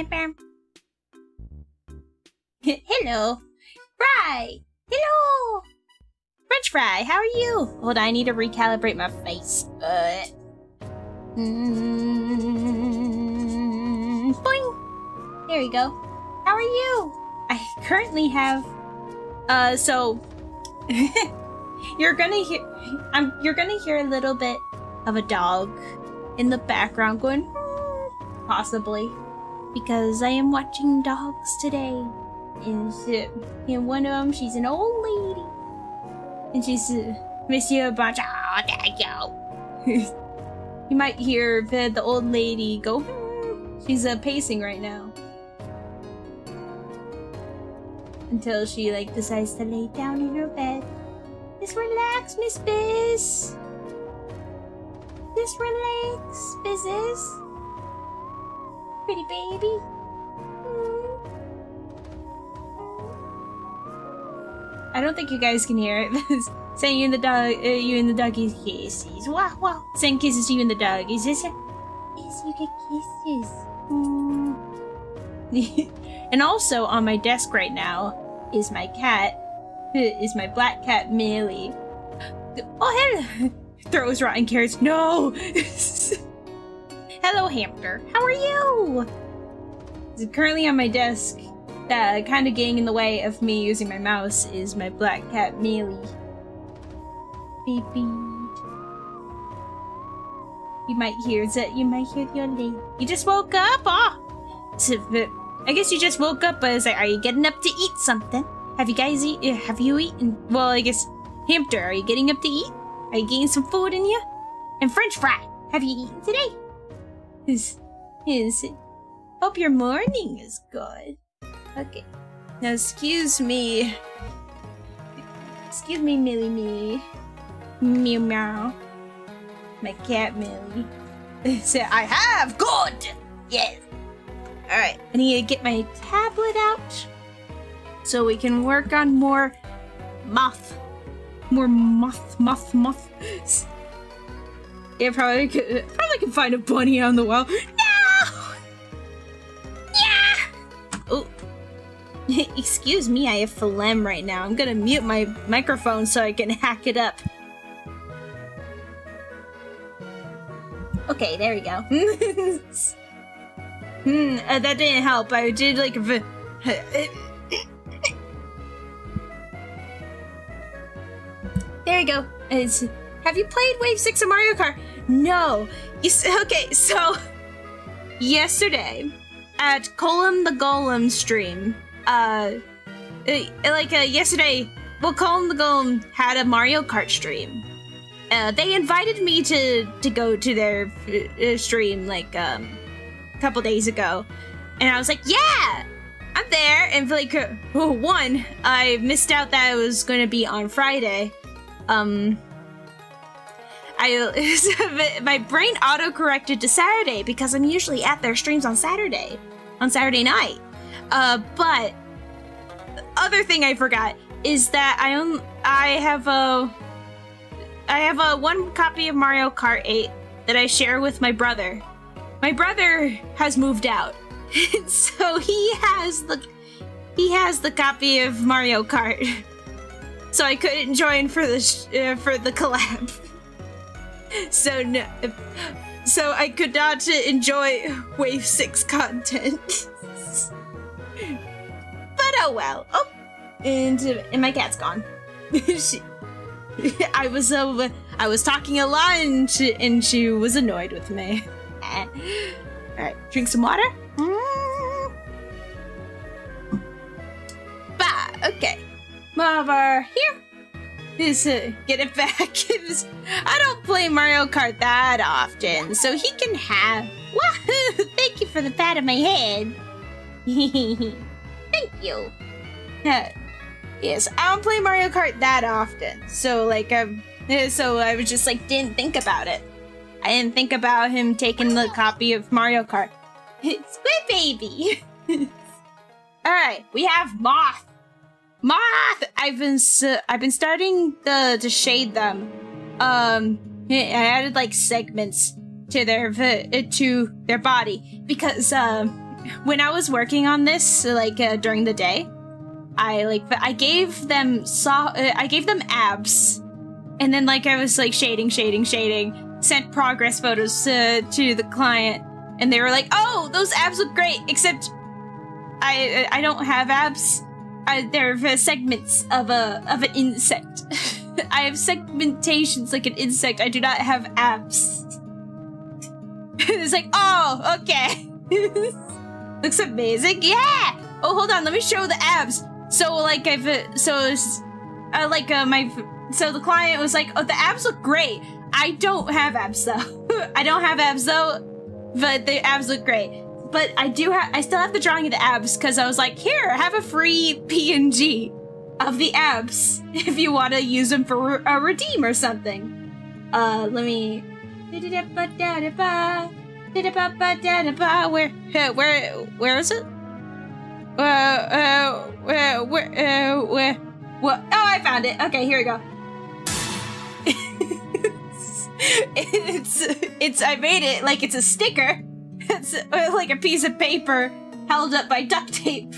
Hello. Fry. Hello. French fry, how are you? Hold on, I need to recalibrate my face. Uh, mm, boing. There you go. How are you? I currently have, uh, so you're gonna hear, I'm, you're gonna hear a little bit of a dog in the background going, "Hmm," possibly, because I am watching dogs today. And, uh, and one of them, she's an old lady. And she's Monsieur Bacha. you go. you might hear the, old lady go, "Hmm." she's uh, pacing right now. Until she like decides to lay down in her bed. Just relax, Miss Biz. Just relax, Bizes. Pretty baby. Hmm. I don't think you guys can hear it. Saying you and the dog, uh, you and the doggies kisses. Wow, wow. Saying kisses to you and the dog. Is this it? Yes, you get kisses. Mm. and also on my desk right now is my cat. Is my black cat Millie. Oh, hello. Throws rotten carrots. No. Hello, hamster. How are you? Currently on my desk uh, kind of getting in the way of me using my mouse is my black cat Mealy. Baby. You might hear that. You might hear your lady. You just woke up? Oh! So, I guess you just woke up, but it's like, are you getting up to eat something? Have you guys eat? uh, Have you eaten? Well, I guess, Hamster, are you getting up to eat? Are you getting some food in you? And French fry, have you eaten today? Is, is, hope your morning is good. Okay. Now, excuse me. Excuse me, Millie Me. Meow meow. My cat Millie. Say, I have! Good! Yes! Alright, I need to get my tablet out so we can work on more moth. More moth, moth, moth. Yeah, probably could, probably can find a bunny on the wall. No! Yeah! Oh, Excuse me, I have phlegm right now. I'm gonna mute my microphone so I can hack it up. Okay, there we go. hmm, uh, that didn't help. I did like There you go. It's, have you played Wave 6 of Mario Kart? No. You s- okay, so yesterday at Colum the Golem stream, uh, uh, like uh, yesterday, well, Colin the Golem had a Mario Kart stream. Uh, they invited me to to go to their uh, stream like um, a couple days ago, and I was like, "Yeah, I'm there." And like, uh, oh, one, I missed out that it was going to be on Friday. Um, I my brain auto corrected to Saturday because I'm usually at their streams on Saturday, on Saturday night. Uh, but other thing I forgot is that I own I have a I have a one copy of Mario Kart 8 that I share with my brother. My brother has moved out, so he has the he has the copy of Mario Kart. So I couldn't join for the uh, for the collab. so no, so I could not enjoy Wave Six content. but oh well. Oh, and and my cat's gone. she, I was uh, I was talking a lot and she, and she was annoyed with me. All right, drink some water. Mm. Okay. Over here. Is uh, get it back. I don't play Mario Kart that often, so he can have. Wahoo! Thank you for the pat on my head. Thank you. Yes, I don't play Mario Kart that often, so like um, uh, so I was just like didn't think about it. I didn't think about him taking the copy of Mario Kart. Squid baby. All right, we have Moth. Moth. I've been I've been starting the to shade them. Um, I added like segments to their to their body because um when I was working on this, like uh, during the day, I like I gave them saw uh, I gave them abs, and then like I was like shading, shading, shading, sent progress photos uh, to the client, and they were like, "Oh, those abs look great," except I I don't have abs. I, they're uh, segments of a of an insect. I have segmentations like an insect. I do not have abs. it's like, oh, okay. Looks amazing. Yeah. Oh, hold on. Let me show the abs. So, like, I've uh, so uh, like uh, my so the client was like, oh, the abs look great. I don't have abs though. I don't have abs though, but the abs look great. But I do have. I still have the drawing of the abs because I was like, here, have a free PNG of the abs if you want to use them for a redeem or something. Uh, let me. Where, where, where is it? Uh, uh, where, where, uh, where, what? Oh, I found it. Okay, here we go. it's, it's, I made it like it's a sticker. It's like a piece of paper held up by duct tape.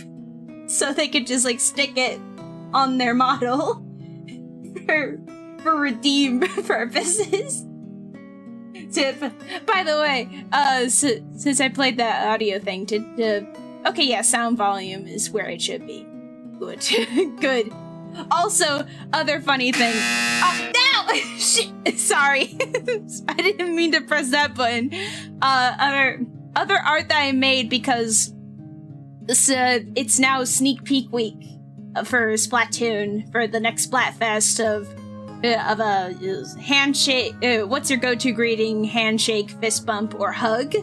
So they could just like stick it on their model for, for redeem purposes. By the way, uh, so, since I played that audio thing, to, uh, okay, yeah, sound volume is where it should be. Good, good. Also, other funny thing. Oh, no! Shit! Sorry, I didn't mean to press that button. Uh, other other art that I made because this, uh, it's now sneak peek week for Splatoon for the next Splatfest of uh, of a handshake. Uh, what's your go-to greeting? Handshake, fist bump, or hug?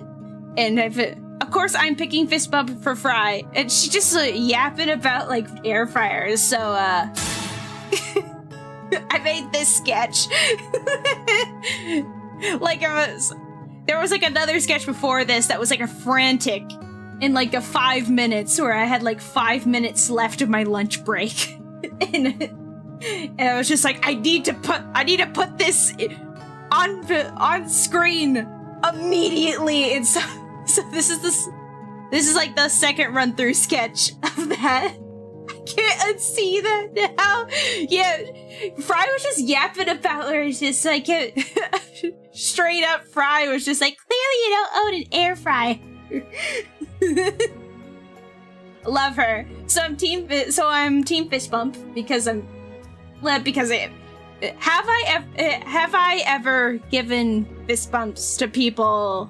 And it, of course, I'm picking fist bump for Fry, and she just uh, yapping about like air fryers. So uh, I made this sketch. like it was, there was like another sketch before this that was like a frantic in like a five minutes where I had like five minutes left of my lunch break. and and I was just like, I need to put, I need to put this on on screen immediately. And so, so this is this, this is like the second run through sketch of that. I can't unsee that now. Yeah, Fry was just yapping about her. It's just like straight up. Fry was just like, clearly you don't own an air fry. Love her. So I'm team. So I'm team fist bump because I'm because it have I ev- have I ever given fist bumps to people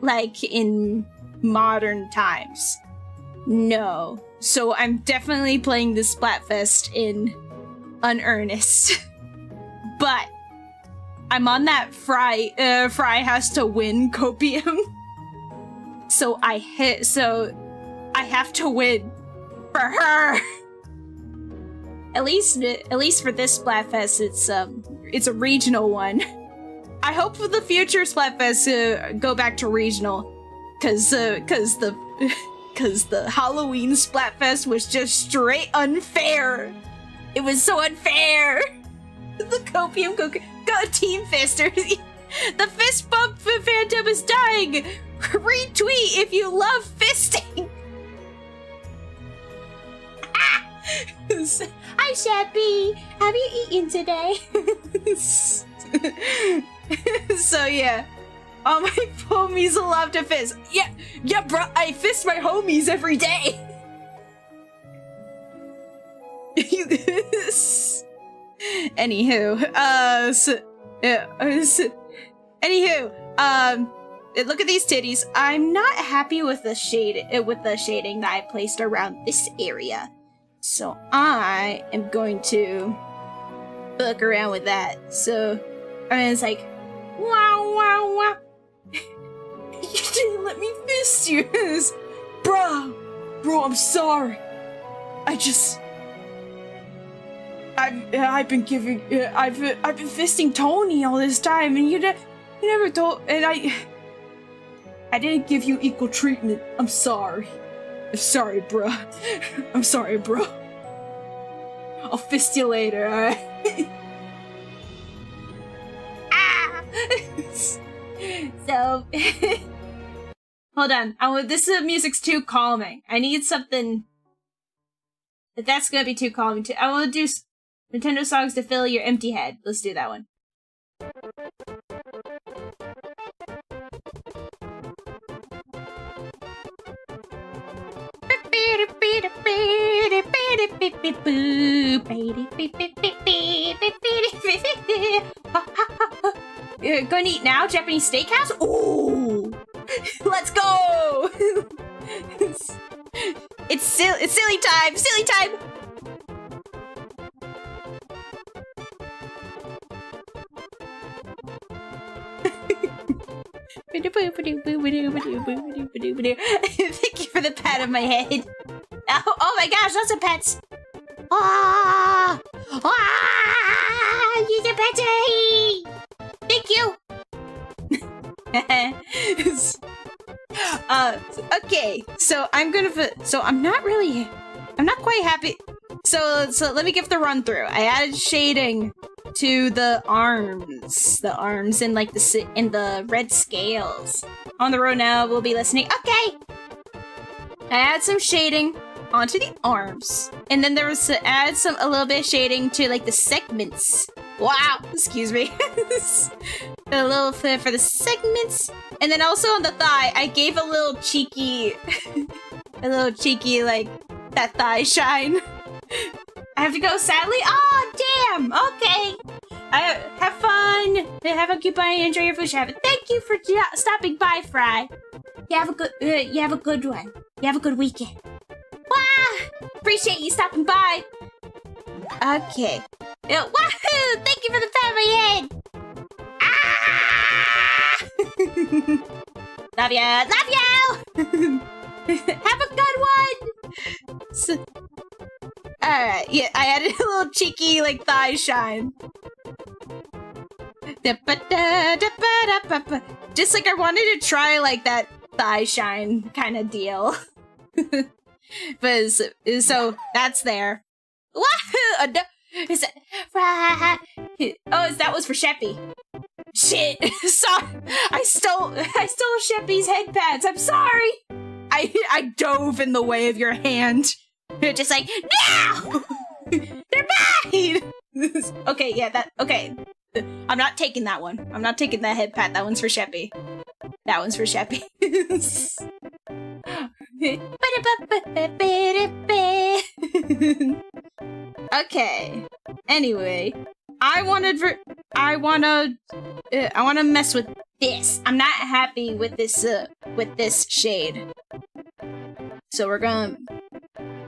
like in modern times? No. So I'm definitely playing this Splatfest in unearnest. but I'm on that Fry uh, Fry has to win copium. so I hit so I have to win for her. At least, at least for this Splatfest, it's um, it's a regional one. I hope for the future Splatfest uh, go back to regional, cause uh, cause the, cause the Halloween Splatfest was just straight unfair. It was so unfair. The copium go, go team fisters. the fist bump phantom is dying. Retweet if you love fisting. Hi, Sheppy. Have you eaten today? so yeah, all my homies love to fist. Yeah, yeah, bro. I fist my homies every day. Anywho, uh, so, uh, so, anywho, um, look at these titties. I'm not happy with the shade, uh, with the shading that I placed around this area. So I am going to fuck around with that. So and it's like, wow, wow, wow. you didn't let me fist you. bro, bro, I'm sorry. I just. I've I've been giving I've I've been fisting Tony all this time, and you, ne- you never told, and I I didn't give you equal treatment. I'm sorry. I'm sorry, bro. I'm sorry, bro. I'll fist you later, alright? ah! so, hold on. I, this uh, music's too calming. I need something. That's gonna be too calming. Too. I want to do Nintendo songs to fill your empty head. Let's do that one. You're going to eat now? Japanese steakhouse? Ooh! Let's go! it's, silly, it's silly time! Silly time! Thank you for the pat on my head. Oh, oh my gosh, lots of pets! Ah! Ah! Use a petty! Thank you! uh, okay, so I'm gonna, so I'm not really, I'm not quite happy. So, so let me give the run through. I added shading to the arms, the arms and like the in the red scales. On the road now, we'll be listening. Okay. I add some shading onto the arms. And then there was to add some a little bit of shading to like the segments. Wow, excuse me. a little bit for the segments. And then also on the thigh, I gave a little cheeky, a little cheeky like that thigh shine. I have to go sadly. Oh, damn. Okay. I have fun. Have a good bye. Enjoy your food, Shabbat. Thank you for stopping by, Fry. You have a good. Uh, you have a good one. You have a good weekend. Wow! Appreciate you stopping by. Okay. Uh, wahoo! Thank you for the family head. Ah! love! Love you! Have a good one! So, Alright, yeah, I added a little cheeky, like, thigh shine. Just like I wanted to try, like, that thigh shine kind of deal. but so, that's there. Wahoo! Is it, oh, is that was for Sheppy. Shit! sorry, I stole I stole Sheppy's head pads. I'm sorry. I I dove in the way of your hand. You're just like no, they're mine. okay, yeah, that okay. I'm not taking that one. I'm not taking that head pat. That one's for Sheppy. That one's for Sheppy. okay. Anyway, I wanted for I wanna uh, I wanna mess with this. I'm not happy with this uh, with this shade. So we're gonna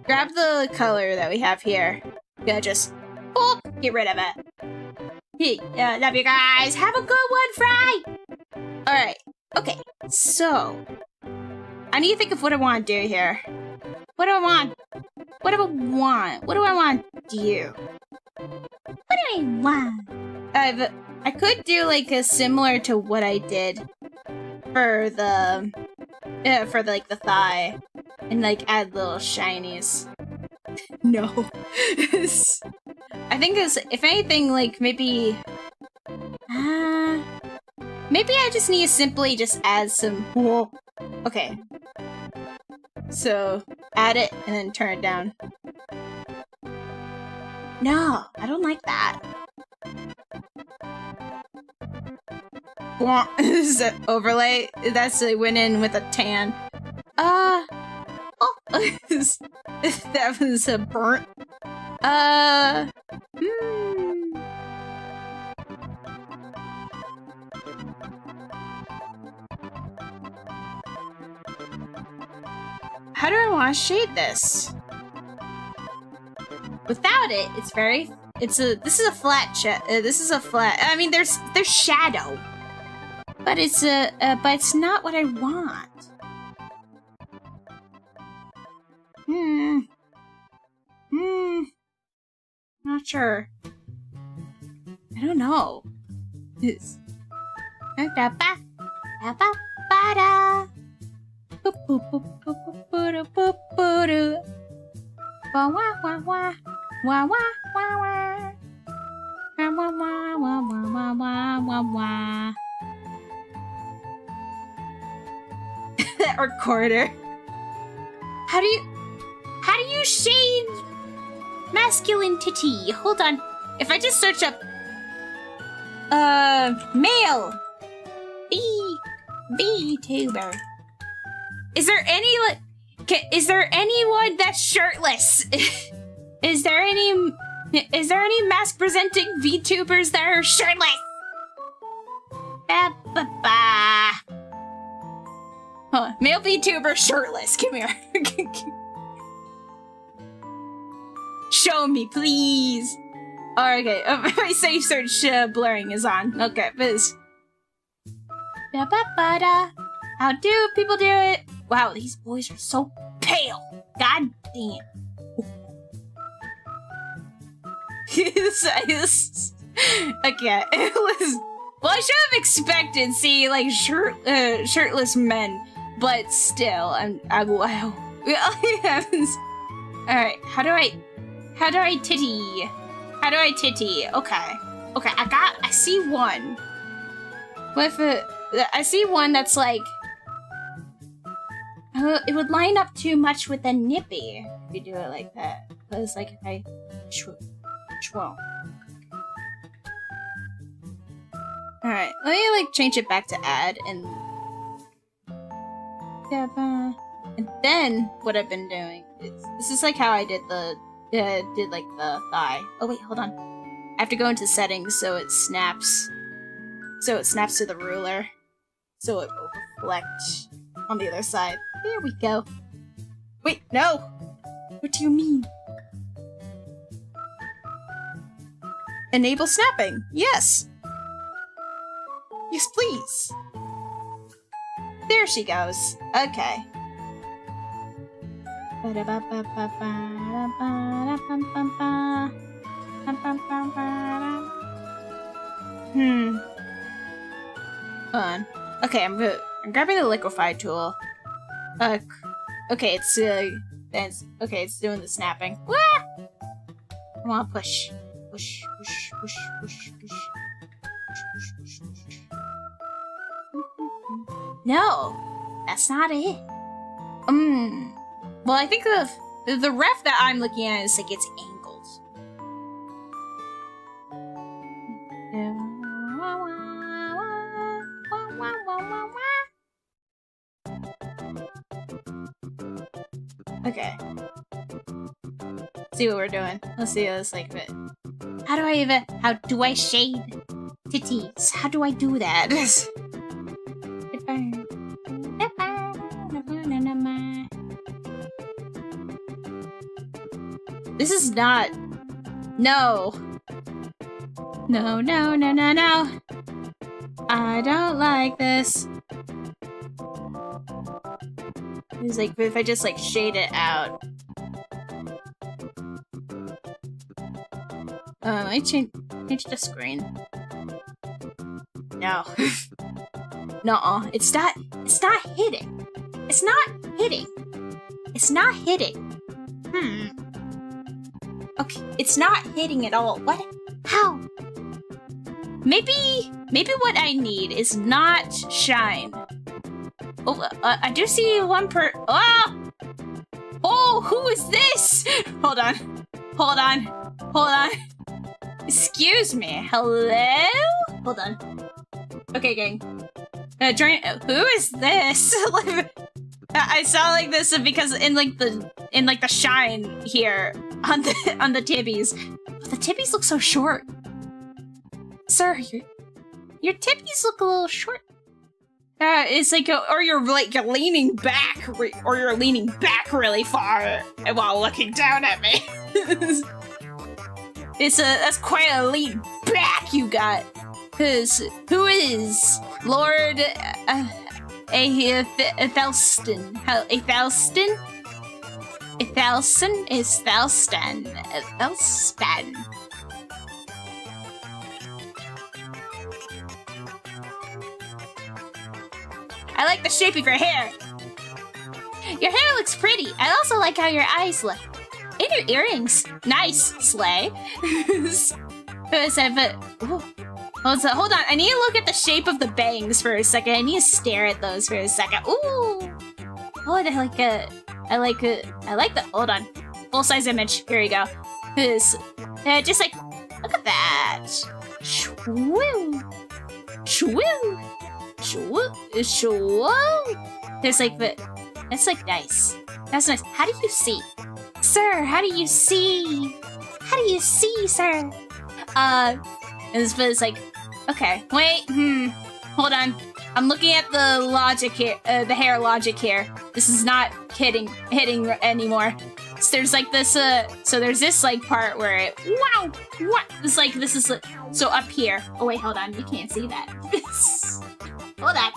grab the color that we have here. Gonna just oh, get rid of it. Hey, uh, love you guys. Have a good one, Fry. All right. Okay. So I need to think of what I want to do here. What do I want? What do I want? What do I want to do? What do I want? I've I could do like a similar to what I did for the for like the thigh and like add little shinies. no. I think it's if anything like maybe uh, maybe I just need to simply just add some Okay, so add it and then turn it down. No, I don't like that. Is that overlay? That's like went in with a tan. Uh that was a burnt. Uh hmm. How do I want to shade this? Without it, it's very, it's a, this is a flat, uh, this is a flat, I mean, there's, there's shadow. But it's a, uh, but it's not what I want. Hmm. Hmm. Not sure. I don't know. It's... Wah wah wah wah. Wah wah wah wah. Wah wah wah wah wah wah wah wah. or. How do you how do you shade masculine titty? Hold on. If I just search up uh male B VTuber. Is there any is there anyone that's shirtless? is there any is there any masc presenting VTubers that are shirtless? Ba, ba, ba. Huh. Male VTuber shirtless. Come here. Show me, please. Oh, okay. my safe search uh, blurring is on. Okay, Biz. Ba, ba, ba, da. How do people do it? Wow, these boys are so pale. God damn. okay, it was. Well, I should have expected see like shirt uh, shirtless men, but still, I'm I'm wow. All right, how do I, how do I titty? How do I titty? Okay, okay, I got. I see one. With a, I see one that's like. Uh, it would line up too much with the nippy if you do it like that. Because like if I, Schwell. Alright, let me like change it back to add and and then what I've been doing is this is like how I did the uh, did like the thigh. Oh wait, hold on. I have to go into settings so it snaps so it snaps to the ruler. So it will reflect on the other side. There we go. Wait, no! What do you mean? Enable snapping. Yes. Yes, please. There she goes. Okay. Hmm. Hold on. Okay, I'm. I'm grabbing the liquefy tool. Uh, okay, it's uh, it's okay. It's doing the snapping. Wah! Come on, push push, push, push, push, push. No, that's not it. Um, well, I think the the ref that I'm looking at is like its angles. Okay. see what we're doing. Let's see how this like fit. How do I even- how do I shade titties? How do I do that? this is not- no. No, no, no, no, no. I don't like this. It's like, if I just like shade it out. Uh, I change change the screen. No. Nuh-uh. It's not it's not hitting. It's not hitting. It's not hitting. Hmm. Okay, it's not hitting at all. What? How? Maybe maybe what I need is not shine. Oh, uh, I do see one per- Ah! Oh, who is this? Hold on. Hold on. Hold on. Excuse me. Hello? Hold on. Okay, gang. Uh, join. Uh, who is this? I saw like this because in like the in like the shine here on the on the tibbies. The tibbies look so short. Sir, your your tibbies look a little short. Uh, it's like, a, or you're like you're leaning back, or you're leaning back really far while looking down at me. It's a that's quite a lean back you got. Cause who is Lord uh, Athelstan? Athelstan? Athelstan is Thelstan. Thelstan. I like the shape of your hair. Your hair looks pretty. I also like how your eyes look. And your earrings. Nice, Slay. but, hold on, hold on. I need to look at the shape of the bangs for a second. I need to stare at those for a second. Ooh. oh, I like a, I like a, I like the. Hold on, full size image. Here you go. This, uh, just like, look at that. Shwoo, shwoo, shwoo, shwoo. There's like the, that's like nice. That's nice. How do you see, sir? How do you see? How do you see, sir? Uh, it's, but it's like, okay, wait, hmm, hold on. I'm looking at the logic here, uh, the hair logic here. This is not hitting, hitting anymore. So there's like this, uh, so there's this like part where it, wow, what? It's like, this is, so up here. Oh wait, hold on, you can't see that. hold on.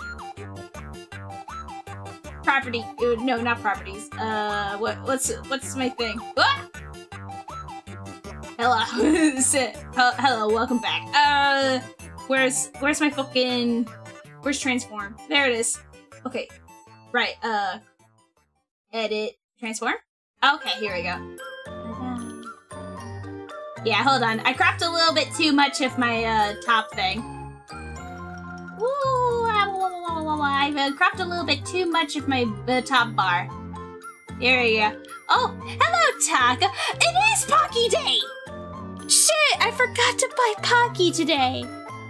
Property, uh, no, not properties. Uh, what, what's, what's my thing? Ah! Hello. Hello, welcome back. Uh, where's, where's my fucking, where's transform? There it is. Okay. Right, uh, edit, transform? Okay, here we go. Yeah, hold on. I cropped a little bit too much of my, uh, top thing. I've uh, cropped a little bit too much of my uh, top bar. Here we go. Oh, hello, Taka. It is Pocky Day! Shit, I forgot to buy Pocky today.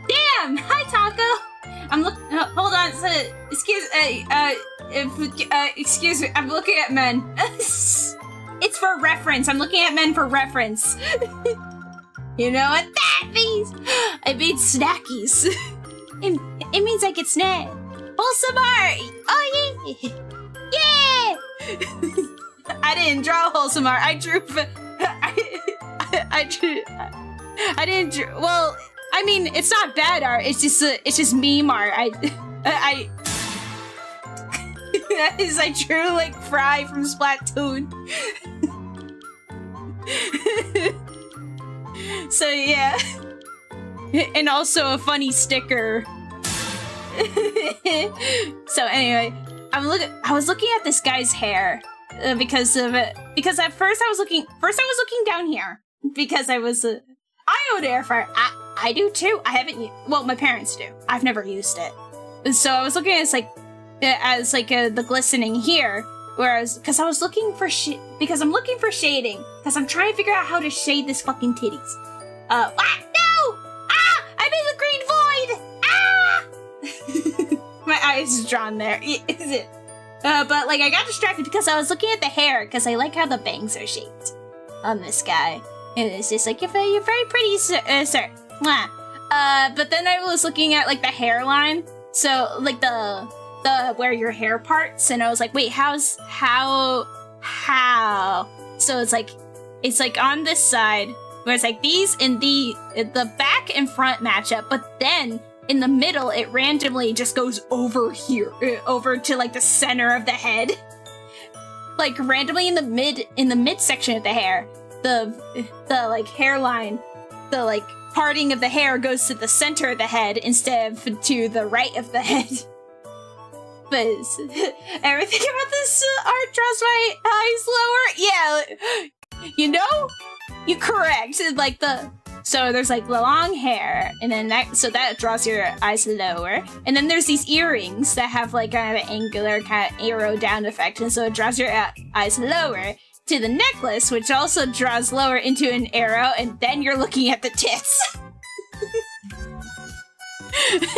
Damn! Hi, Taco. I'm look. Uh, hold on. So, excuse. Uh, uh, if, uh, excuse me. I'm looking at men. it's for reference. I'm looking at men for reference. you know what that means? I made snackies. it, it means I get snack. Wholesome art. Oh yeah. Yeah. I didn't draw wholesome art. I drew. I, I drew. I didn't. Well, I mean, it's not bad art. It's just uh, it's just meme art. I I. that is, I drew like Fry from Splatoon. so yeah, and also a funny sticker. so anyway, I'm looking. I was looking at this guy's hair uh, because of it. Because at first I was looking. First I was looking down here because I was. Uh, I own air fryer. I, I do too. I haven't. Well, my parents do. I've never used it. So I was looking at as like, as like uh, the glistening here. Whereas, because I was looking for shit, because I'm looking for shading, because I'm trying to figure out how to shade this fucking titties. Uh, ah, no! Ah! I'm in the green void! Ah! My eyes drawn there. Is it? Uh, but like I got distracted because I was looking at the hair because I like how the bangs are shaped on this guy. And it's just like, you're very, you're very pretty, sir. Uh, sir. Mwah. Uh, but then I was looking at like the hairline. So like the, the, where your hair parts. And I was like, wait, how's, how, how? So it's like, it's like on this side where it's like these in the, the back and front matchup. But then in the middle, it randomly just goes over here, uh, over to like the center of the head. Like randomly in the mid, in the mid section of the hair, the, the like hairline, the like parting of the hair goes to the center of the head instead of to the right of the head. But everything about this uh, art draws my eyes lower. Yeah, you know, you correct. Like the so there's like the long hair, and then that so that draws your eyes lower, and then there's these earrings that have like kind of an angular kind of arrow down effect, and so it draws your uh, eyes lower to the necklace, which also draws lower into an arrow, and then you're looking at the tits.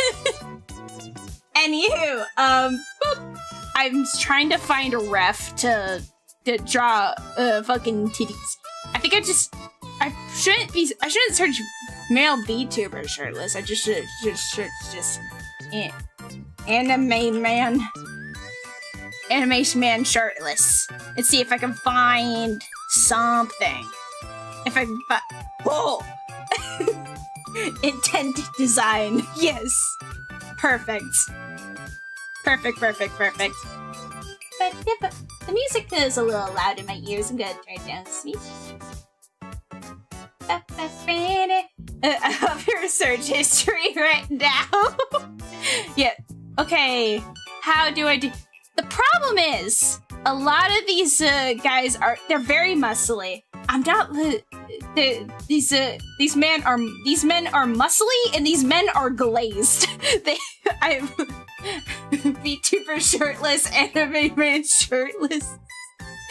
Anywho, um, boop. I'm trying to find a ref to to draw uh, fucking titties. I think I just I shouldn't be I shouldn't search male VTuber shirtless. I just should just should just eh, anime man animation man shirtless. Let's see if I can find something. If I find oh intended design. Yes. Perfect. Perfect, perfect, perfect. But yeah, but the music is a little loud in my ears. I'm gonna turn down the speech. I have your search history right now. yeah. Okay. How do I do? The problem is, a lot of these uh, guys are they're very muscly. I'm not the, the these uh, these men are these men are muscly and these men are glazed. they I'm, VTuber shirtless, anime man shirtless.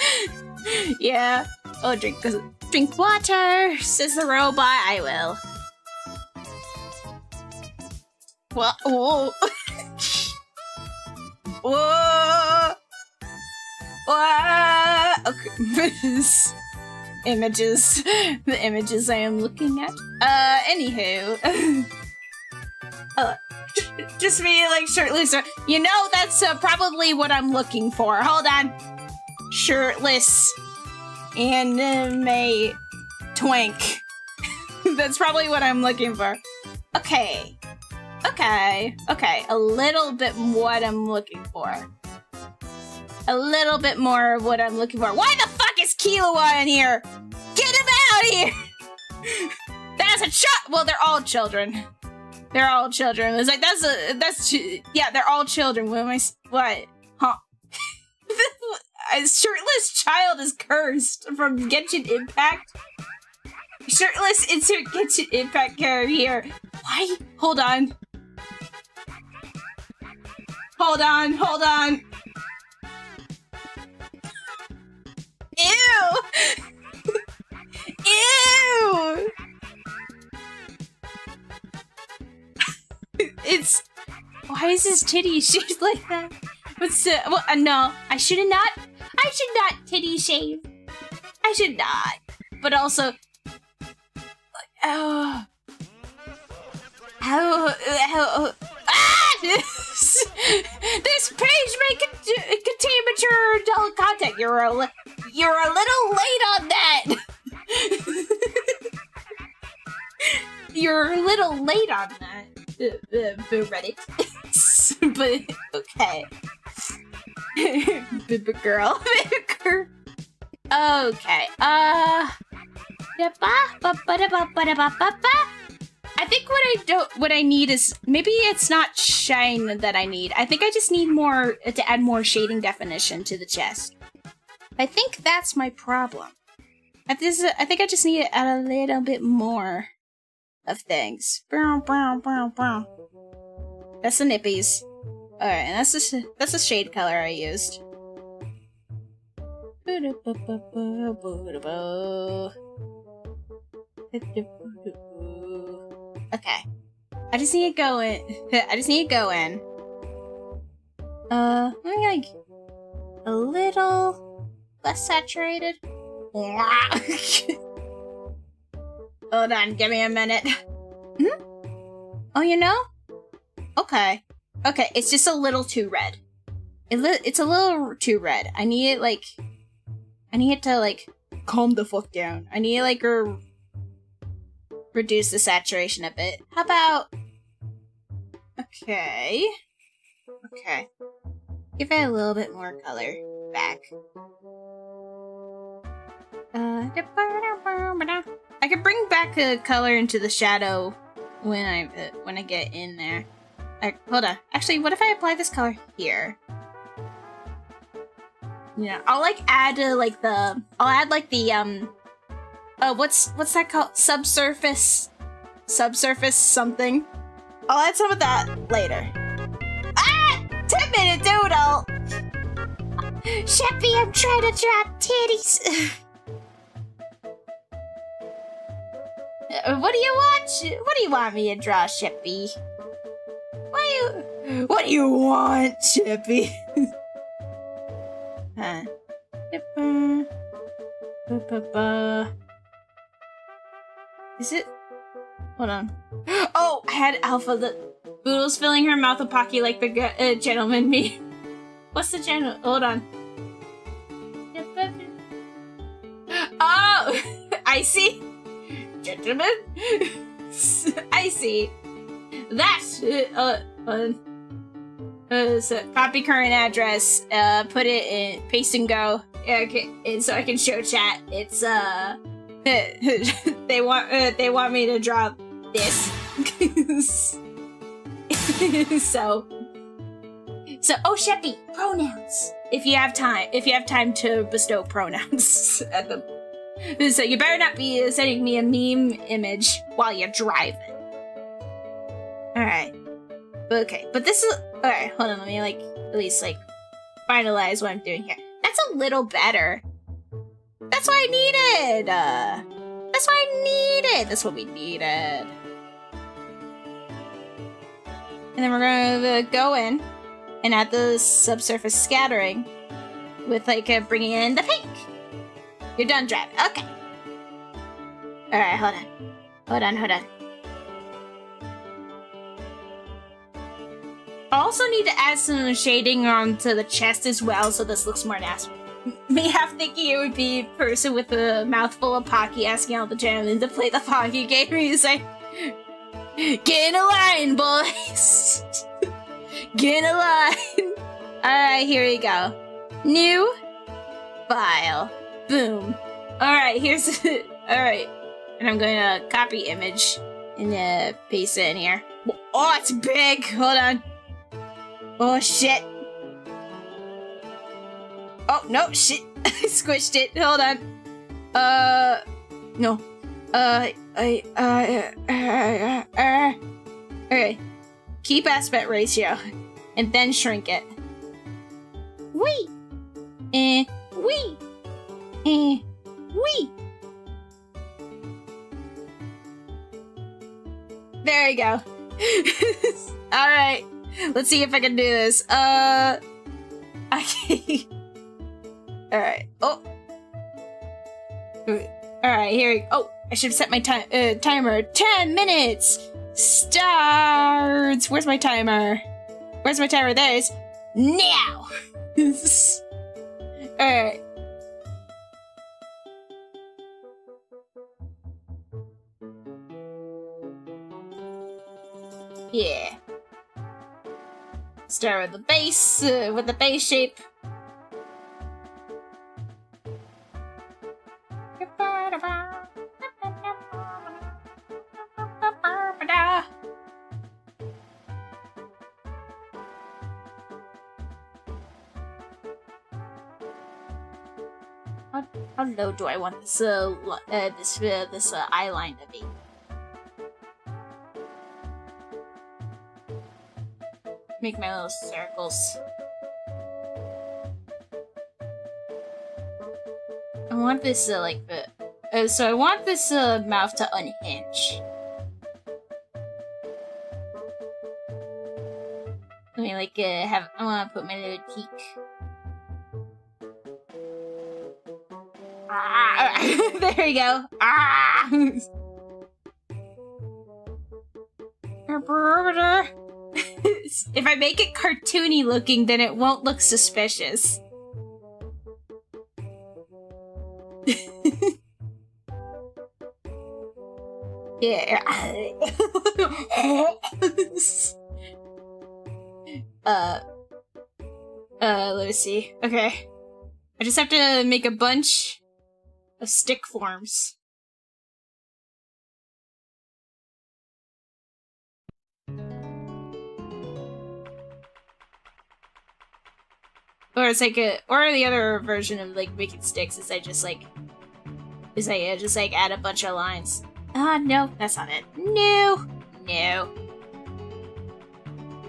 yeah. Oh, drink drink water, says the robot. I will. What? Whoa. Whoa. Whoa. Okay. images. The images I am looking at. Uh, anywho. uh, just me like shirtless. You know, that's uh, probably what I'm looking for. Hold on. Shirtless anime twink. that's probably what I'm looking for. Okay. Okay. Okay. A little bit what I'm looking for. A little bit more of what I'm looking for. Why the fuck is Killua in here? Get him out of here! That's a child. Well, they're all children. They're all children. It's like that's a that's yeah. They're all children. What am I? What? Huh? a shirtless child is cursed from Genshin Impact. Shirtless insert Genshin Impact character here. Why? Hold on. Hold on. Hold on. Ew! Ew! it's why is his titty shaped like that? What's the well, uh, no, I should not. I should not titty shave. I should not. But also, oh, how how. Ah! this page may con contain mature adult content. You're a you're a little late on that. you're a little late on that, uh, uh, Reddit. but okay, Bibba girl, girl. Okay. Uh. I think what I don't, what I need is maybe it's not shine that I need. I think I just need more to add more shading definition to the chest. I think that's my problem. I, this, I think I just need to add a little bit more of things. Brown, brown, brown, brown. That's the nippies. Alright, and that's the, that's the shade color I used. Okay. I just need to go in. I just need to go in. Uh, maybe like a little less saturated. Hold on, give me a minute. Hmm? Oh, you know? Okay. Okay, it's just a little too red. It li it's a little too red. I need it, like... I need it to, like, calm the fuck down. I need, like, a... Reduce the saturation a bit. How about... Okay. Okay. Give it a little bit more color back. Uh, I can bring back a color into the shadow when I uh, when I get in there. Hold on. Actually, what if I apply this color here? Yeah, I'll like add uh, like the I'll add like the um uh what's what's that called subsurface subsurface something. I'll add some of that later. Ah! 10 minute doodle! Sheppy, I'm trying to drop titties. What do you want? What do you want me to draw, Sheppy? What do you What do you want, Sheppy? huh. Is it? Hold on. Oh, I had Alpha. The Boodle's filling her mouth with Pocky like the uh, gentleman me. What's the channel? Hold on. Oh, I see gentlemen. I see. That's uh, uh, uh, so copy current address. Uh, put it in paste and go. Okay, and so I can show chat. It's uh, they want uh, they want me to draw this. so So, oh, Sheppy, pronouns. If you have time, if you have time to bestow pronouns at the, so you better not be sending me a meme image while you're driving. All right. Okay, but this is all right. Hold on, let me like at least like finalize what I'm doing here. That's a little better. That's what I needed. Uh, that's what I needed. That's what we needed. And then we're gonna go in and add the subsurface scattering with like uh, bringing in the pink. You're done driving. Okay. All right, hold on. Hold on, hold on. I also need to add some shading onto the chest as well, so this looks more natural. Me half thinking it would be a person with a mouthful of Pocky asking all the gentlemen to play the Pocky game music. Get in a line, boys! Get in a line! Alright, here we go. New file. Boom. Alright, here's Alright. And I'm going to copy image and uh, paste it in here. Oh, it's big! Hold on. Oh, shit. Oh, no, shit. I squished it. Hold on. Uh, no. Uh, I, uh, uh, uh, uh, okay. Keep aspect ratio. And then shrink it. Wee! Eh, wee! Eh, wee! There you go. Alright. Let's see if I can do this. Uh. Okay. Alright. Oh. Alright, here we Oh, I should have set my uh, timer. 10 minutes! Starts! Where's my timer? Where's my timer? There it is. Now! Alright. Yeah. Start with the base, uh, with the base shape. How, how low do I want this uh, uh this uh, this uh, eye line to be? make my little circles. I want this, uh, like, the... Uh, so I want this, uh, mouth to unhinge. I mean, like, uh, have... I want to put my little teeth. Ah! there we go. Ah! if I make it cartoony looking, then it won't look suspicious. Yeah. uh. Uh, let me see. Okay. I just have to make a bunch of stick forms. Or it's like a, or the other version of like making sticks is I just like, is I just like add a bunch of lines. Ah, uh, no, that's not it. No, no.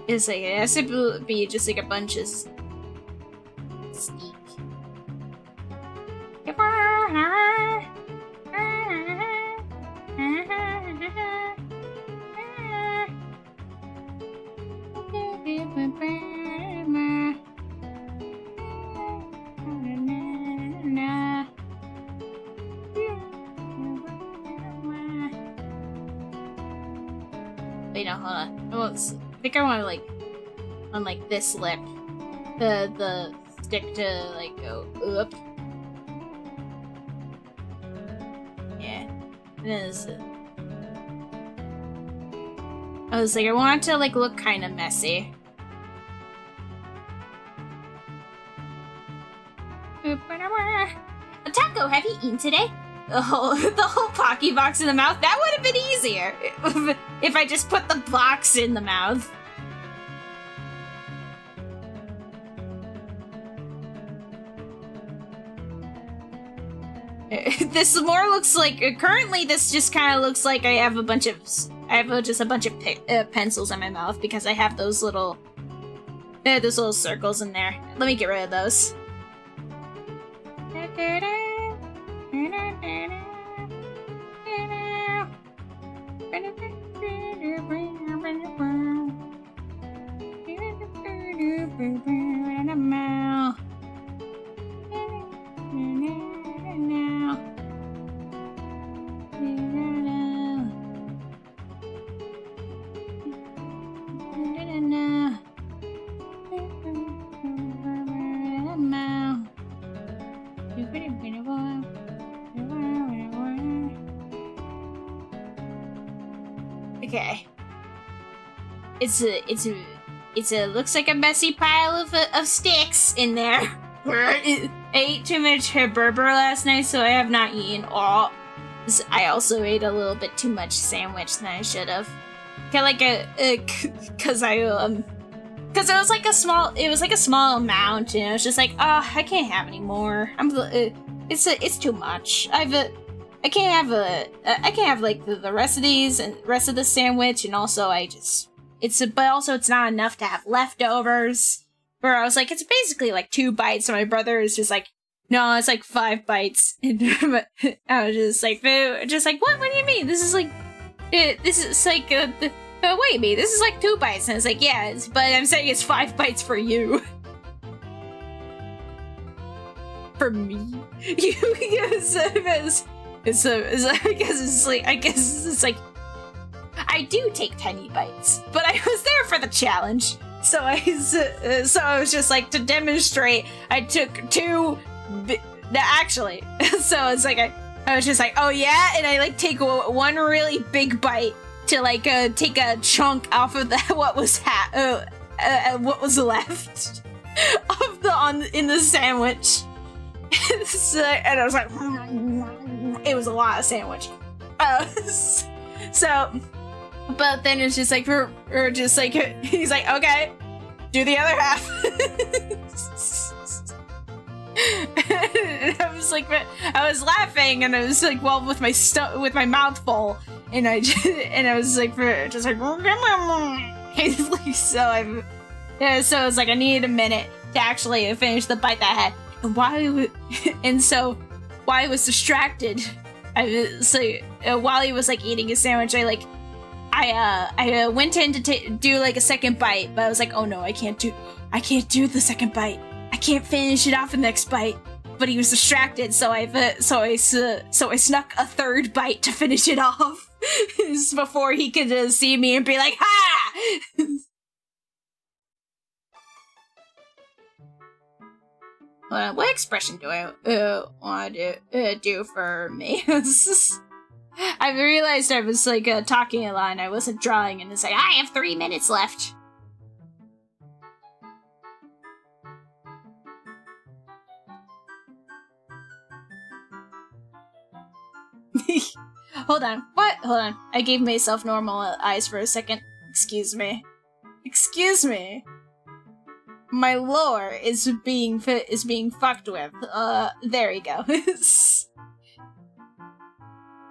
It's like, it has to be just like a bunch of steak. hold on. I think I want to like on like this lip, the the stick to like go up. Yeah, And then this. Uh, I was like, I want it to like look kind of messy. A taco, have you eaten today? the whole the whole Pocky box in the mouth. That would have been easier if I just put the box in the mouth. this more looks like uh, currently this just kind of looks like I have a bunch of I have just a bunch of uh, pencils in my mouth because I have those little uh, those little circles in there. Let me get rid of those. Da -da -da. Okay. It's a, it's a, it's a, looks like a messy pile of, uh, of sticks in there. I ate too much Berber last night, so I have not eaten all. I also ate a little bit too much sandwich than I should have. Kind of like a, a cause I, um, cause it was like a small, it was like a small amount, and I was just like, oh, I can't have any more. I'm, uh, it's a, it's too much. I've, uh, I can't have a, I can't have like the, the rest of these and rest of the sandwich, and also I just, it's, but also it's not enough to have leftovers. Where I was like, it's basically like two bites, and my brother is just like, no, it's like five bites, and I was just like, just like, what? What do you mean? This is like, it, this is like, uh, the, uh, wait, me, this is like two bites, and it's like, yeah, it's, but I'm saying it's five bites for you. for me, you, yes, it's it's a, I guess it's like, I guess it's like, I do take tiny bites, but I was there for the challenge. So I, uh, so I was just like to demonstrate. I took two, actually. So it's like I, I was just like, oh yeah, and I like take one really big bite to like uh, take a chunk off of the what was ha- uh, uh, what was left of the on in the sandwich. so, and I was like, it was a lot of sandwich. Uh, so, but then it's just like, we're just like, he's like, okay, do the other half. I was like, I was laughing, and I was like, well, with my stu- with my mouth full, and I just, and I was like, just like, so I'm, yeah, so it's like I needed a minute to actually finish the bite that I had, and while, and so while I was distracted, I was so uh, while he was like eating his sandwich, I like I uh I uh, went in to do like a second bite, but I was like, oh no, I can't do I can't do the second bite. I can't finish it off the next bite. But he was distracted, so I uh, so I so I snuck a third bite to finish it off before he could uh, see me and be like, ha! What expression do I uh, want to uh, do for me? I realized I was like uh, talking a lot and I wasn't drawing, and it's like I have three minutes left. Hold on. What? Hold on. I gave myself normal eyes for a second. Excuse me. Excuse me my lore is being is being fucked with. Uh, there you go.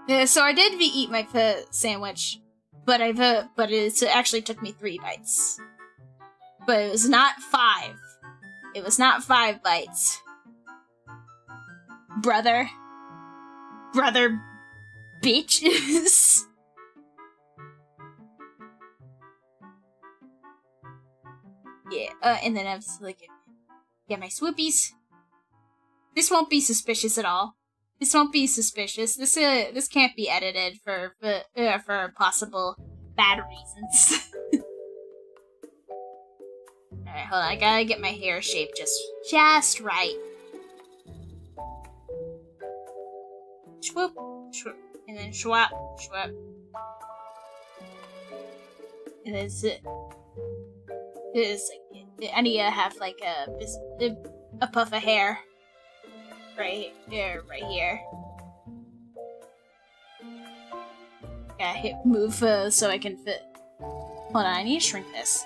yeah, so I did eat my sandwich, but I've uh, but it actually took me three bites. But it was not five. It was not five bites. Brother. Brother bitches. Yeah, uh, and then I was like, get my swoopies. This won't be suspicious at all. This won't be suspicious. This uh, this can't be edited for for, uh, for possible bad reasons. Alright, hold on. I gotta get my hair shaped just just right. Swoop, swoop, and then swap, swap. And then sit. Is I need to have like a a puff of hair right here, right here. Yeah, hit move uh, so I can fit. Hold on, I need to shrink this.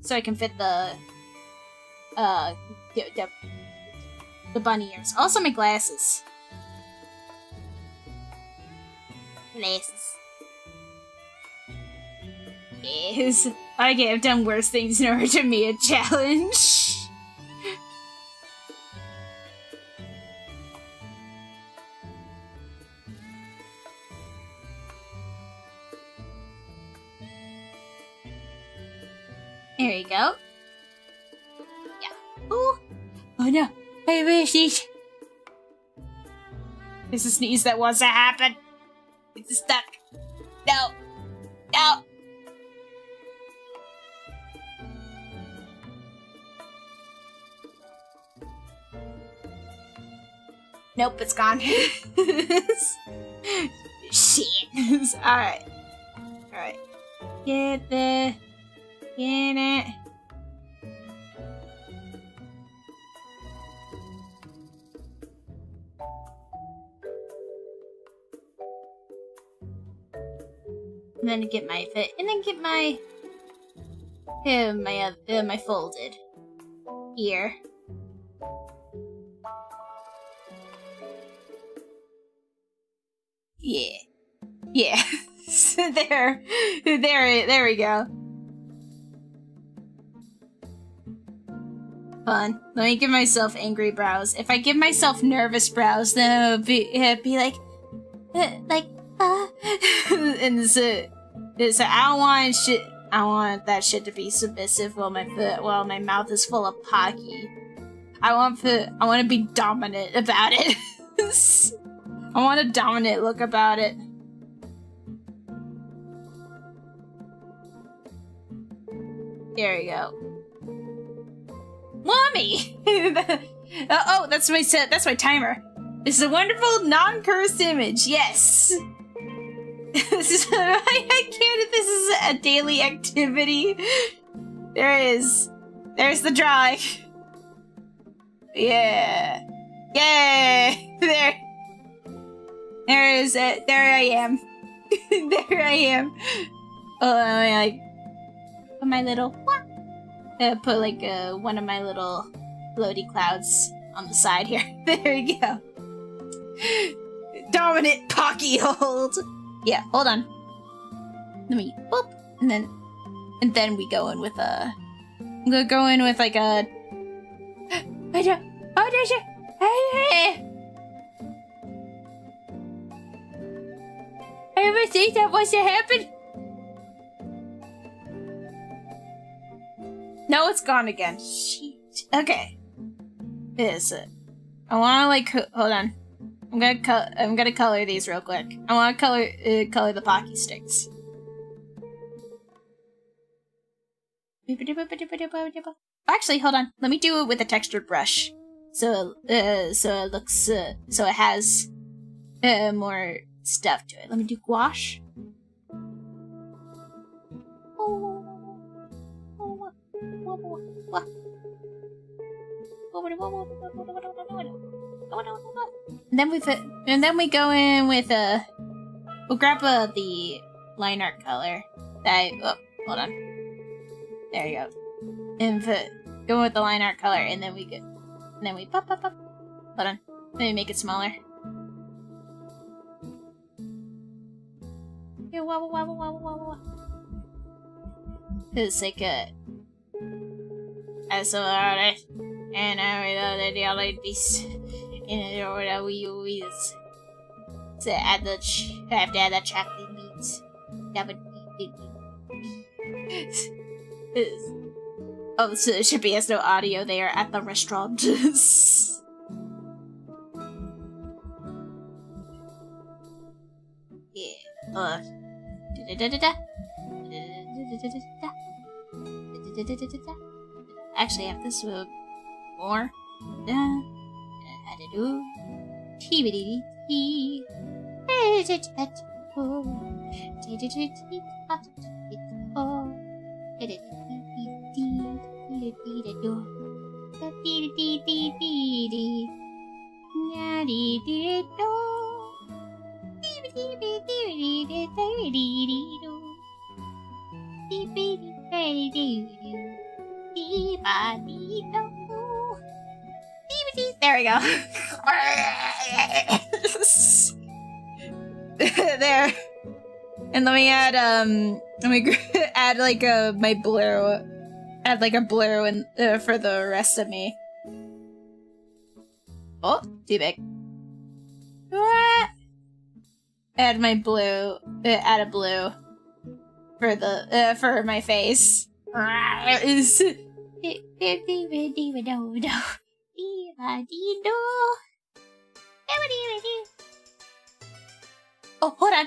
So I can fit the, uh, the, the, the bunny ears. Also my glasses. Glasses. Yes. Okay, I've done worse things in order to me a challenge. I wish these. A sneeze that wants to happen. It's stuck. No. No. Nope, it's gone. Shit. Alright. Alright. Get the... Get it. Then get my fit, and then get my, uh, my, uh, uh, my folded here. Yeah. Yeah. there. There there we go. Fun. Let me give myself angry brows. If I give myself nervous brows, then it'll be it'll be like uh, like uh and so, I don't want shit I want that shit to be submissive while my foot while my mouth is full of pocky. I want to I want to be dominant about it. I want a dominant look about it. There we go. Mommy! oh, oh, that's my set. That's my timer. This is a wonderful non-cursed image. Yes. this is. I, can't. This is a daily activity. There is. There's the drawing. Yeah. Yay! There. There is it. There I am. there I am. Oh, I like put my little. Put like uh, one of my little floaty clouds on the side here. there you go. Dominant Pocky hold. Yeah, hold on. Let me boop, and then and then we go in with a. I'm gonna go in with like a. I don't. Oh, there's a. Hey, I ever think that was to happen? No, it's gone again. Shit. Okay. Is it? I want to like hold on. I'm gonna co I'm gonna color these real quick. I want to color uh, color the pocky sticks. Actually, hold on. Let me do it with a textured brush, so uh, so it looks uh, so it has uh, more stuff to it. Let me do gouache. And then we put, and then we go in with a. We'll grab uh, the line art color. That oh, hold on. There you go. And put go with the line art color, and then we go, and then we pop pop pop. Hold on. Let me make it smaller. Yeah, wobble, wobble, wobble, wobble. It's like a. Ahora. And I will the other this. In order we use. To add the. Ch have to add the chocolate meats. That would be. oh, so it should be as no audio there at the restaurant. yeah. Uh. Actually, I have this with more. How to do? TBD. There we go. there. And let me add um let me add like a my blue add like a blue and uh, for the rest of me. Oh, too big. What? Add my blue. Uh, add a blue for the uh, for my face. Oh, hold on.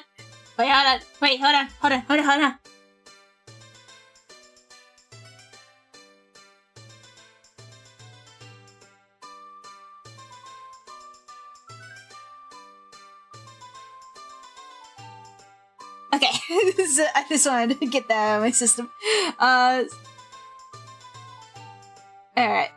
Wait, hold on. Wait, hold on. Hold on. Hold on. Hold on. Okay, I just wanted to get that out of my system. Uh, all right.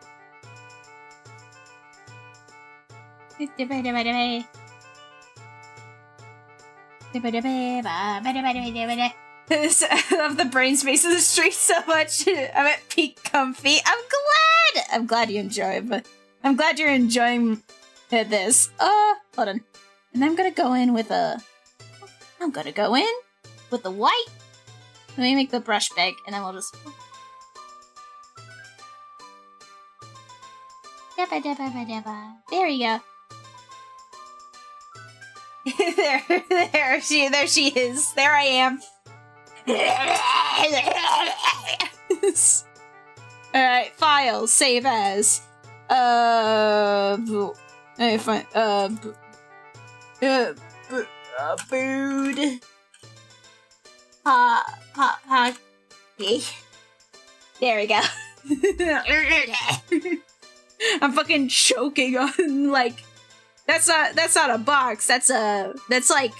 I love the brain space of the street so much. I'm at peak comfy. I'm glad. I'm glad you enjoy, but I'm glad you're enjoying this. Uh, hold on. And I'm gonna go in with a. I'm gonna go in with the white. Let me make the brush big, and then we'll just. There we go. there, there she, there she is. There I am. All right, files, save as. Uh, I find uh, uh, uh, food. Ha, ha, ha. There we go. I'm fucking choking on like that's not that's not a box. That's a that's like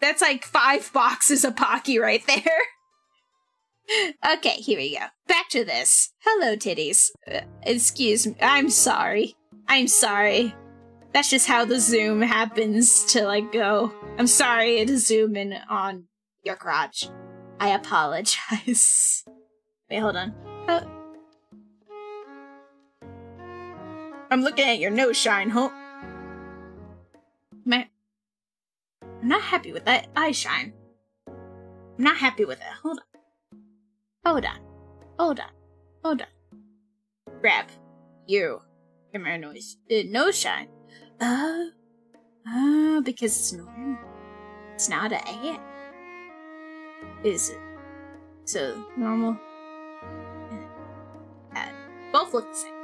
that's like five boxes of Pocky right there. okay, here we go. Back to this. Hello, titties. Uh, excuse me. I'm sorry. I'm sorry. That's just how the zoom happens to like go. I'm sorry to zoom in on your crotch. I apologize. Wait, hold on. Uh, I'm looking at your nose shine, huh? I'm not happy with that eye shine. I'm not happy with it. Hold on. Hold on. Hold on. Hold on. Grab. You. Camera noise. Uh, nose shine. Uh, uh, because it's normal. It's not a ant. Is it? So, normal. Uh, both look the same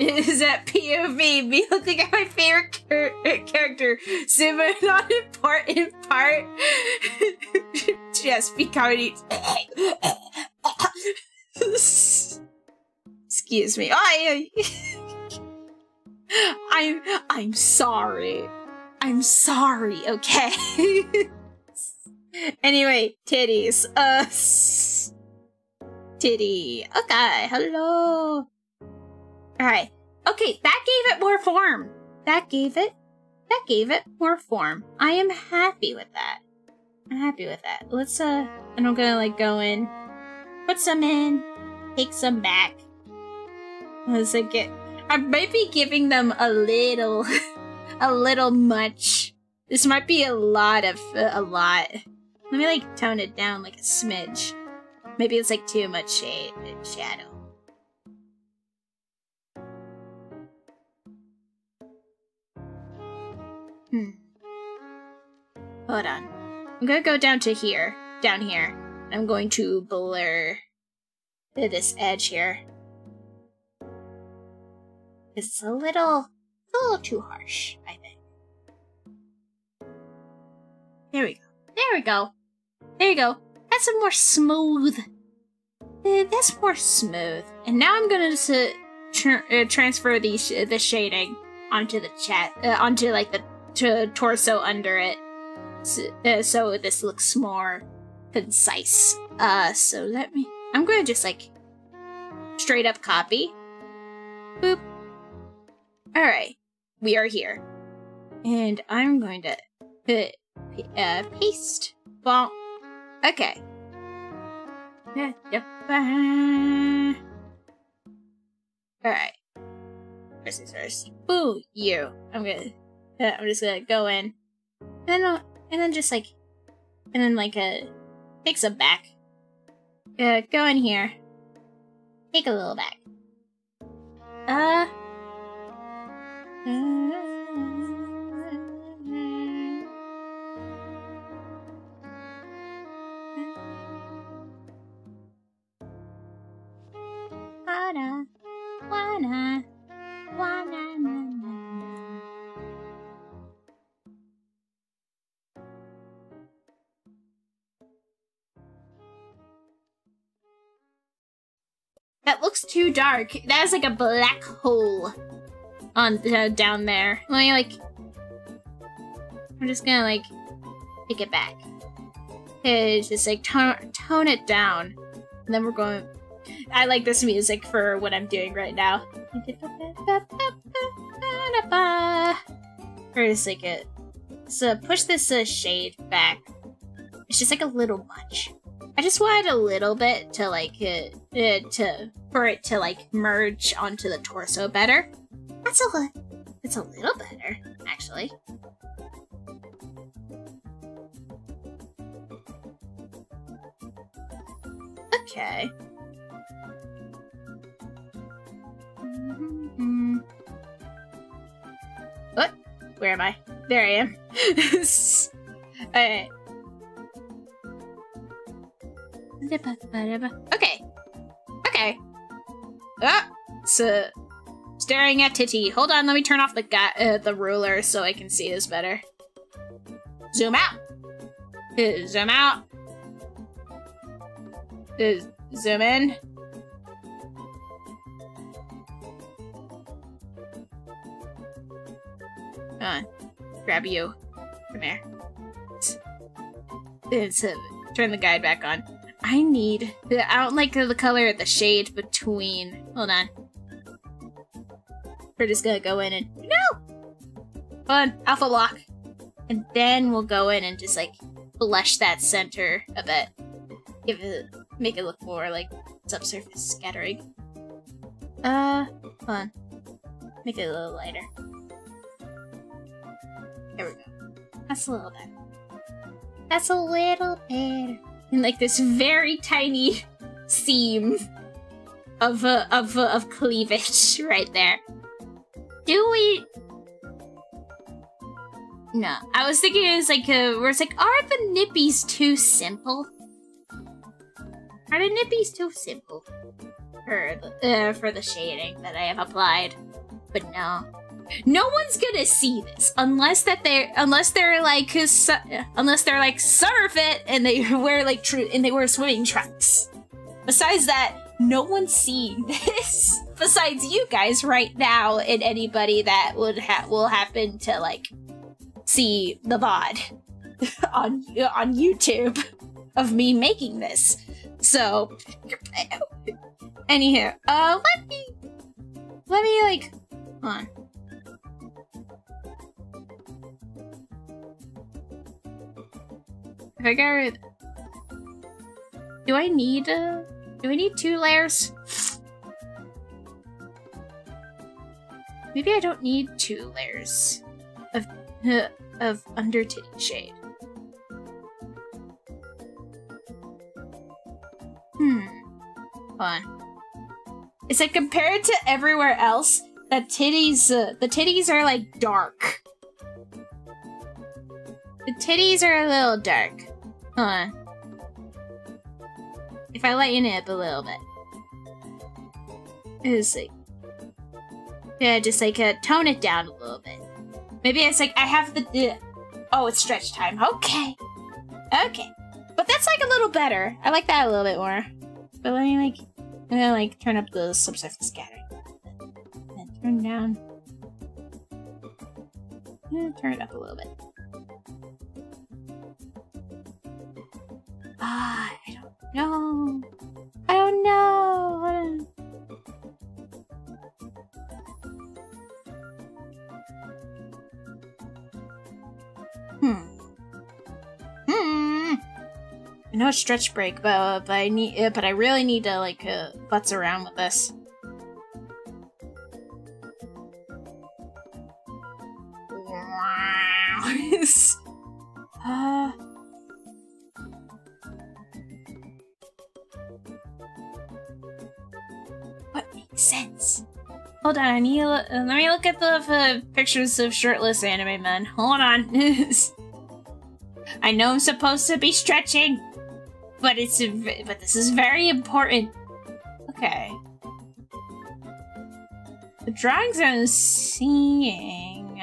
is that POV me looking at my favorite char character, Simba, not important part. Just becoming. Excuse me. I. I'm. I'm sorry. I'm sorry. Okay. anyway, titties. Uh. Titty. Okay. Hello. Alright. Okay, that gave it more form. That gave it that gave it more form. I am happy with that. I'm happy with that. Let's uh and I'm gonna like go in, put some in, take some back. As I get I might be giving them a little a little much. This might be a lot of uh, a lot. Let me like tone it down like a smidge. Maybe it's like too much shade shadow. Hmm. Hold on. I'm gonna go down to here. Down here. I'm going to blur this edge here. It's a little, a little too harsh, I think. There we go. There we go. There you go. That's a more smooth. Uh, that's more smooth. And now I'm gonna uh, tra uh, transfer these uh, the shading onto the chat, uh, onto like the to torso under it, so, uh, so this looks more concise. Uh, so let me. I'm gonna just like straight up copy. Boop. All right, we are here, and I'm going to put uh, paste. Well, okay. All right. First things first. Boo, you. I'm gonna I'm just gonna go in, and then and then just like and then like a take some back. Uh, go in here. Take a little back. Uh. Wanna, too dark. That is like a black hole on uh, down there. Let me like. I'm just gonna like take it back. Okay, just like tone tone it down, and then we're going. I like this music for what I'm doing right now. Or just like it. So push this uh, shade back. It's just like a little much. I just wanted a little bit to like uh, uh, to for it to like merge onto the torso better. That's a li- it's a little better actually. Okay. Mhm. What? Where am I? There I am. Alright. Okay. Okay. Ah! So, staring at Titty. Hold on, let me turn off the uh, the ruler so I can see this better. Zoom out. Uh, zoom out. Uh, zoom in. Come on. Grab you. Come here. It's, uh, turn the guide back on. I need. I don't like the color of the shade between. Hold on. We're just gonna go in and. No! On. Alpha lock. And then we'll go in and just like blush that center a bit. Give it. Make it look more like subsurface scattering. Uh. Hold on. Make it a little lighter. There we go. That's a little better. That's a little better. And like this very tiny seam of uh, of uh, of cleavage right there. Do we? No, I was thinking it was like uh, where it's like, are the nippies too simple? Are the nippies too simple for the, uh, for the shading that I have applied? But no, no one's gonna see this unless that they're unless they're like unless they're like summer fit and they wear like true and they wear swimming trunks. Besides that, no one's seeing this besides you guys right now and anybody that would ha- will happen to like see the VOD on on YouTube of me making this. So, anywho, uh, let me let me like on. Rid... Do I need uh do I need two layers? Maybe I don't need two layers of of under titty shade. Hmm. On. It's like compared to everywhere else, the titties uh, the titties are like dark. The titties are a little dark. On. If I lighten it up a little bit. It's like yeah, just like uh, tone it down a little bit. Maybe it's like I have the. Uh, oh, it's stretch time. Okay, okay, but that's like a little better. I like that a little bit more. But let me like, I'm gonna like turn up the subsurface scattering, and turn down. Turn it up a little bit. Ah, I don't know. I don't know. Hmm. Hmm. I know it's stretch break, but but I need, but I really need to like uh, butts around with this. Hold on, I need uh, let me look at the uh, pictures of shirtless anime men. Hold on. I know I'm supposed to be stretching, but it's but this is very important. Okay. The drawings I'm seeing.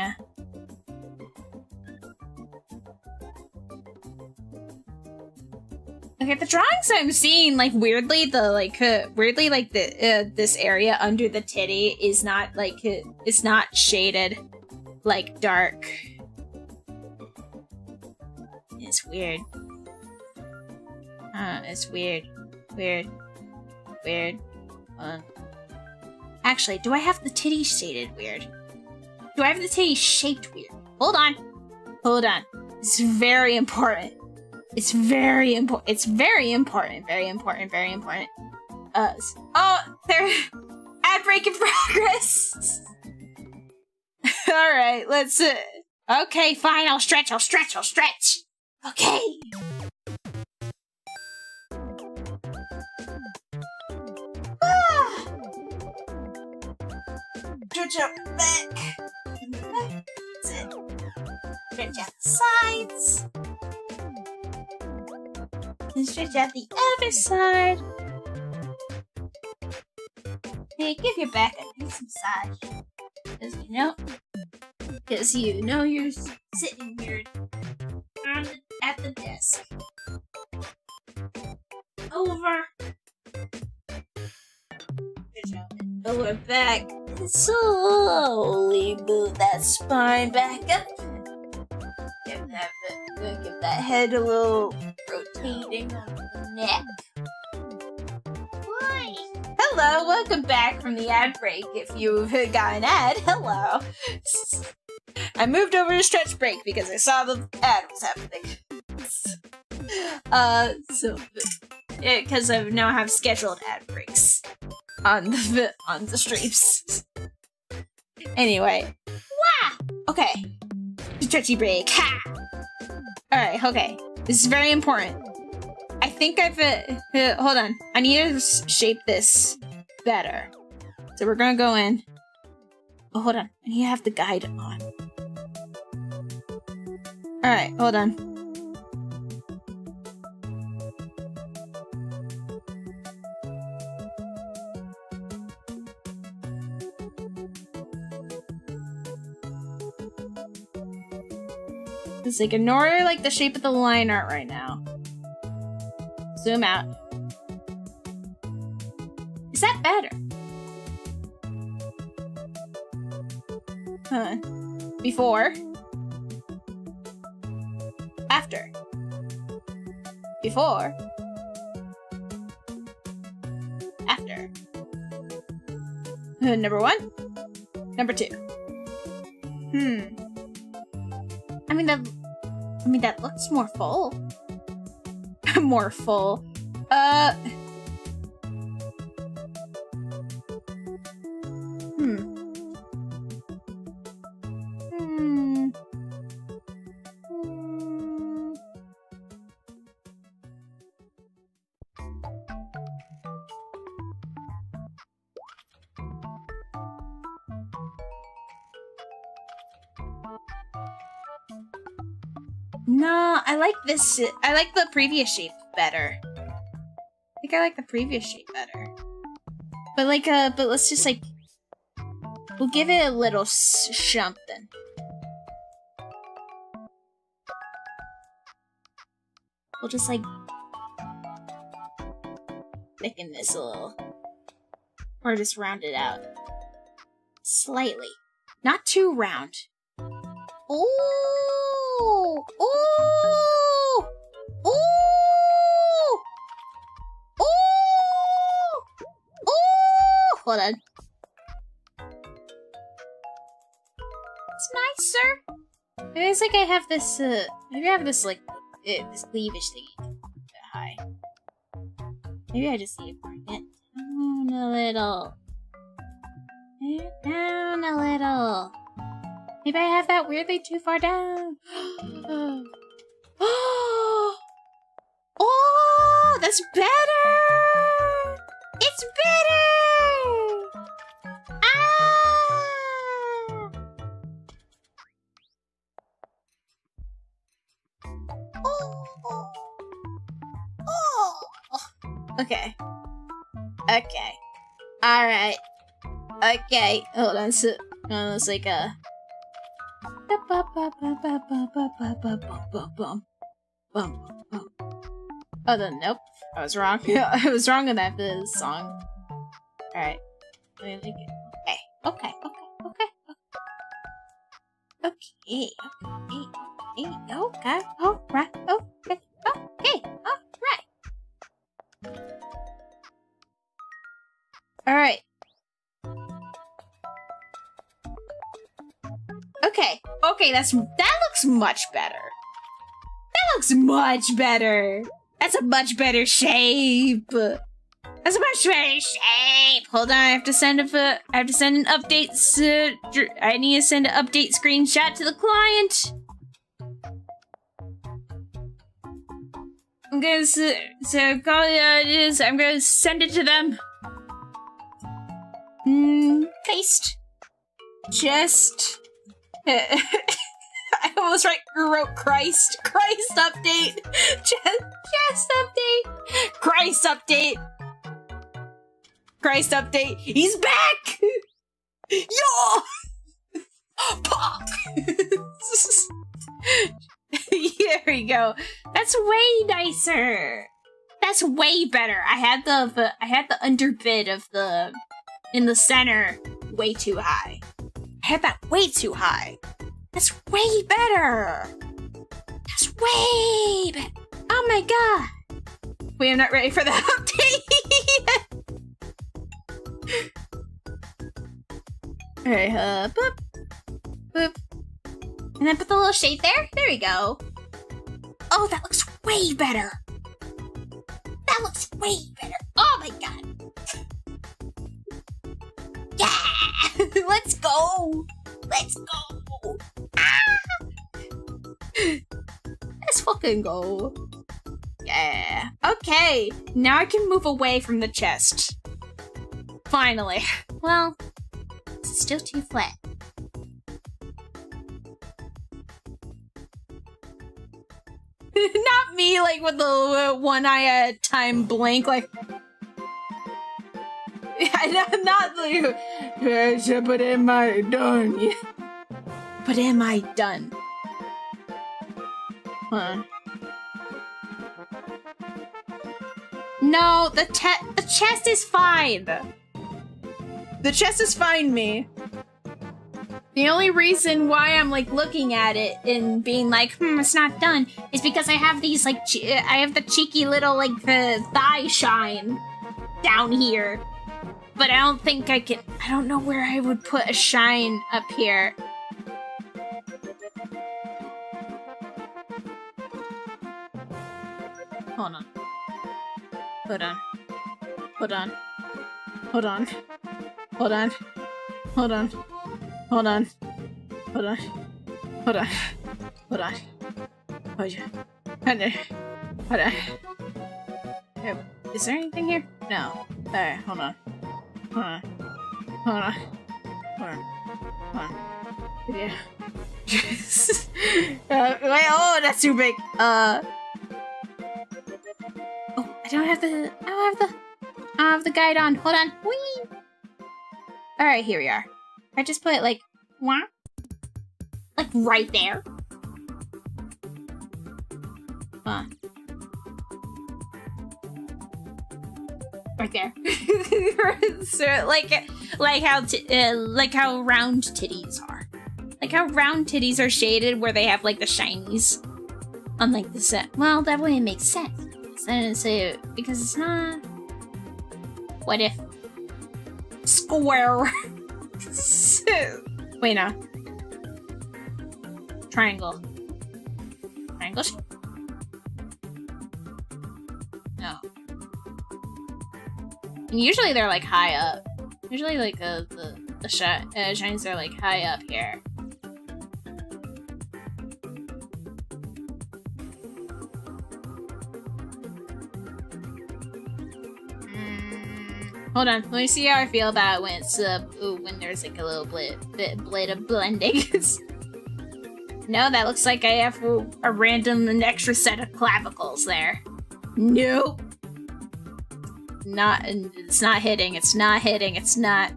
Okay, the drawings I'm seeing, like weirdly, the like uh, weirdly like the uh, this area under the titty is not like uh, it's not shaded like dark. It's weird. Uh, it's weird, weird, weird. Uh, actually, do I have the titty shaded weird? Do I have the titty shaped weird? Hold on, hold on. It's very important. It's very important. It's very important. Very important. Very important. Uh. Oh, there. Ad break in progress. All right. Let's. Uh, okay. Fine. I'll stretch. I'll stretch. I'll stretch. Okay. Ah. Stretch out back. Stretch out the sides and stretch out the other side. Hey, give your back a nice massage. Because you know, because you know you're sitting here on the, at the desk. Over. Good job. Lower back. Slowly move that spine back up. Give that, give that head a little rotating on the neck. Hi. Hello, welcome back from the ad break. If you've got an ad, hello. I moved over to stretch break because I saw the ad was happening. Uh, so because I now have scheduled ad breaks on the on the streams. Anyway, wow. Okay, stretchy break. Ha. All right. Okay. This is very important. I think I've... Uh, uh, hold on. I need to shape this better. So we're gonna go in. Oh, hold on. I need to have the guide on. Alright, hold on. Just like ignore like the shape of the line art right now. Zoom out. Is that better? Huh. Before. After. Before. After. Number one. Number two. Hmm. I mean, that I mean, that looks more full. more full. Uh... this I like the previous shape better. I think I like the previous shape better. But like, uh, but let's just like, we'll give it a little something. We'll just like, thicken this a little. Or just round it out. Slightly. Not too round. Ooh! Ooh! Hold on. It's nice, sir. Maybe it's like I have this, uh, maybe I have this, like, uh, this cleavage thingy. Hi. Maybe I just need to bring it down a little. Down a little. Maybe I have that weirdly too far down. Oh! Oh, that's better! It's better! Okay. Okay. Alright. Okay. Hold on. So, oh, it's like a. Oh, then nope. I was wrong. I was wrong on that for this song. Alright. Okay. Okay. Okay. Okay. Okay. Okay. Okay. Okay. Okay. Alright. Okay. Okay. Alright. Okay. Okay, that's that looks much better. That looks much better. That's a much better shape. That's a much better shape. Hold on, I have to send a I have to send an update. I need to send an update screenshot to the client. I'm gonna so, so call it is. I'm gonna send it to them. Mm, paste. Just. I almost wrote Christ. Christ update. Just, just update. Christ update. Christ update. He's back. Yo. Pop. there we go. That's way nicer. That's way better. I had the, the I had the underbid of the in the center way too high. I had that way too high. That's way better. That's way better. Oh my god. We I'm not ready for the update. Alright, uh, boop. Boop. And then put the little shade there. There we go. Oh, that looks way better. That looks way better. Oh my god. Yeah! Let's go! Let's go! Ah! Let's fucking go. Yeah. Okay, now I can move away from the chest. Finally. Well, it's still too flat. Not me, like with the uh, one eye at a time blink, like. I'm not. Yes, but am I done? But am I done? Huh. No, the the chest is fine. The chest is fine, me. The only reason why I'm like looking at it and being like, hmm, it's not done, is because I have these like, I have the cheeky little like the thigh shine down here. But I don't think I can, I don't know where I would put a shine up here. Hold on. Hold on. Hold on. Hold on. Hold on. Hold on. Hold on. Hold on. Hold on. Hold on. Hold on. Hold on. Is there anything here? No. Alright, hold on. Hold on. Hold on. Yeah. uh, wait, oh, that's too big. Uh. Oh, I don't have the. I don't have the. I have the guide on. Hold on. Whee! Alright, here we are. I just put it like, what? Like right there. Huh. Right there. so, like, like how, uh, like how round titties are. Like how round titties are shaded where they have like the shinies. Unlike the set. Well, that wouldn't make sense. Then say because it's not. What if square? Wait, no. Triangle. Triangle No. And usually they're like high up. Usually like uh, the the sh uh, are like high up here. Hold on, let me see how I feel about when it's uh, ooh, when there's like a little bit bit blade of blending. No, that looks like I have a, a random and extra set of clavicles there. Nope. Not, it's not hitting, it's not hitting, it's not.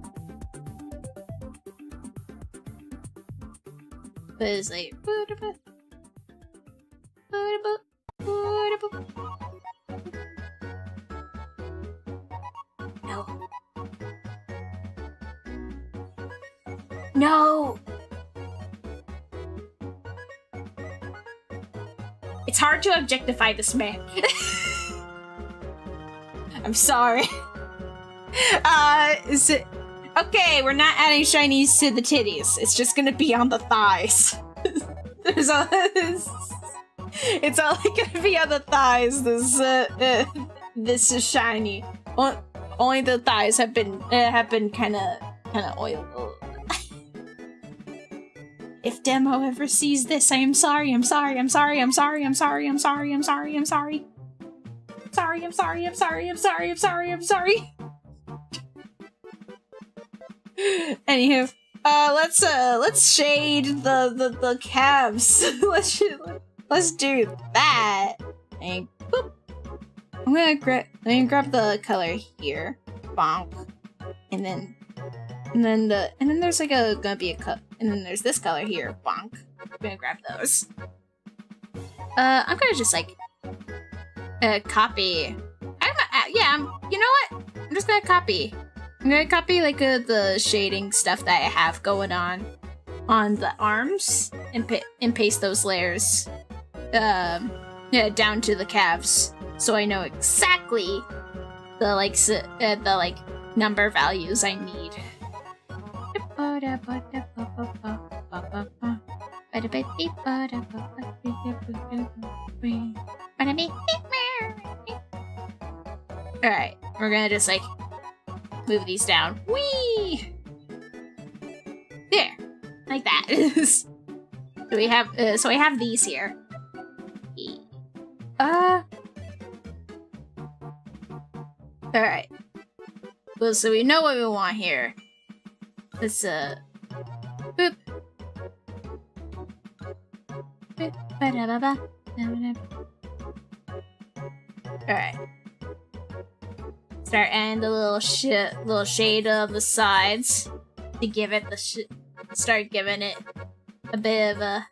But it's like... No. No! It's hard to objectify this man. I'm sorry. Uh, is it... Okay, we're not adding shinies to the titties. It's just gonna be on the thighs. There's all this. It's only gonna be on the thighs. This uh, uh this is shiny. Only the thighs have been uh, have been kind of kind of oil. if Demo ever sees this, I am sorry. I'm sorry. I'm sorry. I'm sorry. I'm sorry. I'm sorry. I'm sorry. I'm sorry. Sorry. I'm sorry. I'm sorry. I'm sorry. I'm sorry. I'm sorry. Anywho, uh, let's uh, let's shade the the the calves. let's let's do that. And boop. I'm gonna grab let me grab the color here, bonk, and then and then the and then there's like a gonna be a cut, and then there's this color here, bonk. I'm gonna grab those. Uh, I'm gonna just like uh copy. I'm uh, yeah. I'm, you know what? I'm just gonna copy I'm gonna copy like uh, the shading stuff that I have going on on the arms and, pa and paste those layers um, yeah, down to the calves so I know exactly the like uh, the like number values I need. Alright, we're gonna just like move these down. Whee! There, like that. so we have, uh, so I have these here. Uh. All right. Well, so we know what we want here. Let's uh. Boop. Boop. Ba -da -ba -ba. All right start adding the little shit, little shade of the sides to give it the sh start giving it a bit of a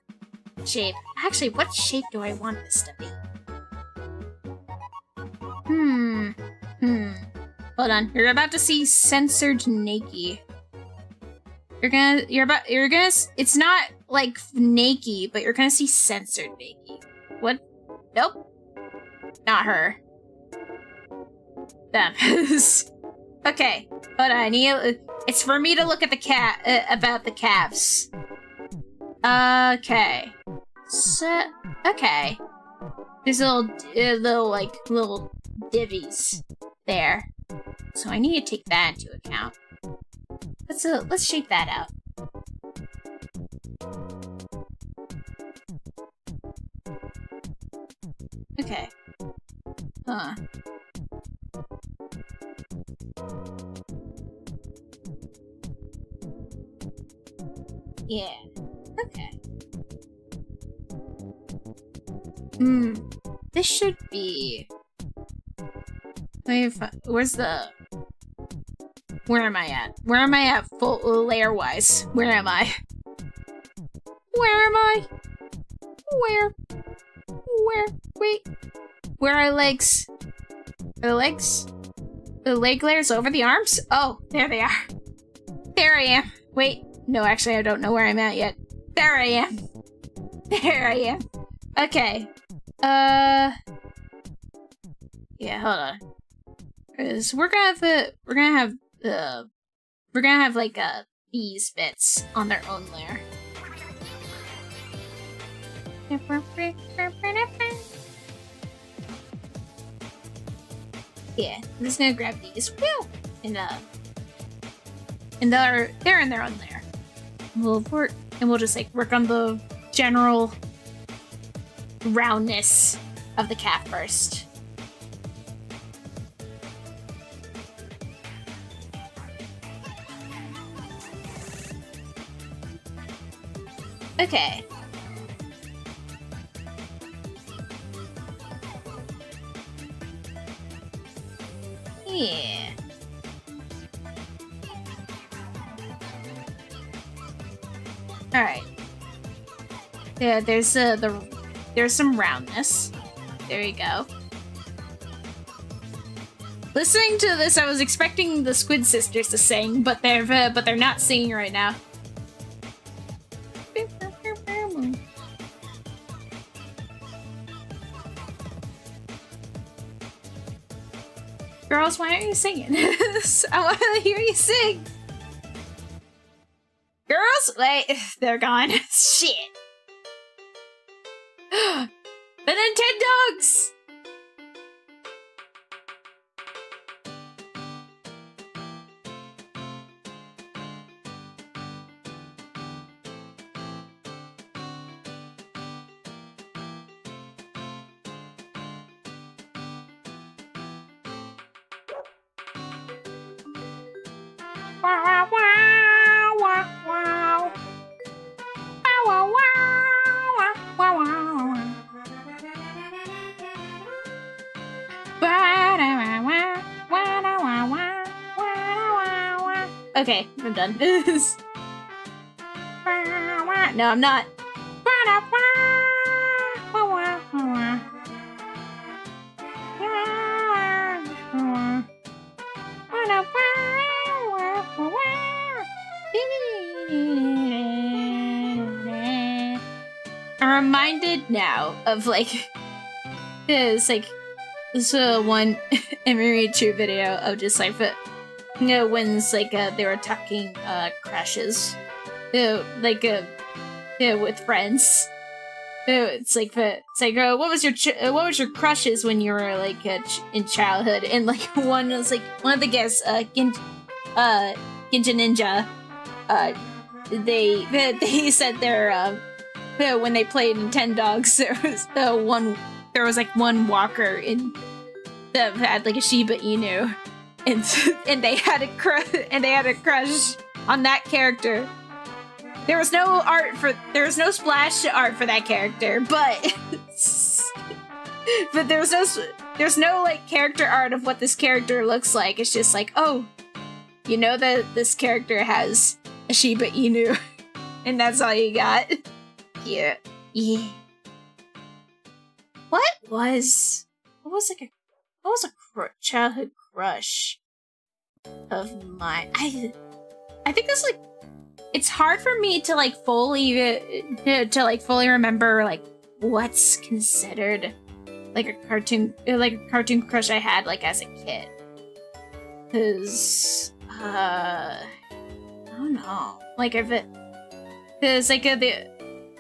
shape. Actually, what shape do I want this to be? Hmm. Hmm. Hold on. You're about to see censored Nakey. You're gonna, you're about, you're gonna, it's not like Nakey, but you're gonna see censored Nakey. What? Nope. Not her them. okay, but I need. It's for me to look at the cat uh, about the calves. Okay. So okay. There's little, uh, little like little divvies there. So I need to take that into account. Let's uh, let's shape that out. Okay. Huh. Yeah. Okay. Hmm. This should be... Where's the... Where am I at? Where am I at full layer-wise? Where am I? Where am I? Where? Where? Wait. Where are legs? Are the legs? The leg layers over the arms? Oh, there they are. There I am. Wait. No, actually, I don't know where I'm at yet. There I am. There I am. Okay. Uh. Yeah, hold on. We're gonna have the we're gonna have the we're gonna have like uh these bits on their own layer. Yeah, I'm just gonna grab these. Woo! And uh and they're they're in their own layer. We'll work and we'll just like work on the general roundness of the cat first. Okay. Yeah. Alright. Yeah, there's uh, the there's some roundness. There you go. Listening to this, I was expecting the Squid Sisters to sing, but they're uh, but they're not singing right now. Girls, why aren't you singing? I want to hear you sing. Girls, wait, they're gone. Shit. the Nintendogs! Wow, I'm done. no, I'm not. I'm reminded now of like this like this one Emirichu video of just like the you know when's like uh, they were talking uh crashes. Uh, like uh, uh, with friends. Uh, it's like the it's like uh, what was your uh, what was your crushes when you were like uh, ch- in childhood? And like one was like one of the guests uh uh Ginja Ninja uh they they, said their um uh, when they played Nintendogs, there was uh, one there was like one walker in that had like a Shiba Inu and and they had a crush and they had a crush on that character there was no art for there was no splash art for that character, but but there was no there's no like character art of what this character looks like. It's just like, oh, you know that this character has a Shiba Inu, and that's all you got. Yeah, yeah. What was what was like a what was a cr- childhood crush of mine? I I think this like it's hard for me to like fully uh, to like fully remember like what's considered like a cartoon like a cartoon crush I had like as a kid. Cause uh I don't know. Like if it cause like uh, the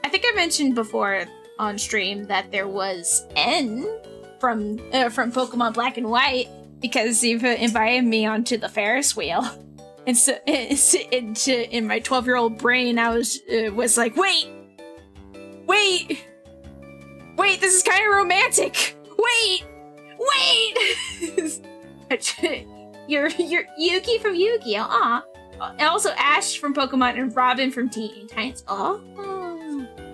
I think I mentioned before on stream that there was N from uh, from Pokemon Black and White because you've invited me onto the Ferris wheel. And so, and so in my 12 year old brain, I was uh, was like, wait, wait, wait, this is kind of romantic. Wait, wait. you're, you're Yuki from Yu Gi Oh! Uh-uh. Aw. And also Ash from Pokemon and Robin from Teen Titans. Oh,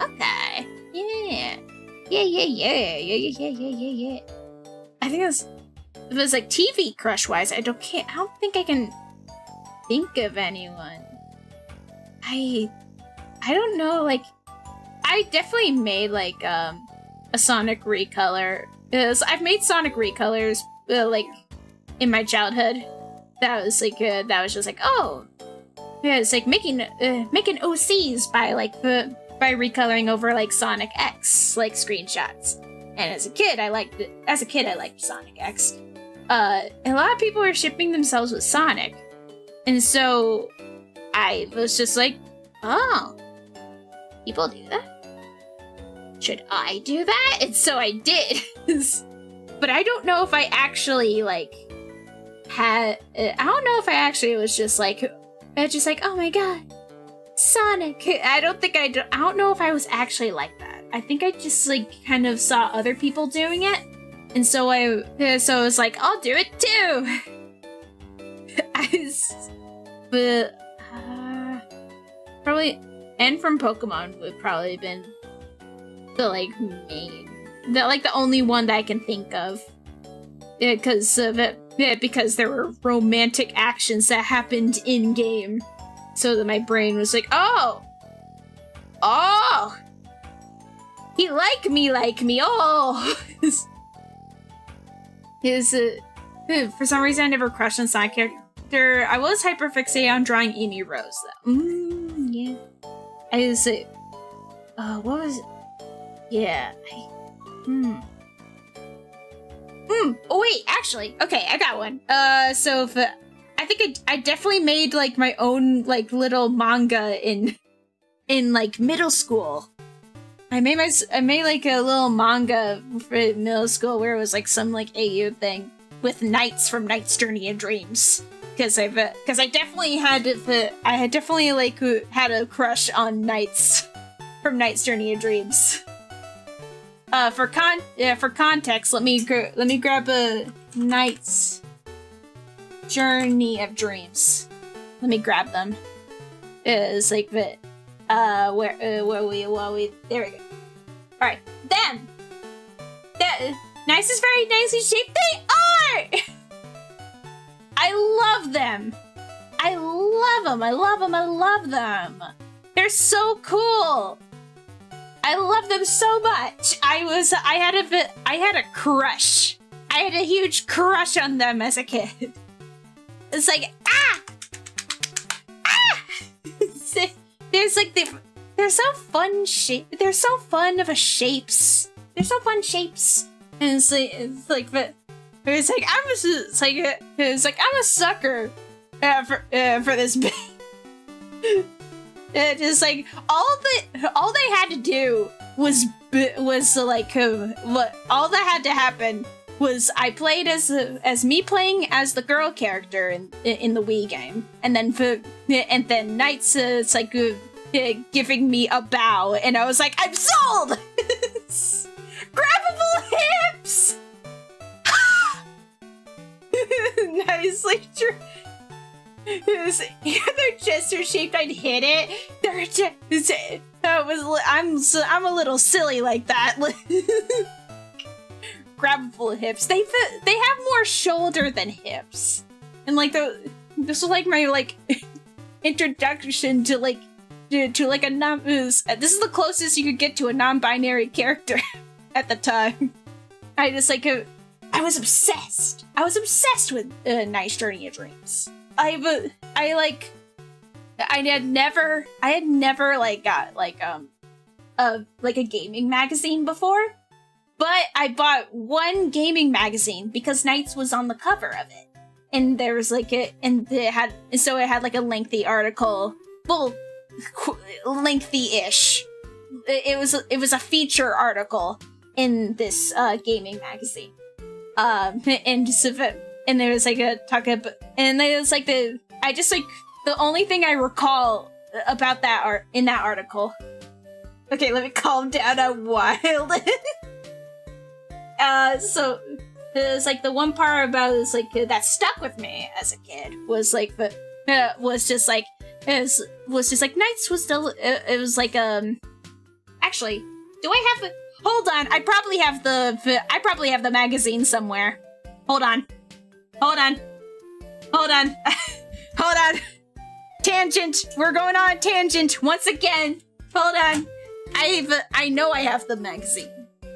okay. Yeah. Yeah, yeah, yeah, yeah, yeah, yeah, yeah, yeah. I think that's it was like TV crush wise. I don't can't. I don't think I can think of anyone. I I don't know, like I definitely made like um a Sonic recolor. Because I've made Sonic recolors uh, like in my childhood. That was like uh, that was just like oh yeah, it's like making uh, making OCs by like uh, by recoloring over like Sonic X like screenshots. And as a kid, I liked it. As a kid, I liked Sonic X. Uh, a lot of people are shipping themselves with Sonic, and so I was just like, oh, people do that? Should I do that? And so I did. but I don't know if I actually, like, had. Uh, I don't know if I actually was just like, I just like, oh my god, Sonic. I don't think I. Do, I don't know if I was actually like that. I think I just, like, kind of saw other people doing it. And so I. So I was like, I'll do it too. I was, but uh, probably and from Pokemon would probably been the like main, the like the only one that I can think of. because of it, yeah, because there were romantic actions that happened in game, so that my brain was like, oh, oh, he like me, like me, oh. Is uh, for some reason I never crushed on side character. I was hyperfixated on drawing Amy Rose though. Mm, yeah. I was uh, uh what was it? Yeah. I, hmm. Hmm. Oh wait, actually, okay, I got one. Uh, so if, uh, I think I, I definitely made like my own like little manga in in like middle school. I made my I made like a little manga for middle school where it was like some like AU thing with NiGHTS from NiGHTS Journey and Dreams because I've because I definitely had the I had definitely like had a crush on NiGHTS from NiGHTS Journey and Dreams. Uh, for con yeah, for context, let me let me grab a NiGHTS Journey of Dreams. Let me grab them. It's like the uh where uh, where we where we there we go. All right, them. That nice is very nicely shaped. They are. I love them. I love them. I love them. I love them. They're so cool. I love them so much. I was I had a bit I had a crush. I had a huge crush on them as a kid. It's like ah ah. There's like the they're so fun shape. They're so fun of a shapes. They're so fun shapes. And it's like, it's like, but it's like I'm a, it's like it's like I'm a sucker uh, for uh, for this. it is like all the all they had to do was was like uh, what all that had to happen was I played as as me playing as the girl character in in the Wii game, and then for and then NiGHTS uh, it's like uh, giving me a bow, and I was like, I'm sold! Grabbable hips! Nicely true. They're gesture shaped. I'd hit it. They're just. That was. I'm. I'm a little silly like that. Grabbable hips. They they have more shoulder than hips, and like the. This was like my like introduction to like to, to like a non this is the closest you could get to a non-binary character at the time. I just like uh, I was obsessed. I was obsessed with uh, NiGHTS Journey of Dreams. I uh, I like I had never I had never like got like um a like a gaming magazine before, but I bought one gaming magazine because NiGHTS was on the cover of it, and there was like a and it had and so it had like a lengthy article. Well, lengthy-ish. It was it was a feature article in this uh, gaming magazine. Um, and just and there was like a talk about, and there was like the I just like the only thing I recall about that art in that article. Okay, let me calm down a while. Uh, so there's like the one part about is like that stuck with me as a kid was like the uh, was just like it was, was just like NiGHTS was still. It, it, was like um. Actually, do I have? Hold on, I probably have the. I probably have the magazine somewhere. Hold on, hold on, hold on, hold on. Tangent. We're going on tangent once again. Hold on. I have. I know I have the magazine.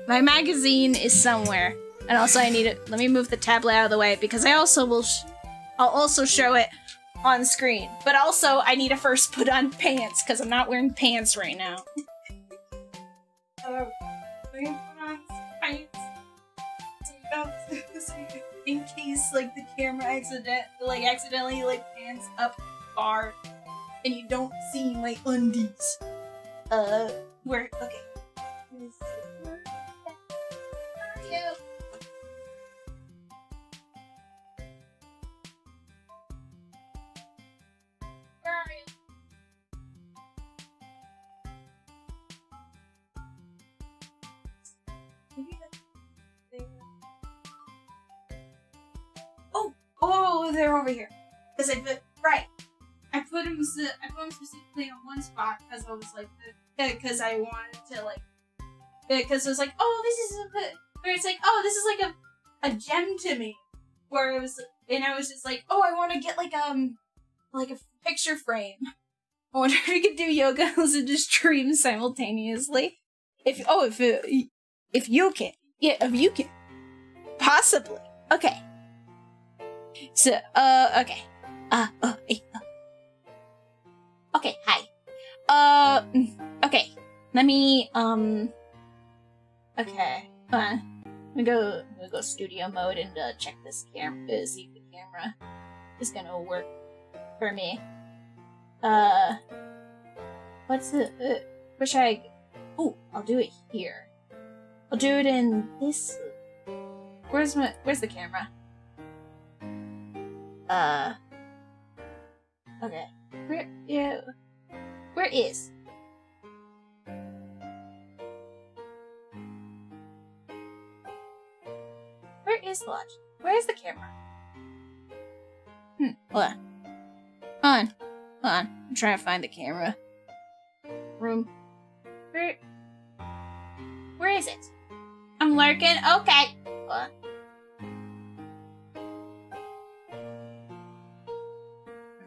My magazine is somewhere. And also I need it. Let me move the tablet out of the way because I also will. I'll also show it on screen. But also, I need to first put on pants because I'm not wearing pants right now. in case like the camera accident like accidentally like pans up far and you don't see my undies. Uh, where? Okay. On one spot because I was like, because I wanted to like, because it was like, oh, this is a. Where it's like, oh, this is like a a gem to me where it was and I was just like, oh, I want to get like um like a picture frame. I wonder if we could do yoga and listen to streams simultaneously. If oh, if uh, if you can, yeah, if you can, possibly. Okay. So, uh, okay. Uh, uh. Okay, hi. Uh, mm, okay. Let me, um, okay. Uh, gonna go, gonna go studio mode and uh, check this camera, uh, see if the camera is gonna work for me. Uh, what's the, uh, should I, oh, I'll do it here. I'll do it in this, where's my, where's the camera? Uh, okay. Where, yeah, where is? Where is the lodge? Where is the camera? Hmm, hold on. Hold on. Hold on. I'm trying to find the camera. Room. Where? Where is it? I'm lurking. Okay. Hold on.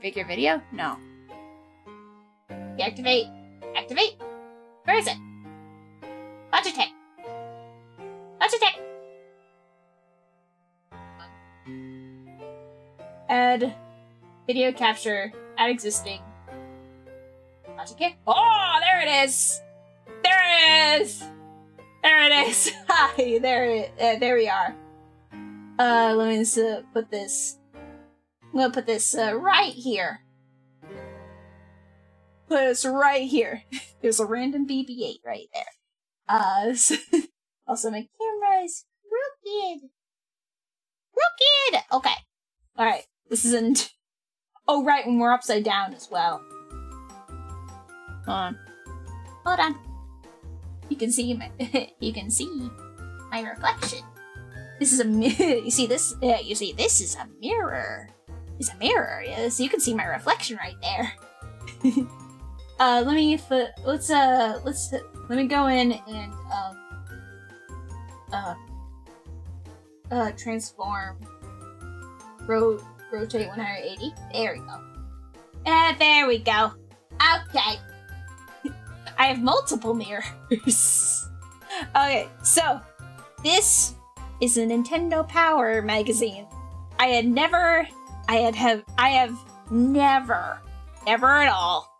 Configure video? No. Deactivate. Activate. Where is it? Logitech. Logitech. Add video capture. Add existing. Logitech. Oh, there it is. There it is. There it is. Hi. There. It, uh, there we are. Uh, let me just uh, put this. I'm gonna put this uh, right here. Put this right here. There's a random BB-8 right there. Uh, so also my camera is crooked. Crooked. Okay. All right. This isn't. Oh right, when we're upside down as well. Hold on. Hold on. You can see my. you can see my reflection. This is a mirror. You see this? Yeah, you see this is a mirror. It's a mirror. Yes, you can see my reflection right there. Uh, let me. let's uh. Let's let me go in and um. Uh. Uh. Transform. Ro rotate 180. There we go. Uh, there we go. Okay. I have multiple mirrors. okay, so this is a Nintendo Power magazine. I had never, I had have, I have never, never at all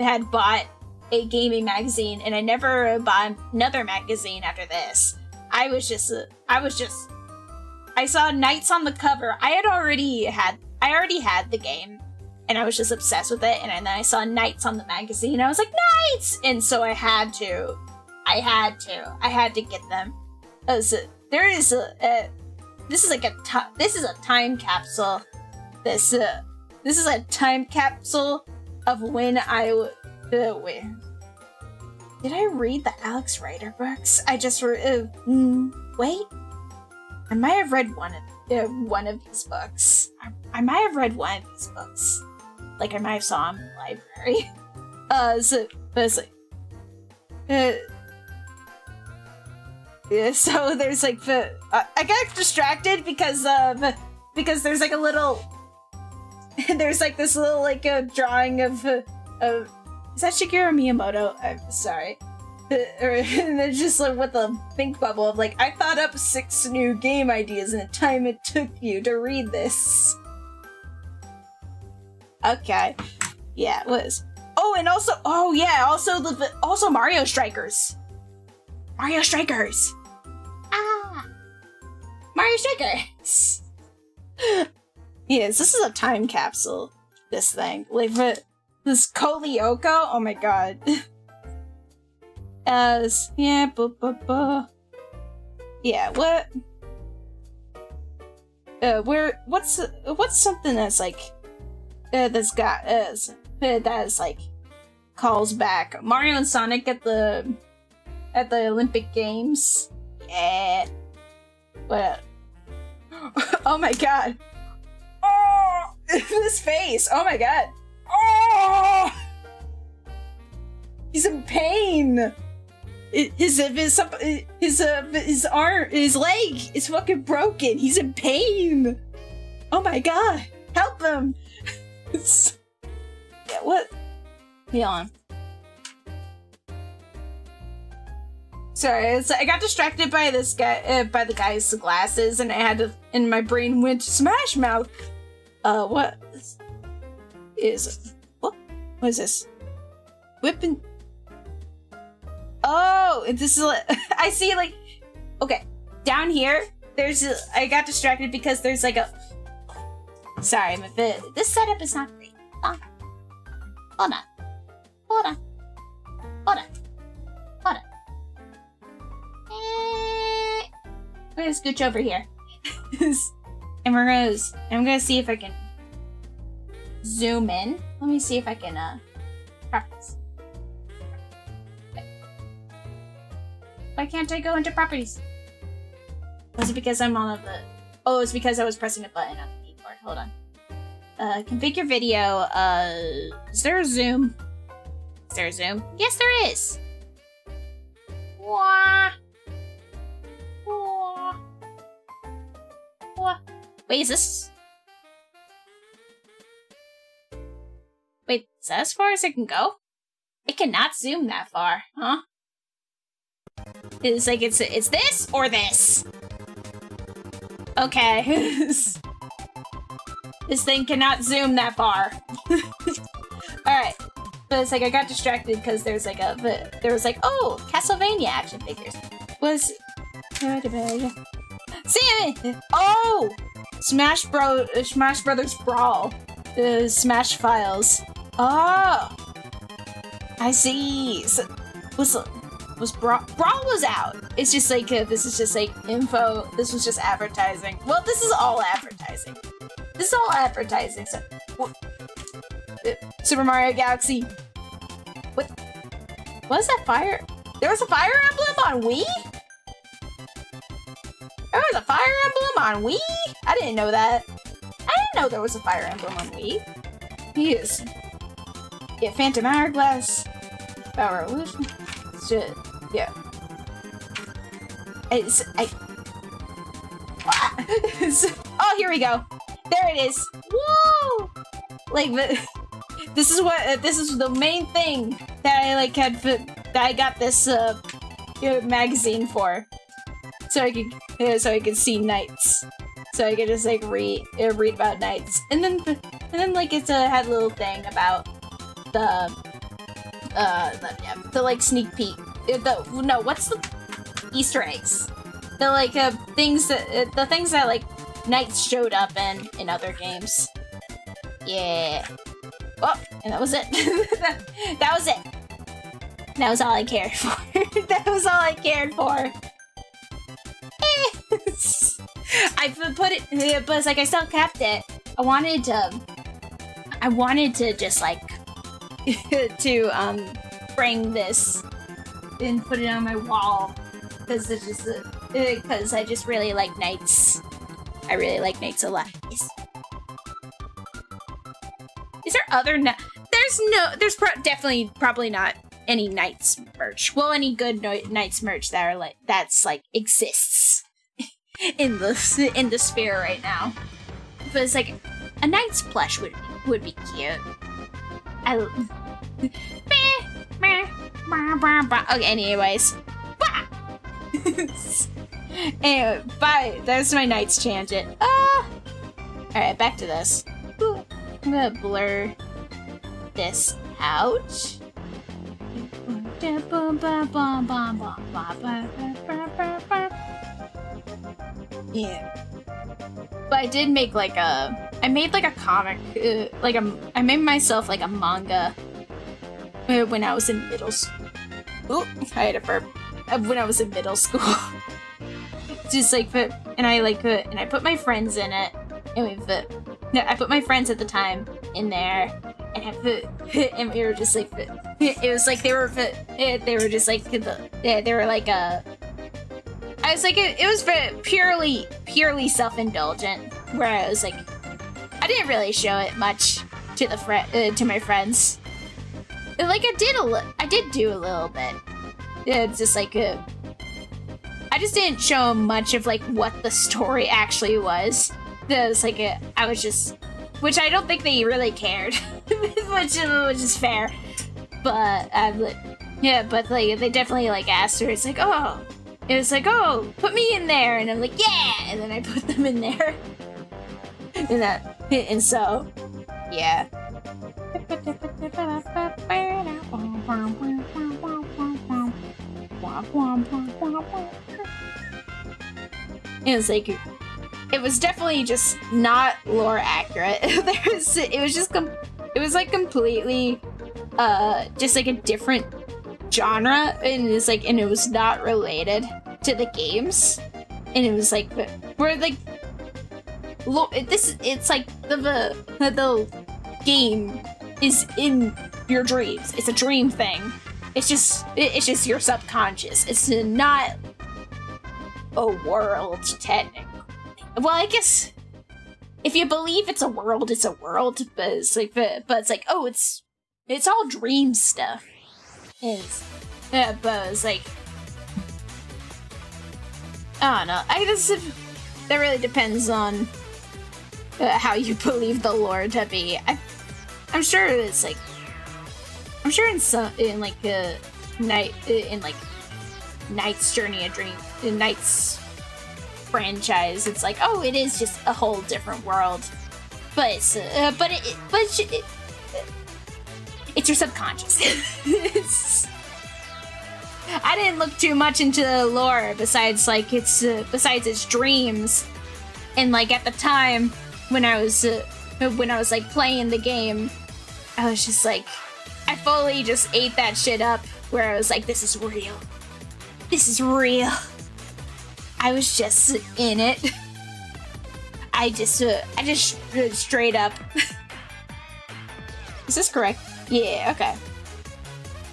had bought a gaming magazine, and I never bought another magazine after this. I was just, I was just, I saw NiGHTS on the cover. I had already had, I already had the game, and I was just obsessed with it. And then I saw NiGHTS on the magazine. I was like, NiGHTS! And so I had to, I had to, I had to get them. There is a, a this is like a this is a time capsule. This uh, this is a time capsule of when I uh, wait. Did I read the Alex Rider books? I just uh, mm, wait. I might have read one of uh, one of these books. I, I might have read one of these books. Like I might have saw them in the library. Uh, so, but it's like, uh, yeah, so there's like the uh, I got distracted because um because there's like a little there's like this little like a drawing of uh, of is that Shigeru Miyamoto? I'm sorry. and then just like with a think bubble of like I thought up six new game ideas in the time it took you to read this. Okay. Yeah, it was. Oh, and also, oh yeah, also the also Mario Strikers. Mario Strikers. Ah, Mario Strikers. yes, this is a time capsule. This thing, like but this Code Lyoko. Oh my god. As yeah, bu bu bu. Yeah, what? Uh, where? What's what's something that's like uh, that's got uh, that is like calls back Mario and Sonic at the at the Olympic Games. Yeah. What? oh my god. This face. Oh my god. Oh, he's in pain. his his his uh, his arm his leg is fucking broken. He's in pain. Oh my god, help him! yeah, what? Hold on. Sorry, I got distracted by this guy, uh, by the guy's glasses, and I had to, and my brain went Smash Mouth. Uh, what is, what? What is this? Whipping. Oh, this is, I see, like, okay, down here, there's, a, I got distracted because there's like a, sorry, but this setup is not great. Hold on. Hold on. Hold on. Hold on. Hold on. We're gonna scooch over here. and we're gonna, I'm gonna see if I can zoom in. Let me see if I can, uh, practice. Why can't I go into properties? Was it because I'm on the... Oh, it's because I was pressing a button on the keyboard. Hold on. Uh, configure video. Uh, is there a zoom? Is there a zoom? Yes, there is. Wah. Wait. Wait, is that as far as it can go? It cannot zoom that far, huh? It's like it's it's this or this. Okay. this thing cannot zoom that far. Alright. But it's like I got distracted because there's like a there was like, oh, Castlevania action figures. Was See Oh! Smash Bro Smash Brothers Brawl. The Smash files. Oh! I see. So, was was Brawl, Brawl was out. It's just like uh, this is just like info. This was just advertising. Well, this is all advertising. This is all advertising. So, uh, Super Mario Galaxy. What? Is that fire? There was a Fire Emblem on Wii. There was a Fire Emblem on Wii. I didn't know that. I didn't know there was a Fire Emblem on Wii. He is. Yeah, Phantom Hourglass. Power Revolution. Shit. Yeah. It's, I... oh, here we go. There it is. Woo! Like, the, this is what, uh, this is the main thing that I, like, had, that I got this, uh, magazine for. So I could, uh, so I could see NiGHTS. So I could just, like, read, uh, read about NiGHTS. And then, and then, like, it's a, had a little thing about the, uh, the, yeah, the, like, sneak peek the no, what's the Easter eggs? The like uh, things that uh, the things that like NiGHTS showed up in in other games. Yeah. Oh, and that was it. that was it. That was all I cared for. that was all I cared for. I put it, but it's like I still kept it. I wanted to. I wanted to just like to um bring this and put it on my wall because it's just because uh, I just really like NiGHTS. I really like NiGHTS a lot. Is, there other There's no. There's pro definitely probably not any NiGHTS merch. Well, any good NiGHTS merch that are like that's like exists in the in the sphere right now. But it's like a NiGHTS plush would would be cute. I. Okay, anyways. anyway, bye. That's my NiGHTS tangent. Ah! Alright, back to this. I'm gonna blur this out. Yeah. But I did make like a... I made like a comic, uh, like a... I made myself like a manga when I was in middle school. Oh, I had a burp. When I was in middle school. Just like put, and I like put, and I put my friends in it. And we put, I put my friends at the time in there. And I put, and we were just like, it was like they were, they were just like, the, they were like a, I was like, it, it was purely, purely self-indulgent. Where I was like, I didn't really show it much to the friend, uh, to my friends. Like I did a I did do a little bit. it's just like a. I just didn't show much of like what the story actually was. It was like a, I was just, which I don't think they really cared, which, which is fair. But um, yeah, but like they definitely like asked her. It's like, oh, it was like, oh, put me in there, and I'm like, yeah, and then I put them in there, and that, and so, yeah. It was like, it was definitely just not lore accurate. There's, it was just, it was like completely, uh, just like a different genre, and it's like, and it was not related to the games, and it was like, we're like, lo- this, it's like the the the game is in your dreams. It's a dream thing. It's just it's just your subconscious. It's not a world technically. Well, I guess if you believe it's a world, it's a world. But it's like but, but it's like oh, it's it's all dream stuff. Is yeah, but it's like I don't know. I guess if, that really depends on uh, how you believe the lore to be. I, I'm sure it's like I'm sure in some in like a night in like NiGHTS Journey a Dream in NiGHTS franchise, it's like oh, it is just a whole different world, but uh, but it but it's, it, it's your subconscious. it's, I didn't look too much into the lore besides like it's uh, besides its dreams, and like at the time when I was uh, when I was like playing the game, I was just like I fully just ate that shit up where I was like, this is real. This is real. I was just in it. I just, uh, I just uh, straight up. is this correct? Yeah, okay.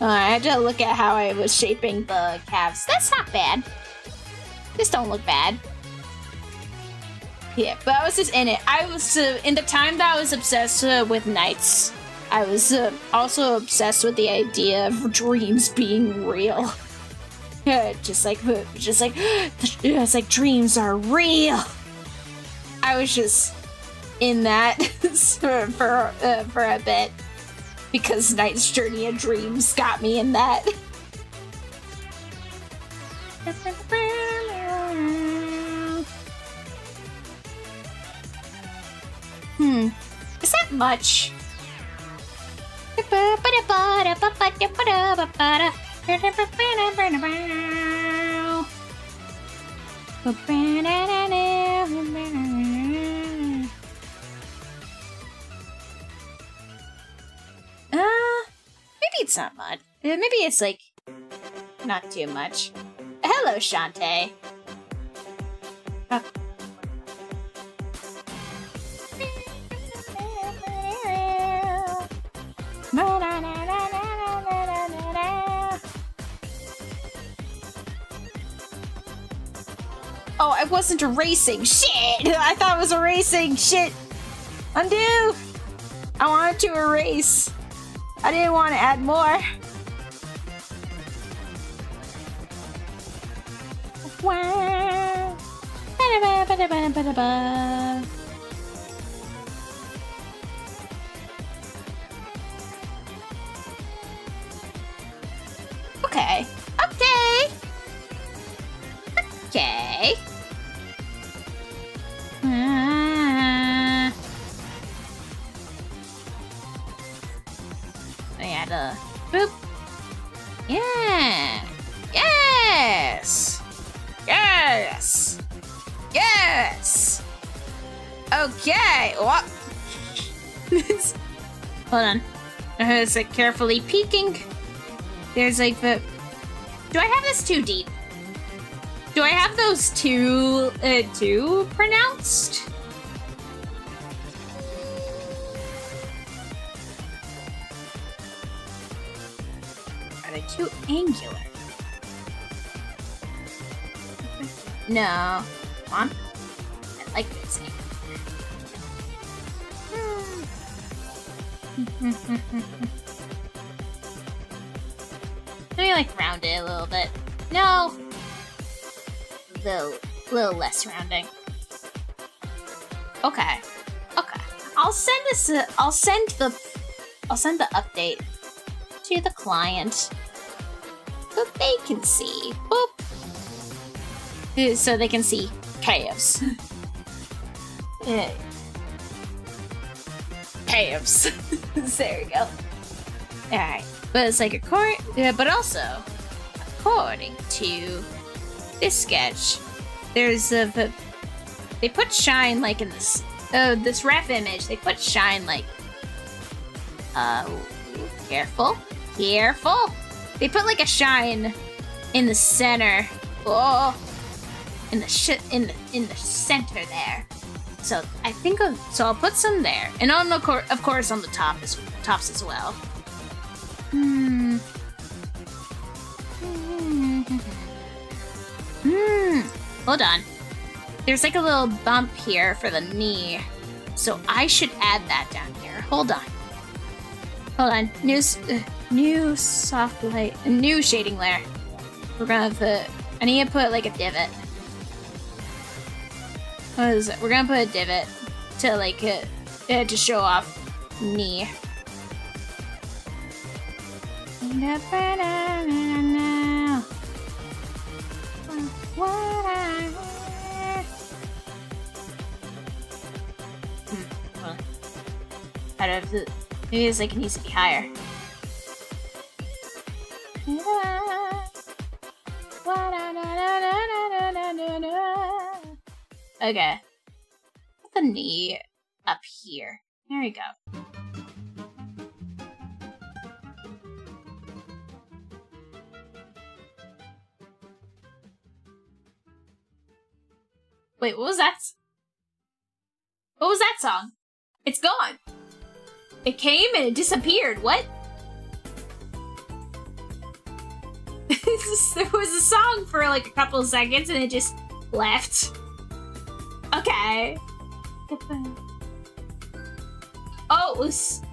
Uh, I had to look at how I was shaping the calves. That's not bad. This don't look bad. Yeah, but I was just in it. I was, uh, in the time that I was obsessed uh, with NiGHTS, I was uh, also obsessed with the idea of dreams being real. Just like, just like, it's like dreams are real. I was just in that for for, uh, for a bit because NiGHTS Journey of Dreams got me in that. Hmm, is that much? Uh, maybe it's not much. Maybe it's like not too much. Hello, Shantae. Uh, wasn't erasing. Shit! I thought it was erasing. Shit! Undo! I wanted to erase. I didn't want to add more. Wow. It's like carefully peeking. There's like the. Do I have this too deep? Do I have those too uh, too pronounced? Are they too angular? No. Come on. I like this. like round it a little bit. No. Little, little less rounding. Okay. Okay. I'll send this. Uh, I'll send the. I'll send the update to the client so they can see. Boop. So they can see chaos. Chaos. there we go. Alright. But it's like a court, yeah, but also, according to this sketch, there's a, the, they put shine like in this, uh, this ref image, they put shine like, uh, careful, careful. They put like a shine in the center. Oh, in the shit in the in the center there. So I think of, so. I'll put some there, and on the of course on the top tops as well. Hmm. Hmm. Hold on. There's like a little bump here for the knee, so I should add that down here. Hold on. Hold on. New, uh, new soft light, a new shading layer. We're gonna put. I need to put like a divot. What is it? We're gonna put a divot to like uh, to show off knee. I the, maybe it's like needs to be higher. Okay. Put the knee up here. There we go. Wait, what was that? What was that song? It's gone. It came and it disappeared. What? there was a song for like a couple of seconds and it just left. Okay. Oh, it was.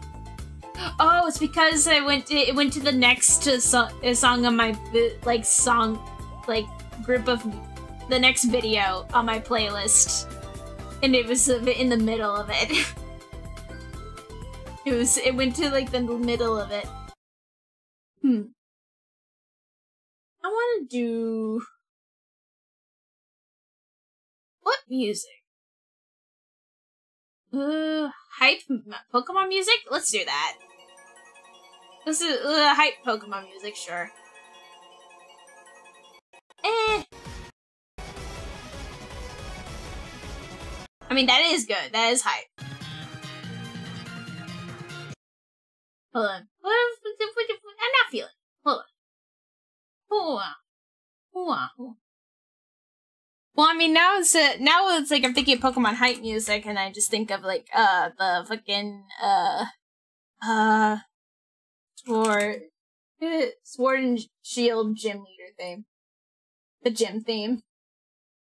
Oh, it's because I went. To, it went to the next to so, uh, song on my like song, like group of the next video on my playlist, and it was in the middle of it. it was. It went to like the middle of it. Hmm. I want to do. What music? Uh, hype Pokemon music? Let's do that. This is uh, hype Pokemon music, sure. Eh. I mean, that is good. That is hype. Hold on. What I'm not feeling. Hold on. Hold on. Hold on. Well, I mean, now it's uh, now it's like I'm thinking of Pokemon hype music, and I just think of like uh the fucking uh uh Sword Sword and Shield gym leader theme, the gym theme.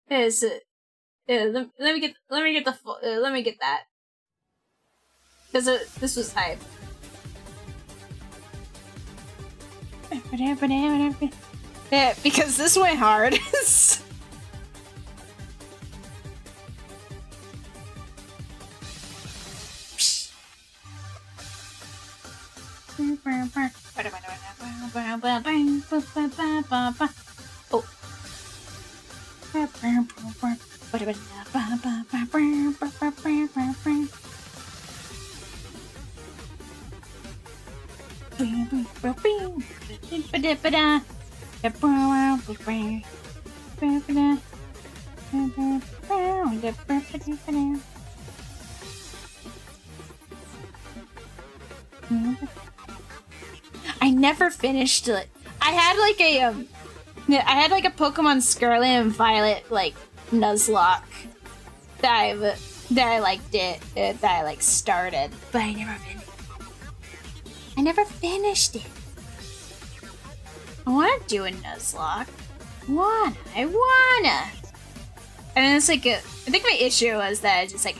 Is let, let me get let me get the fu- uh, let me get that because uh, this was hype. Yeah, because this went hard. Oh. I never finished it. I had like a um, I had like a Pokemon Scarlet and Violet like Nuzlocke that I that I like did uh, that I like started, but I never finished. I never finished it. I want to do a Nuzlocke. Wanna? I wanna. And it's like a, I think my issue was that I just like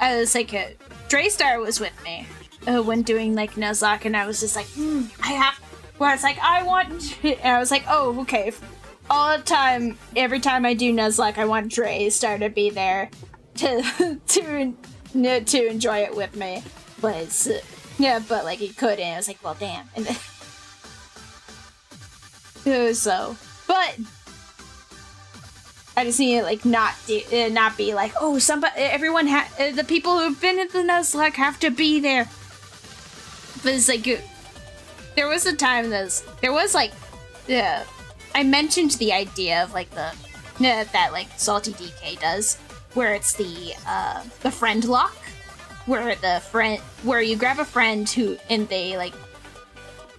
I was like a Draystar was with me uh, when doing like Nuzlocke, and I was just like, hmm, I have. where it's like I want, and I was like, oh, okay. All the time, every time I do Nuzlocke, I want Dre Star to be there to to to enjoy it with me. But yeah, but like he couldn't. I was like, well, damn. And then, so, but I just need to like not do, uh, not be like, oh, somebody, everyone, ha- uh, the people who've been at the Nuzlocke have to be there. But it's like, uh, there was a time that there was like, yeah, I mentioned the idea of like the that like Salty DK does, where it's the uh, the friend lock, where the friend where you grab a friend who and they like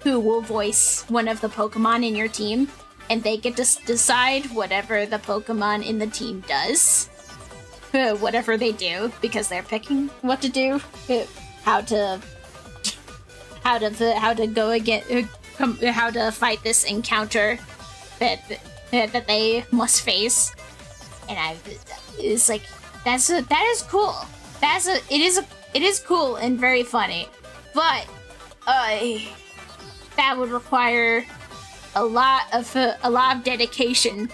who will voice one of the Pokemon in your team, and they get to decide whatever the Pokemon in the team does. Uh, whatever they do, because they're picking what to do, uh, how to, how to, how to go again, uh, how to fight this encounter that that they must face, and I, it's like that's a, that is cool. That's a, it is a, it is cool and very funny, but, uh, that would require a lot of uh, a lot of dedication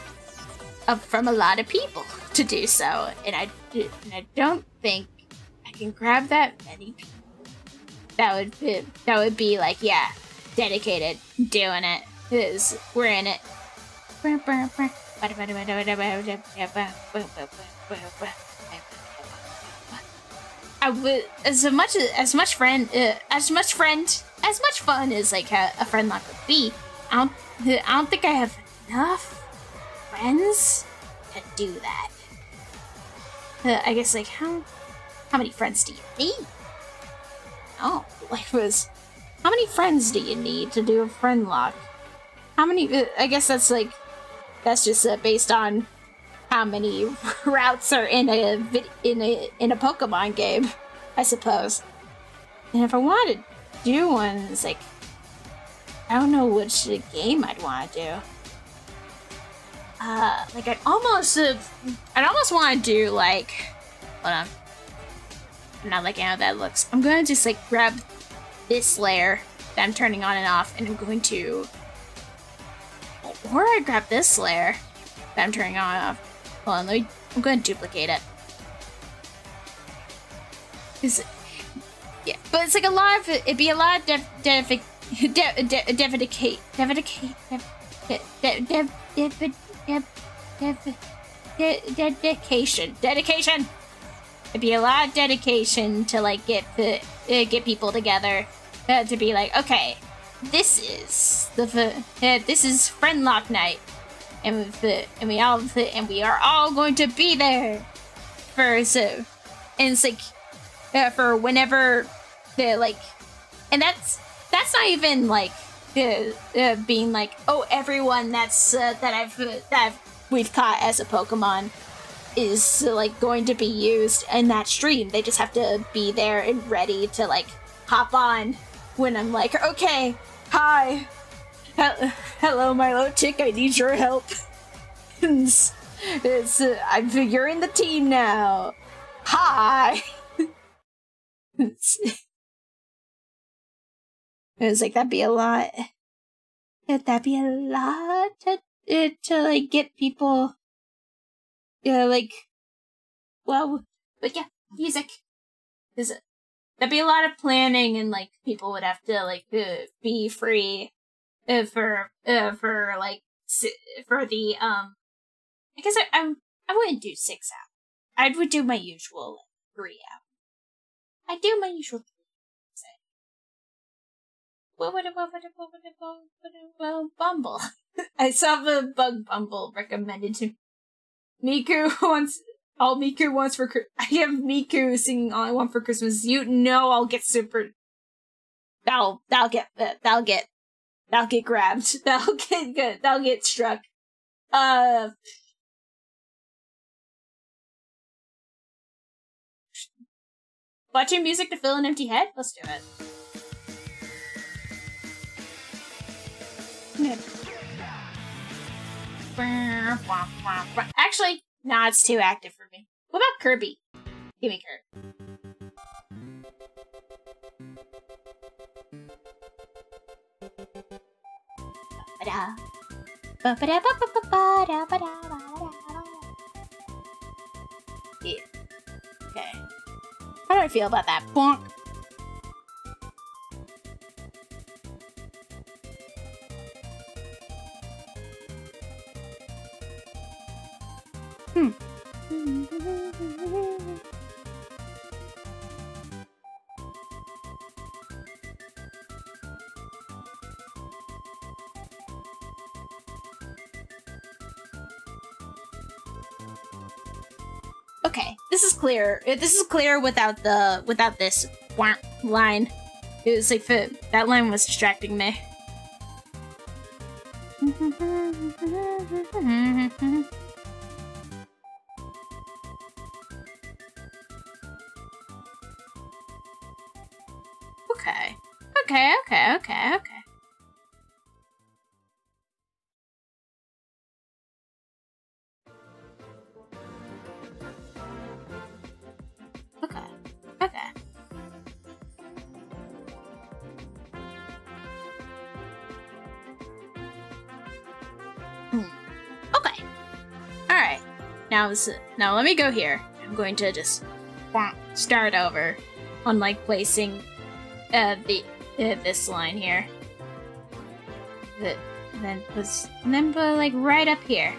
of, from a lot of people to do so, and I and I don't think I can grab that many people. That would be, that would be like yeah, dedicated, doing it. Is we're in it. I would as much as much friend uh, as much friend as much fun as like a, a friend lock would be. I don't I don't think I have enough friends to do that. Uh, I guess like how how many friends do you need? Oh, like was how many friends do you need to do a friend lock? How many? Uh, I guess that's like that's just uh, based on how many routes are in a in a in a Pokemon game, I suppose. And if I wanted to do one, it's like I don't know which game I'd want to do. Uh, like I'd almost, uh, I'd almost want to do like, hold on. I'm not liking how that looks. I'm gonna just like grab this layer that I'm turning on and off, and I'm going to, or I grab this layer that I'm turning on off. Hold on, let me. I'm gonna duplicate it. Is? Yeah, but it's like a lot of it'd be a lot of def, def, dedication, dedication. It'd be a lot of dedication to like get the uh, get people together uh, to be like, okay, this is the uh, this is friend lock night, and the and we all and we are all going to be there for so, and it's like uh, for whenever the like, and that's that's not even like uh, uh, being like, oh, everyone that's uh, that I've that I've, we've caught as a Pokemon is like going to be used in that stream. They just have to be there and ready to like hop on when I'm like, okay, hi, He- hello, my chick, I need your help. it's, it's uh, I'm in the team now. Hi. it's, was like that'd be a lot. That'd be a lot to uh, to like get people. Yeah, like, well, but yeah, music. Is it? That'd be a lot of planning, and like people would have to like uh, be free uh, for uh, for like for the um. I guess I I, I wouldn't do six hours. I would do my usual like, three hours. I do my usual three Bumble. I saw the bug bumble recommended to Miku wants all Miku wants for I have Miku singing all I want for Christmas. You know I'll get super that'll that'll get that'll get that'll get grabbed. That'll get good. That'll get struck. Uh Watching music to fill an empty head? Let's do it. Actually, nah, it's too active for me. What about Kirby? Give me Kirby. Yeah. Okay. How do I feel about that? Bonk. Clear. Uh, This is clear without the without this line. It was like that line was distracting me. Now, this, now let me go here. I'm going to just start over on like placing uh, the uh, this line here. The, then and then put like right up here.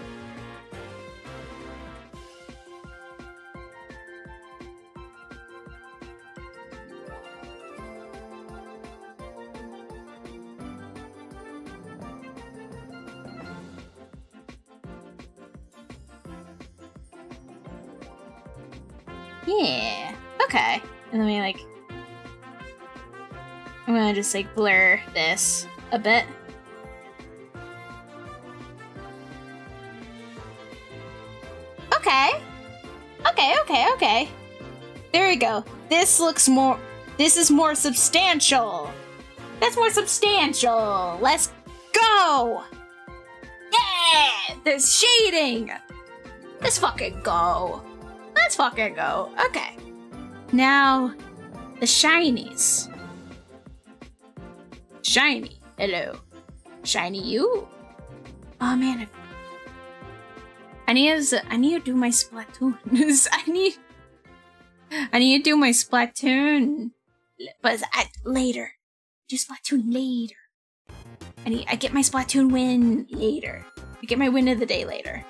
Just like blur this a bit. Okay. Okay, okay, okay. There we go. This looks more this is more substantial. That's more substantial. Let's go. Yeah! There's shading. Let's fucking go. Let's fucking go. Okay. Now, the shinies. Shiny. Hello. Shiny you. Oh man. I- I need to, I need to do my Splatoon. I need I need to do my Splatoon. But I, later. Do Splatoon later. I need I get my Splatoon win later. I get my win of the day later.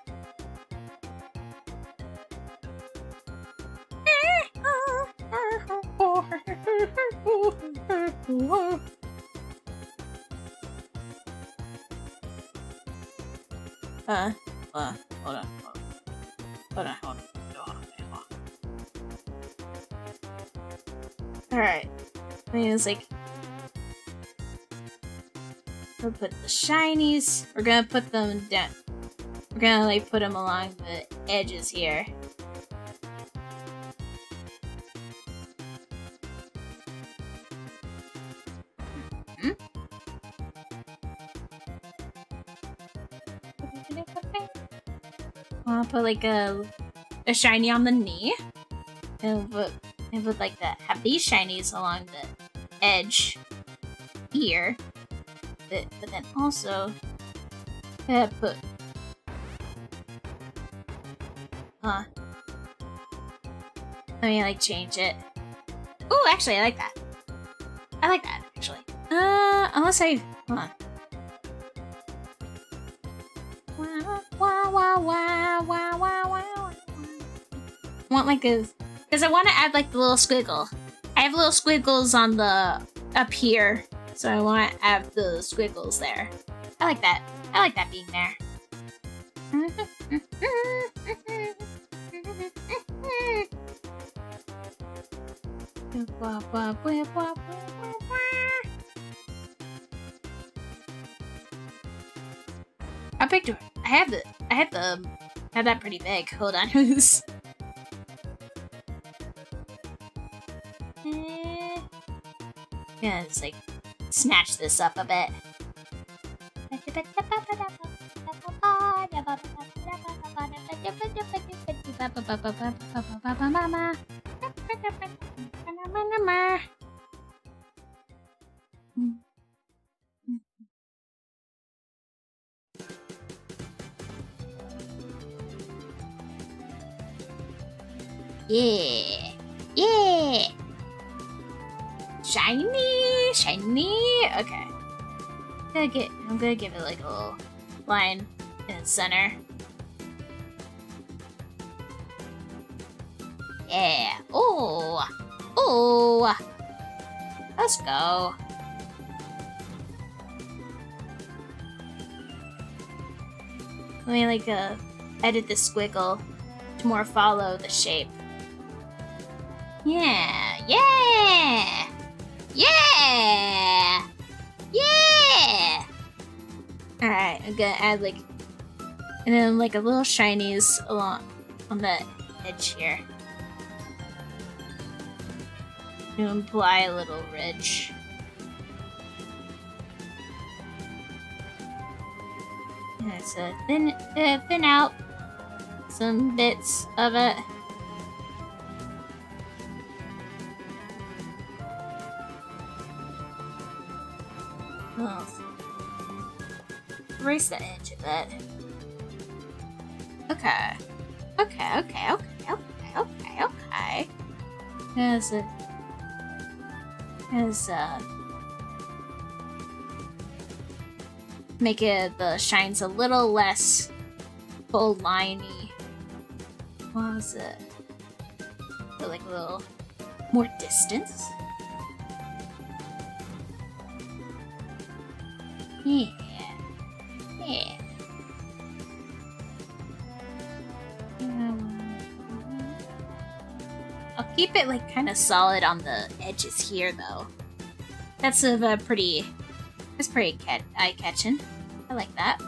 Uh, uh, hold on, hold on, hold on, hold on, hold on, hold on. Alright. I mean, it's like. We'll put the shinies. We're gonna put them down. We're gonna like put them along the edges here. Put like a a shiny on the knee, and put and like that. Have these shinies along the edge here, but, but then also uh, put. Huh. Let me like change it. Oh, actually, I like that. I like that actually. Uh, unless I hold on. Want like a, because I want to add like the little squiggle. I have little squiggles on the up here, so I want to add the squiggles there. I like that. I like that being there. I picked I have the I have the um, I have that pretty big. Hold on. gonna just like snatch this up a bit. Yeah. Okay. I'm gonna get. I'm gonna give it like a little line in the center. Yeah. Oh. Oh. Let's go. Let me like uh edit the squiggle to more follow the shape. Yeah. Yeah. Yeah. Yeah. All right, I'm gonna add like, and then like a little shinies along on the edge here to imply a little ridge. Yeah, so thin, uh, thin out some bits of it. Erase the edge of it. Okay. Okay, okay, okay, okay, okay, okay. There's a... There's a... Make it, the shines a little less full liney. What was it? So like a little more distance. Keep it like kind of solid on the edges here though. That's a, a pretty, that's pretty cat eye catching. I like that.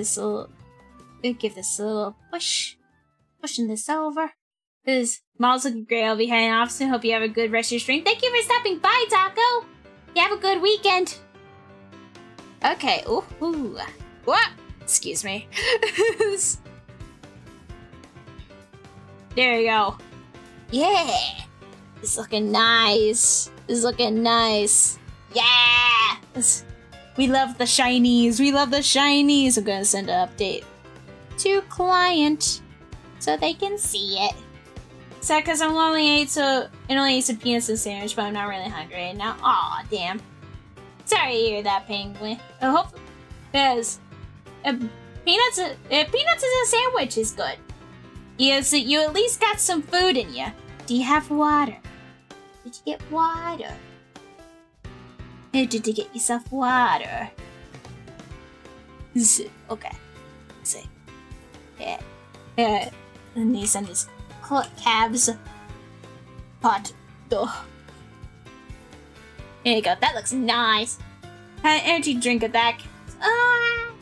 This a little, give this a little push. Pushing this over. This mom's looking great. I'll be heading off soon. Hope you have a good rest of your stream. Thank you for stopping by, Taco. You have a good weekend. Okay. Ooh. ooh. What? Excuse me. there you go. Yeah. It's looking nice. It's looking nice. Yeah. It's, we love the shinies. We love the shinies. I'm gonna send an update to client so they can see it. Sad because I'm only ate so I only ate some peanuts and sandwich, but I'm not really hungry right now. Aw, damn. Sorry to hear that, penguin. I hope because uh, peanuts, uh, peanuts in a sandwich is good. Yes, you at least got some food in you. Do you have water? Did you get water? Did you get yourself water? Z- Okay. See. Yeah. Yeah. And these and these calves. Pot. Ugh. There you go. That looks nice. Have energy drink that. Uh,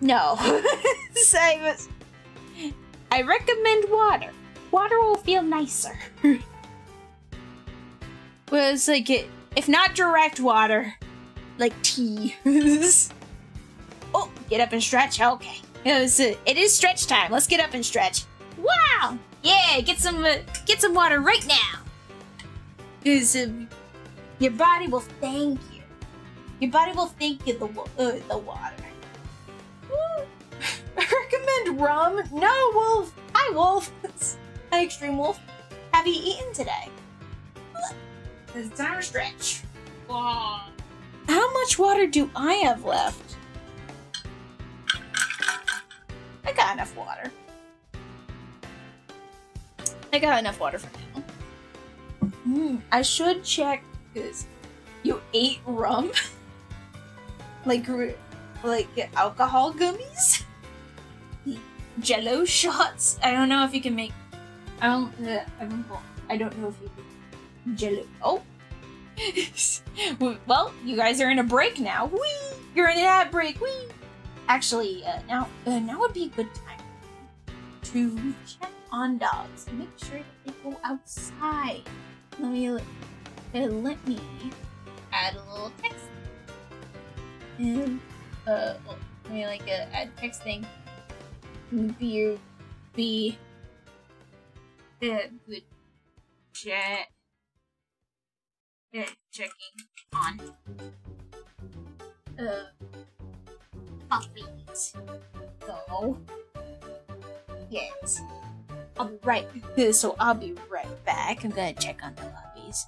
no. Same as. I recommend water. Water will feel nicer. Was like it, if not direct water, like tea. oh, get up and stretch. Okay. It, was, uh, it is stretch time. Let's get up and stretch. Wow! Yeah, get some uh, get some water right now. Cause uh, your body will thank you. Your body will thank you the uh, the water. I recommend rum. No, Wolf. Hi, Wolf. Hi, Extreme Wolf. Have you eaten today? It's time to stretch. How much water do I have left? I got enough water. I got enough water for now. Mm, I should check because you ate rum, like like alcohol gummies, Jello shots. I don't know if you can make. I don't. Uh, I don't. I don't know if you can Jello. Oh. well, you guys are in a break now. Whee! You're in ad break. Whee! actually, uh, now uh, now would be a good time to check on dogs make sure that they go outside. Let me uh, let me add a little text. And uh, let me like uh, add texting. Be be uh, good chat. Checking on uh puppies. Go. Yes. I'll be right. So I'll be right back. I'm gonna check on the puppies.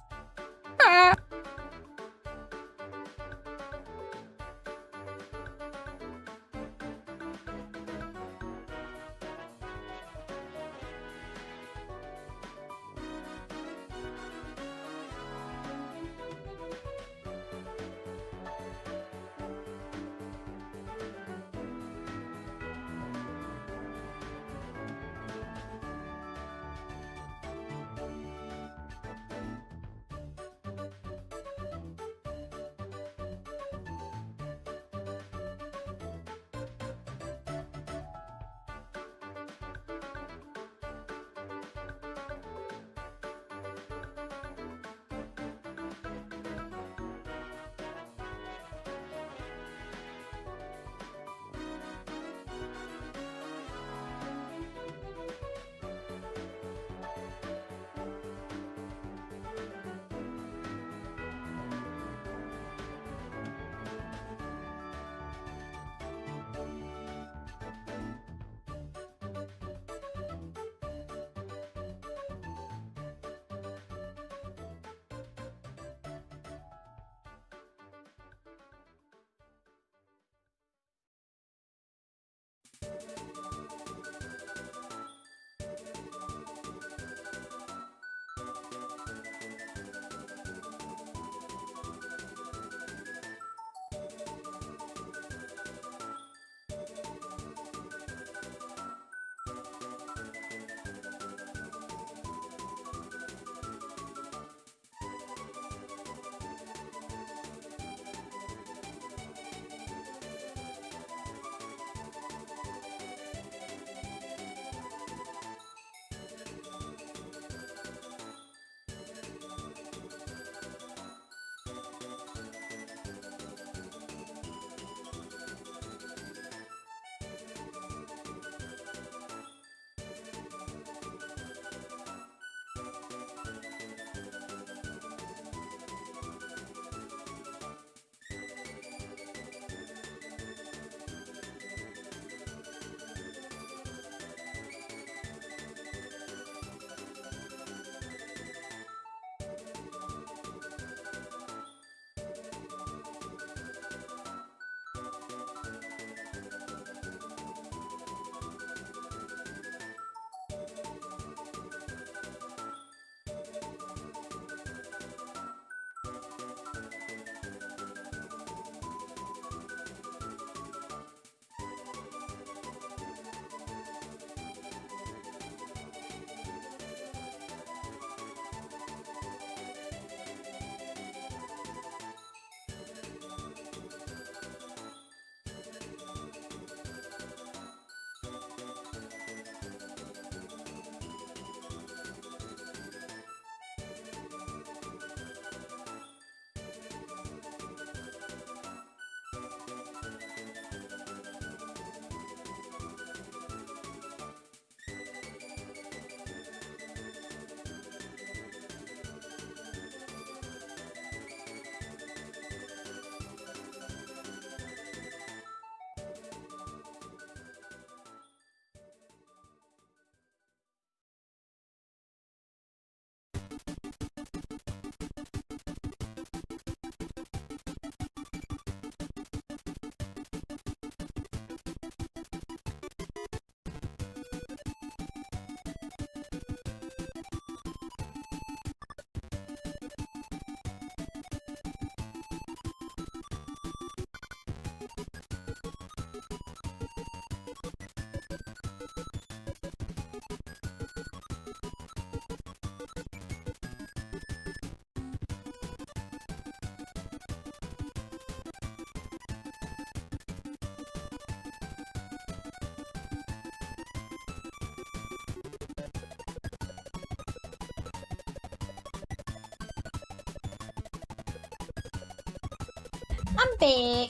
I'm back.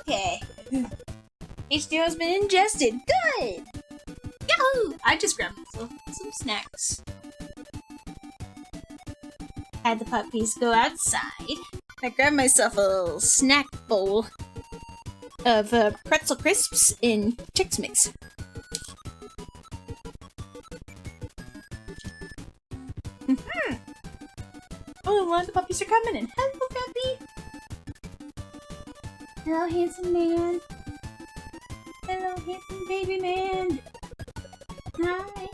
Okay. H2O has been ingested. Good. Yahoo! I just grabbed myself some snacks. Had the puppies go outside. I grabbed myself a little snack bowl of uh, pretzel crisps in Chex Mix. Mm-hmm. Oh, one of the puppies are coming in. Hello. Hello, handsome man. Hello, handsome baby man. Hi.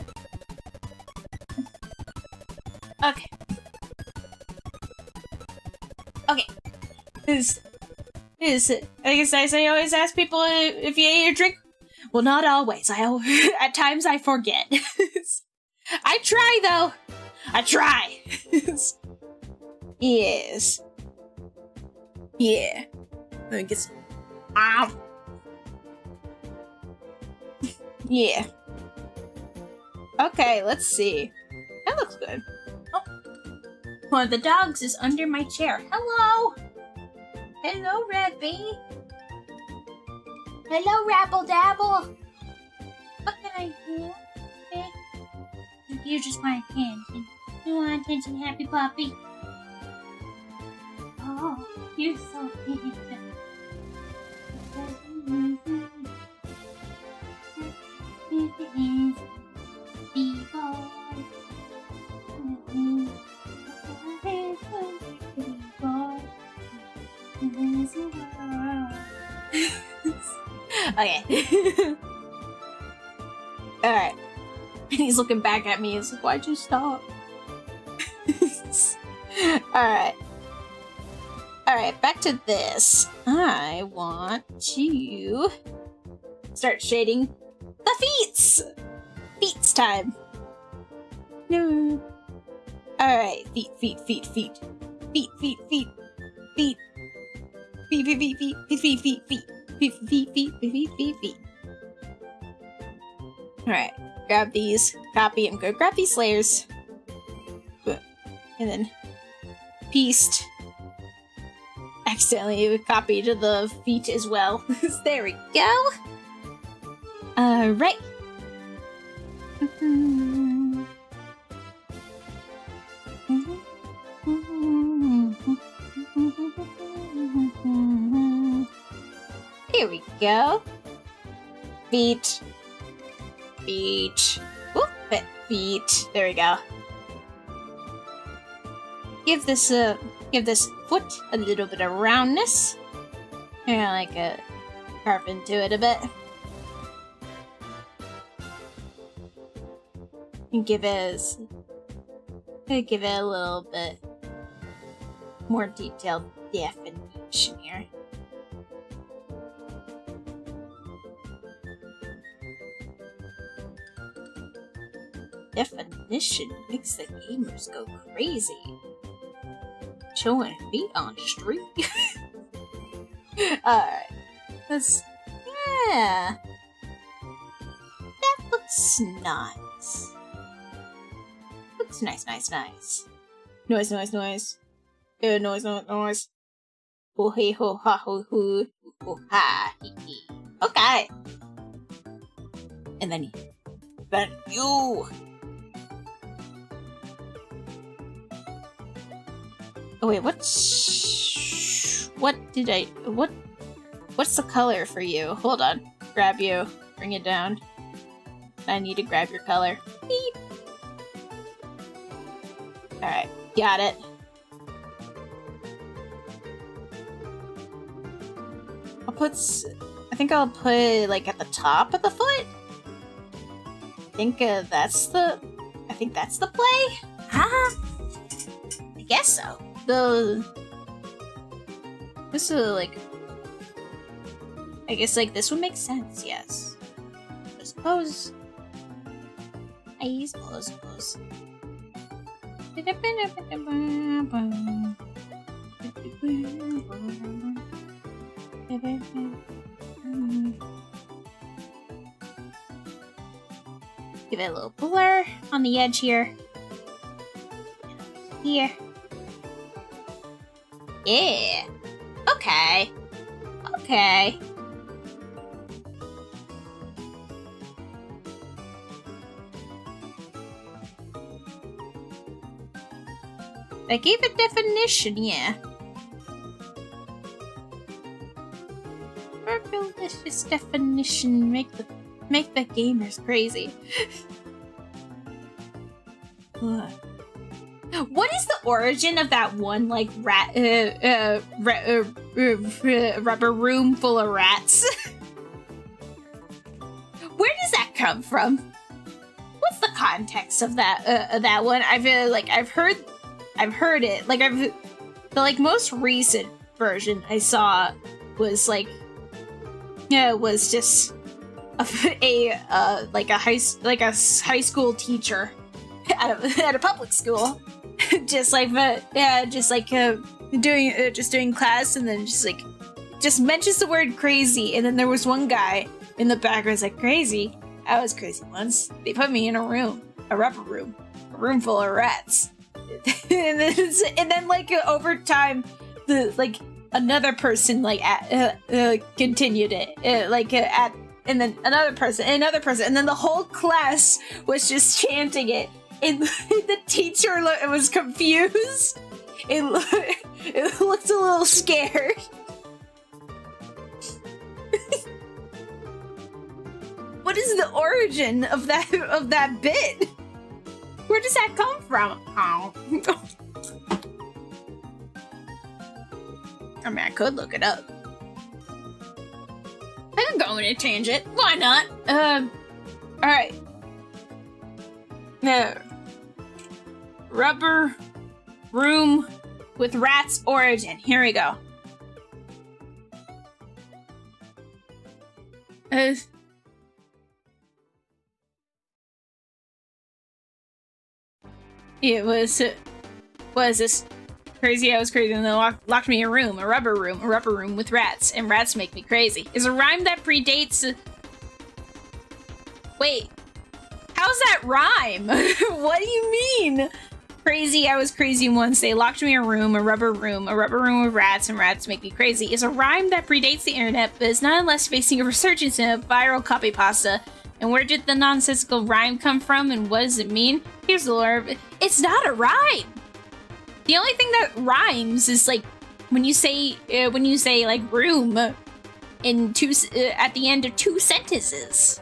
Okay. Okay. Is is I guess I always ask people if you ate your drink. Well, not always. I at times I forget. I try though. I try. yes. Yeah. Let me get some. Ow. yeah. Okay, let's see. That looks good. Oh. One of the dogs is under my chair. Hello! Hello, Rabbie. Hello, Rabble Dabble. What can I do? Okay. You just want attention. You want attention, happy puppy? Oh, you're so handsome. Looking back at me. He's like, why'd you stop? Alright. Alright, back to this. I want to start shading the feets! Feets time. No. Alright, feet, feet, feet, feet. Feet, feet, feet. Feet. Feet, feet, feet, feet, feet, feet, feet, feet. Feet, feet, feet, feet, feet, feet, feet. Alright, grab these, copy, and go grab these layers. And then pieced. Accidentally copied the feet as well. there we go. Alright. Here we go. Feet. Feet. Oop, feet. There we go. Give this uh give this foot a little bit of roundness. Kind of like a carve into it a bit. And give it give it a little bit more detailed definition here. Definition makes the gamers go crazy. Showing feet on street. Alright. Let's yeah. That looks nice. Looks nice, nice, nice. Noise, noise, noise. Uh, noise, noise, noise. Ho he ho ha ho. Ho ha he he. Okay. And then, then you. Oh wait, what's what did I what what's the color for you? Hold on. Grab you. Bring it down. I need to grab your color. Beep. Alright, got it. I'll put I think I'll put like at the top of the foot. I think uh, that's the I think that's the play. Huh? I guess so the this is like I guess like this would make sense, yes. I suppose I suppose suppose. Give it a little blur on the edge here. Here. Yeah. Okay. Okay. They gave a definition, yeah. Delicious definition make the make the gamers crazy. what is the origin of that one like rat uh, uh, uh, uh, rubber room full of rats? Where does that come from? What's the context of that uh, that one? I've uh, like I've heard I've heard it. Like I've the like most recent version I saw was like yeah, was just a, a uh, like a high like a high school teacher at a, at a public school, just like but yeah, just like uh, doing uh, just doing class, and then just like just mentions the word crazy, and then there was one guy in the back who was like crazy. I was crazy once. They put me in a room, a rubber room, a room full of rats, and then and then like over time, the like another person like uh, uh, continued it, uh, like uh, at and then another person, another person, and then the whole class was just chanting it. And the teacher was confused. It, it looked a little scared. what is the origin of that of that bit? Where does that come from? Oh. I mean, I could look it up. I can go in a tangent. Why not? Um, alright. No. Rubber room with rats origin. Here we go. Uh, it was, uh, was this Crazy, I was crazy, and they locked, locked me in a room, a rubber room, a rubber room with rats, and rats make me crazy. Is a rhyme that predates... Wait, how's that rhyme? what do you mean? Crazy, I was crazy once. They locked me in a room, a rubber room, a rubber room with rats, and rats make me crazy. Is a rhyme that predates the internet, but is nonetheless facing a resurgence in a viral copy pasta. And where did the nonsensical rhyme come from, and what does it mean? Here's the lore. It's not a rhyme! The only thing that rhymes is like when you say uh, when you say like room in two uh, at the end of two sentences.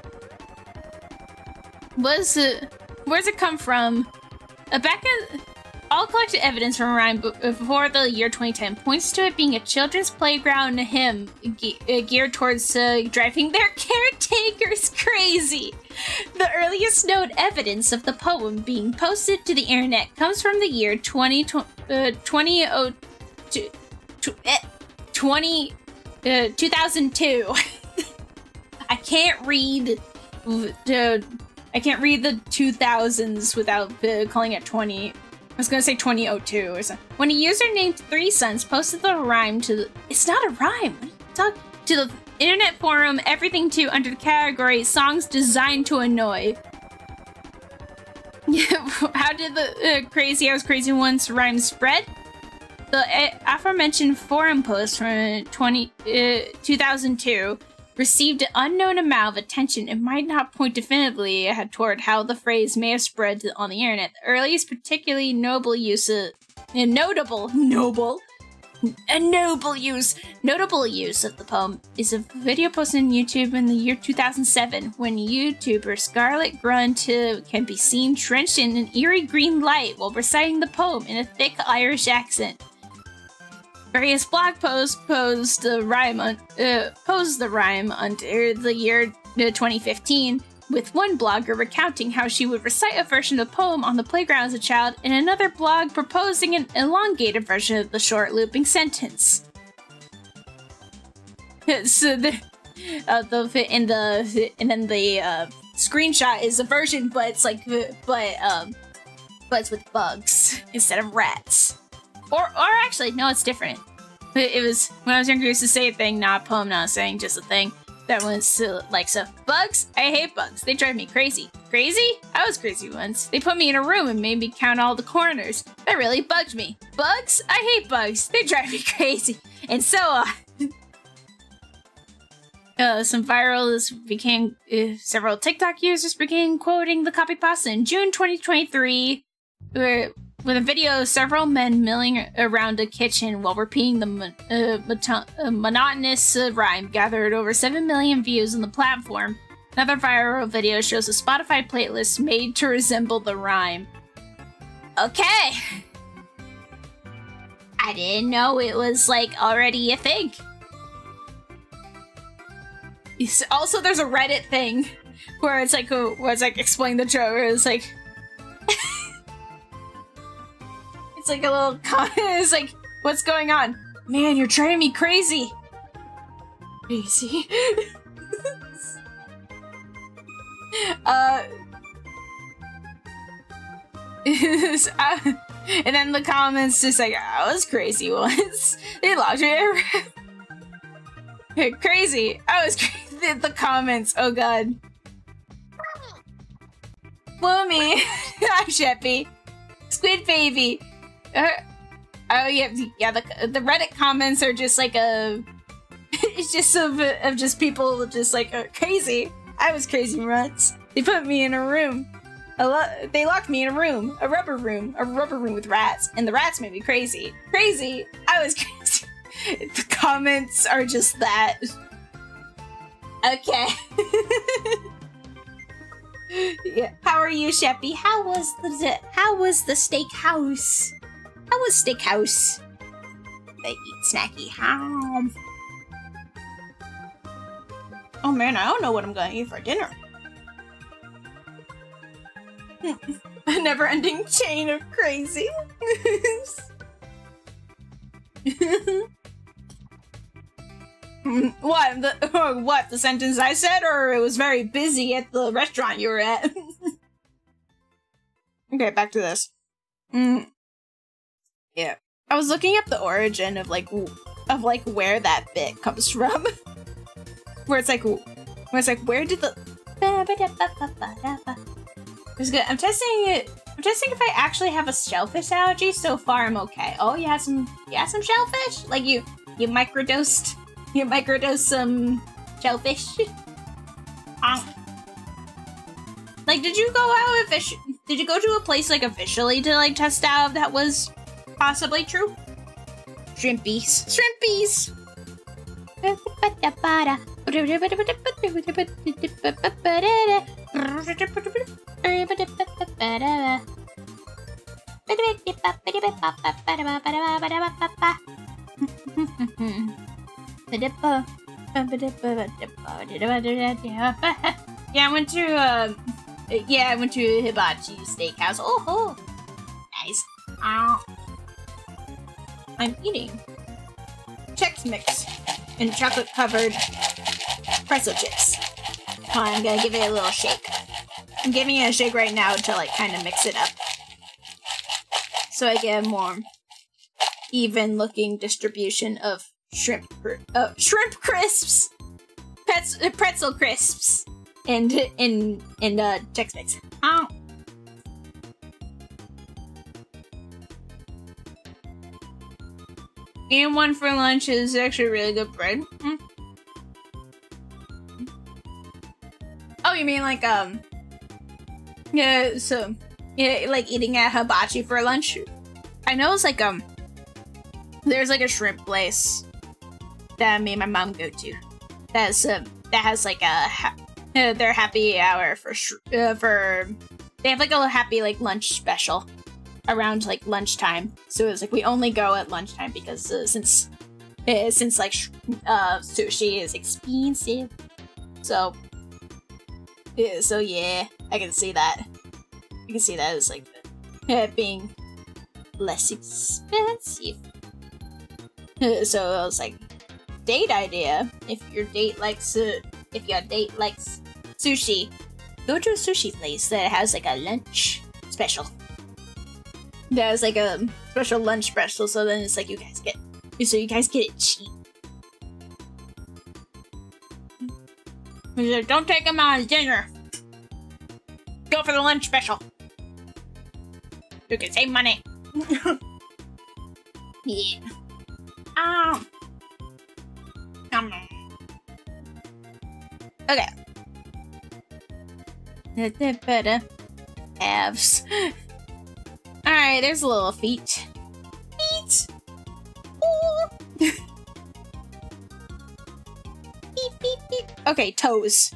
Was it? where's it come from? Uh, back in all collected evidence from rhyme before the year 2010 points to it being a children's playground hymn uh, geared towards uh, driving their caretakers crazy. The earliest known evidence of the poem being posted to the internet comes from the year 20, uh, 20, oh, eh, 20, uh, 2002. I can't read the, I can't read the 2000s without calling it 20. I was gonna say 2002 or something. When a user named Three Sons posted the rhyme to the, it's not a rhyme. Talk to the internet forum Everything2 under the category songs designed to annoy. How did the uh, Crazy I Was Crazy Once rhyme spread? The uh, aforementioned forum post from 20, uh, 2002 received an unknown amount of attention and might not point definitively toward how the phrase may have spread on the internet. The earliest particularly notable use of, notable, noble, a noble use, notable use of the poem is a video posted on YouTube in the year 2007 when YouTuber Scarlet Grunt can be seen drenched in an eerie green light while reciting the poem in a thick Irish accent. Various blog posts posed the rhyme on, uh, posed the rhyme under the year uh, 2015 with one blogger recounting how she would recite a version of the poem on the playground as a child, and another blog proposing an elongated version of the short looping sentence. so the, uh, the in the and then the uh, screenshot is a version, but it's like but um, but it's with bugs instead of rats. Or or actually, no, it's different. It was when I was younger. I used to say a thing, not a poem, not a saying, just a thing. That uh, like so. Bugs? I hate bugs. They drive me crazy. Crazy? I was crazy once. They put me in a room and made me count all the corners. That really bugged me. Bugs? I hate bugs. They drive me crazy. And so on. uh, some virals became uh, several TikTok users began quoting the copy pasta in June 2023, where with a video of several men milling around a kitchen while repeating the uh, uh, monotonous uh, rhyme gathered over 7 million views on the platform. Another viral video shows a Spotify playlist made to resemble the rhyme. Okay. I didn't know it was like already a thing. Also, there's a Reddit thing where it's like, where it's like explain the joke. It's like, it's like a little. It's like, what's going on? Man, you're driving me crazy. Crazy. uh. uh, and then the comments just like, I was crazy once. they locked me in crazy. I was crazy the, comments. Oh god. Woomy. I'm Sheppy. Squid baby. Uh, oh yeah, yeah. The the Reddit comments are just like a. it's just of of just people just like uh, crazy. I was crazy once. They put me in a room. A lo- they locked me in a room, a rubber room, a rubber room with rats, and the rats made me crazy. Crazy. I was crazy. the comments are just that. Okay. yeah. How are you, Sheppy? How was the how was the steakhouse? How was steakhouse? They eat snacky ham. Oh man, I don't know what I'm gonna eat for dinner. A never-ending chain of crazy. what? The, what? The sentence I said, or it was very busy at the restaurant you were at? okay, back to this. Mm. Yeah. I was looking up the origin of like of like where that bit comes from. where it's like where it's like where did the it's good. I'm testing it. I'm testing if I actually have a shellfish allergy. So far, I'm okay. Oh, you have some. You have some shellfish. Like you, you microdosed you microdosed some shellfish. ah. Like, did you go out fish? Did you go to a place like officially to like test out if that was possibly true? Shrimpies. Shrimpies! yeah, I went to uh, yeah, I went to Hibachi Steakhouse. Oh, oh. nice. I'm eating Chex Mix and chocolate covered pretzel chips. I'm gonna give it a little shake. I'm giving it a shake right now to like kind of mix it up, so I get a more even looking distribution of shrimp, uh, shrimp crisps, pretzel, uh, pretzel crisps, and and and uh, Chex Mix. Oh. And one for lunch is actually really good bread. Mm. Oh, you mean like um? Yeah, so yeah, like eating at hibachi for lunch. I know it's like um, there's like a shrimp place that me and my mom go to. That's um, that has like a ha- uh, their happy hour for uh, for they have like a happy like lunch special around like lunchtime. So it's like we only go at lunchtime because uh, since uh, since like uh, sushi is expensive. So yeah, so yeah, I can see that. I can see that as like uh, being less expensive. so I was like, date idea. If your date likes uh, if your date likes sushi, go to a sushi place that has like a lunch special. That has like a special lunch special, so then it's like you guys get so you guys get it cheap. Don't take them on dinner. Go for the lunch special. You can save money. yeah. Um. Okay. Better. Halves. Alright, there's a little feet. Feet! Ooh. beep, beep, beep. Okay, toes.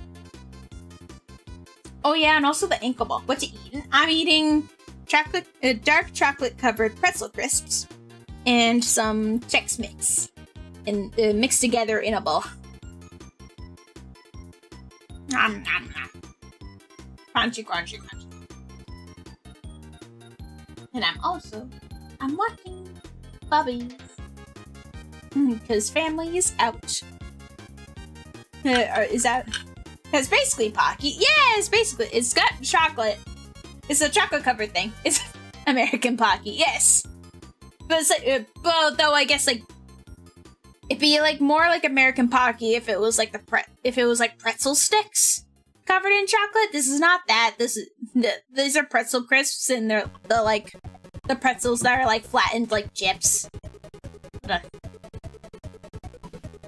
Oh yeah, and also the ankle ball. What to eating? I'm eating chocolate, uh, dark chocolate covered pretzel crisps and some Chex Mix, and uh, mixed together in a bowl. Nom, nom, nom. Crunchy, crunchy, crunchy. And I'm also, I'm watching Bubbies. Because family is out. Uh, is that? That's basically Pocky. Yeah, it's basically, it's got chocolate. It's a chocolate covered thing. It's American Pocky, yes. But it's like, uh, well, though I guess like, it'd be like more like American Pocky if it was like the pre- if it was like pretzel sticks covered in chocolate. This is not that. This is th these are pretzel crisps, and they're the like the pretzels that are like flattened like chips.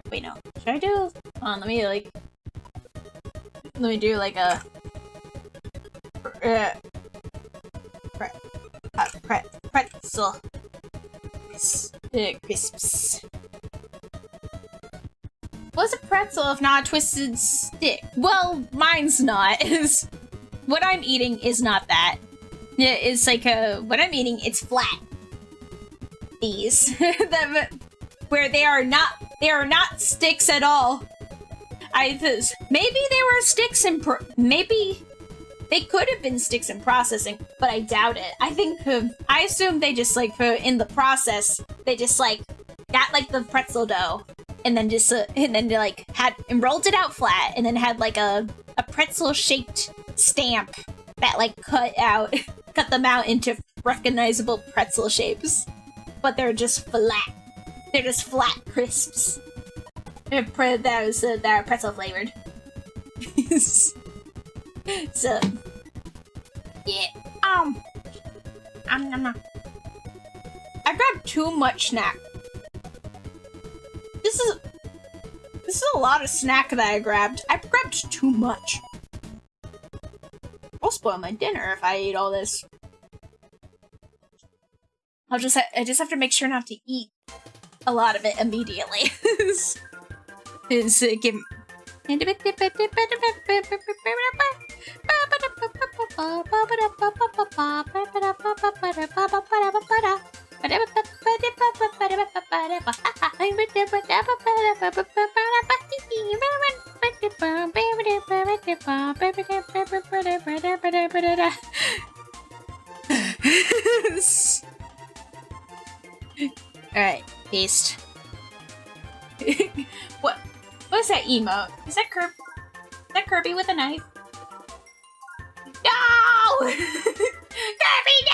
Wait, no. Should I do? Hold on, let me like. Let me do like a. Uh, pre, uh, pre, pretzel. Crisps. What's a pretzel if not a twisted stick? Well, mine's not. What I'm eating is not that. It's like a what I'm eating. It's flat. These, where they are not they are not sticks at all. I maybe they were sticks in maybe they could have been sticks in processing, but I doubt it. I think uh, I assume they just like uh, in the process they just like got like the pretzel dough and then just uh, and then like had and rolled it out flat and then had like a a pretzel shaped stamp that like cut out cut them out into recognizable pretzel shapes, but they're just flat. They're just flat crisps. They're pre that was uh, that are pretzel flavored. so yeah. Um. Um. Um. I grabbed too much snack. This is this is a lot of snack that I grabbed. I grabbed too much. I'll spoil my dinner if I eat all this. I'll just I just have to make sure not to eat a lot of it immediately. is give Alright, paste. what? What's that emote? Is that Kirby? Is that Kirby with a knife? No! Kirby, no!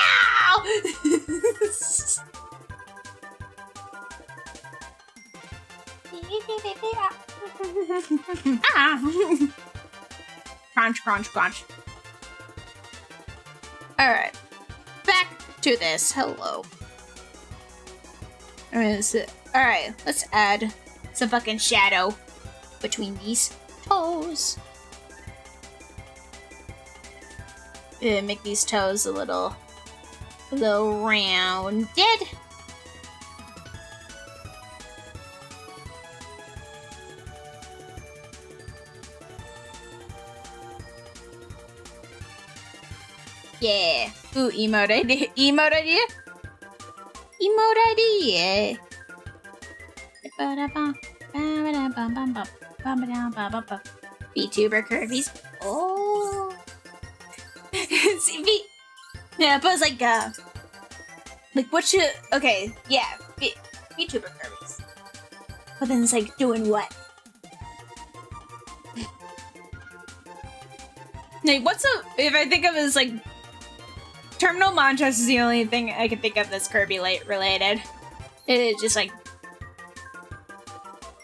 ah. crunch, crunch, crunch. Alright. Back to this. Hello. Alright, let's add some fucking shadow between these toes. Uh, make these toes a little, a little rounded. Yeah. Ooh, emote idea. Emote idea? Emote idea. VTuber Kirby's. Oh. See, v yeah, but it's like, uh, like what should, okay, yeah, v VTuber Kirby's. But then it's like, doing what? like, what's a, if I think of it as like Terminal Montage is the only thing I can think of that's Kirby late related. It's just like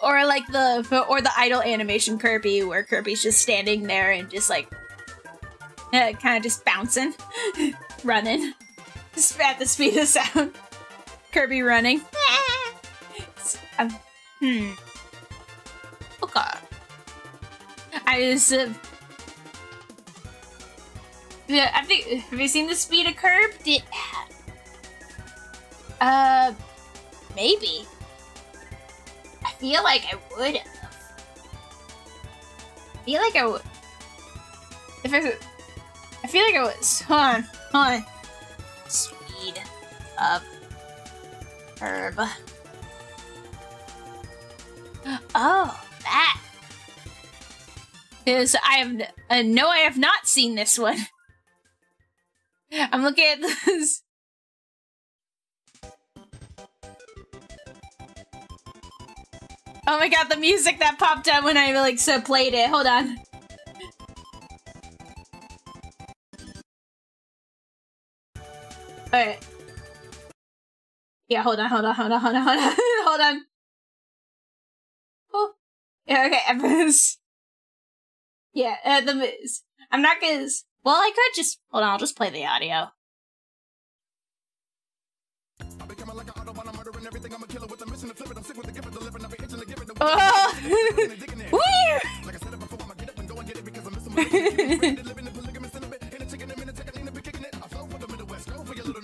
or like the or the idle animation Kirby where Kirby's just standing there and just like uh, kind of just bouncing, running, just at the speed of sound. Kirby running. um, hmm. Okay. I just. Uh, yeah, I think. Have you seen the speed of curb? Did. Uh, maybe. I feel like I would have. I feel like I would. If I. I feel like I was. Hold on. Hold on. Speed up. Herb. Oh, that. Because I have. Uh, no, I have not seen this one. I'm looking at this. Oh my god, the music that popped up when I like so played it. Hold on. Alright. Yeah, hold on, hold on, hold on, hold on, hold on, hold on. Oh. Yeah, okay, Evans. Yeah, uh, the. I'm not gonna. Well, I could just hold on. I'll just play the audio. Oh,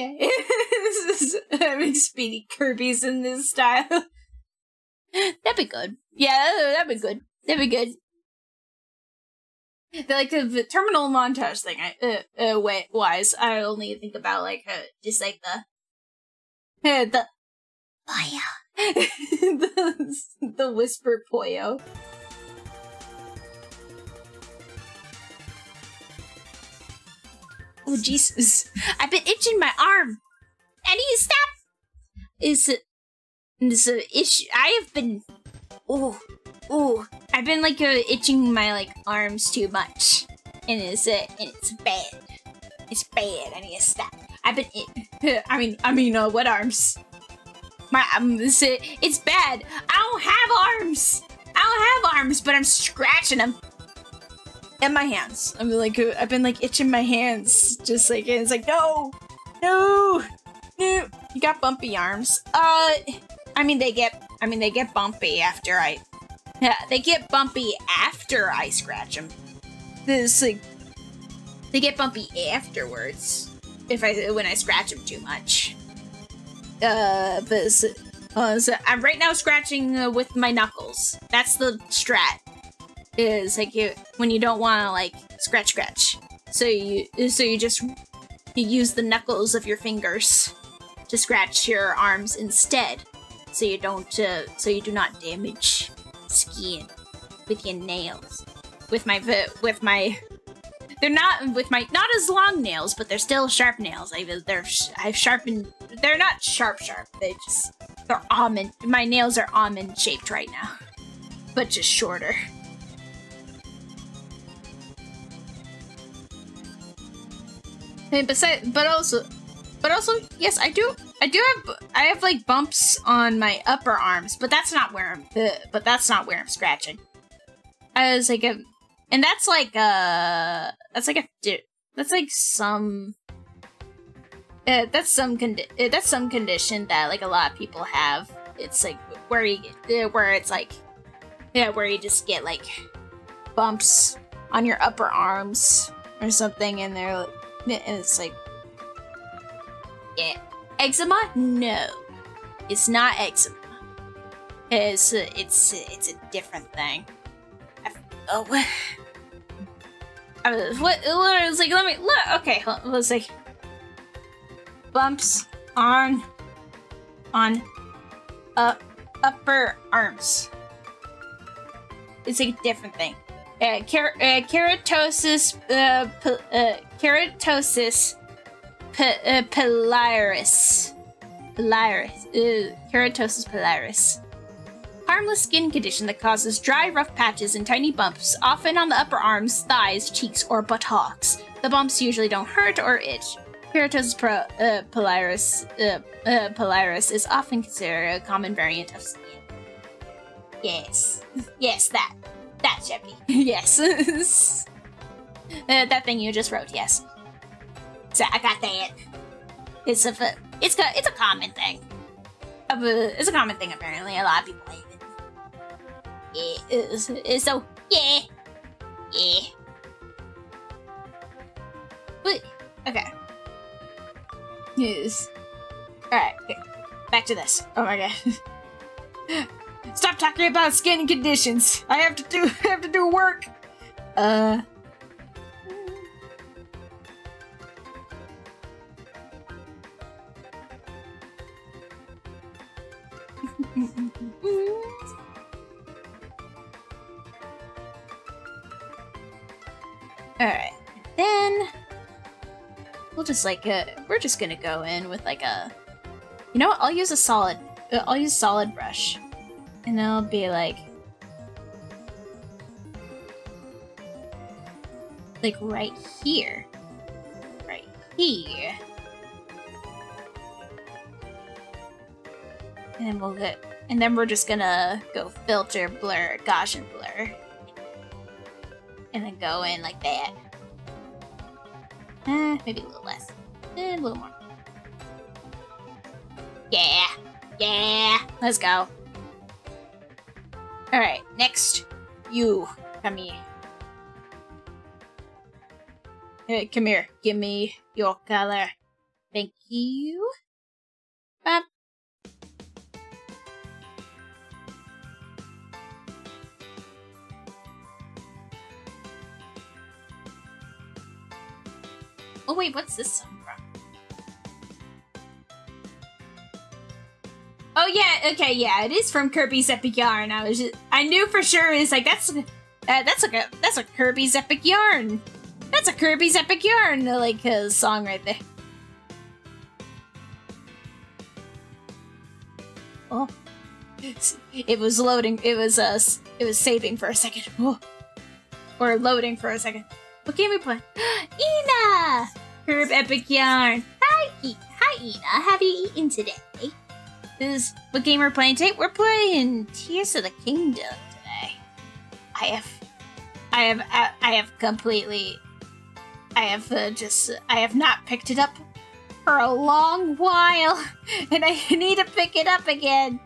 okay. this is having speedy Kirby's in this style. that'd be good. Yeah, that'd be good. That'd be good. Like the, terminal montage thing, I, uh, uh, way, wise, I only think about like uh, just like the, uh, the, oh yeah, the, the whisper Poyo. Oh Jesus! I've been itching my arm. I need to stop. Is it? Is a issue? I have been. Oh, oh! I've been like uh, itching my like arms too much, and it's uh, and it's bad. It's bad. I need to stop. I've been. It, I mean, I mean, uh, what arms? My um, it's, it's bad. I don't have arms. I don't have arms, but I'm scratching them and my hands. I'm like, I've been like itching my hands, just like it's like no, no, no. You got bumpy arms. Uh, I mean they get, I mean they get bumpy after I, yeah, they get bumpy after I scratch them. This like, they get bumpy afterwards if I when I scratch them too much. Uh, but uh, so I'm right now scratching uh, with my knuckles. That's the strat is like you when you don't want to like scratch scratch. So you so you just you use the knuckles of your fingers to scratch your arms instead. So you don't uh, so you do not damage skin with your nails. With my with my they're not with my not as long nails, but they're still sharp nails. I they're I've sharpened. They're not sharp sharp. They just they're almond. My nails are almond shaped right now, but just shorter. And besides, but also, but also, yes, I do, I do have, I have like bumps on my upper arms, but that's not where I'm, but that's not where I'm scratching. I was like, a, and that's like, uh, that's like a, that's like some, uh, that's some condi uh, that's some condition that like a lot of people have. It's like where you, uh, where it's like, yeah, where you just get like bumps on your upper arms or something, and they're and it's like, yeah, eczema? No, it's not eczema. It's a, it's a, it's a different thing. I, oh, what? I was, what? I was like, let me look. Okay, was like bumps on on uh, upper arms. It's like a different thing. Uh, uh, keratosis, uh, uh, keratosis, uh, pilaris, pilaris, uh, keratosis pilaris. harmless skin condition that causes dry, rough patches and tiny bumps, often on the upper arms, thighs, cheeks, or buttocks. The bumps usually don't hurt or itch. Keratosis pro, uh, pilaris, pilaris is often considered a common variant of skin. Yes. Yes, that. That, Sheppy. yes. uh, that thing you just wrote, yes. So I got that. It's a, it's a, it's a common thing. It's a common thing, apparently. A lot of people hate it. Yeah, so, yeah. Yeah. But, okay. Yes. Alright, okay. back to this. Oh my god. Stop talking about skin conditions. I have to do I have to do work. Uh Alright. Then we'll just like uh we're just gonna go in with like a you know what I'll use a solid uh, I'll use solid brush and I'll be like like right here right here and then we'll get and then we're just gonna go filter blur Gaussian blur and then go in like that Eh, maybe a little less. Eh, a little more. Yeah. Yeah. Let's go. Alright, next. You. Come here. Hey, come here. Give me your color. Thank you. Bop. Oh wait, what's this song Oh yeah, okay, yeah, it is from Kirby's Epic Yarn. I was just, I knew for sure it's like that's uh, that's like a that's a Kirby's Epic Yarn. That's a Kirby's Epic Yarn like a uh, song right there. Oh, it was loading. It was uh, it was saving for a second. Oh. Or loading for a second. What game we play? Ina! Herb Epic Yarn. Hi, Hi, Ina. Have you eaten today? This what game we're playing today? We're playing Tears of the Kingdom today. I have, I have, I have completely, I have uh, just, I have not picked it up for a long while, and I need to pick it up again.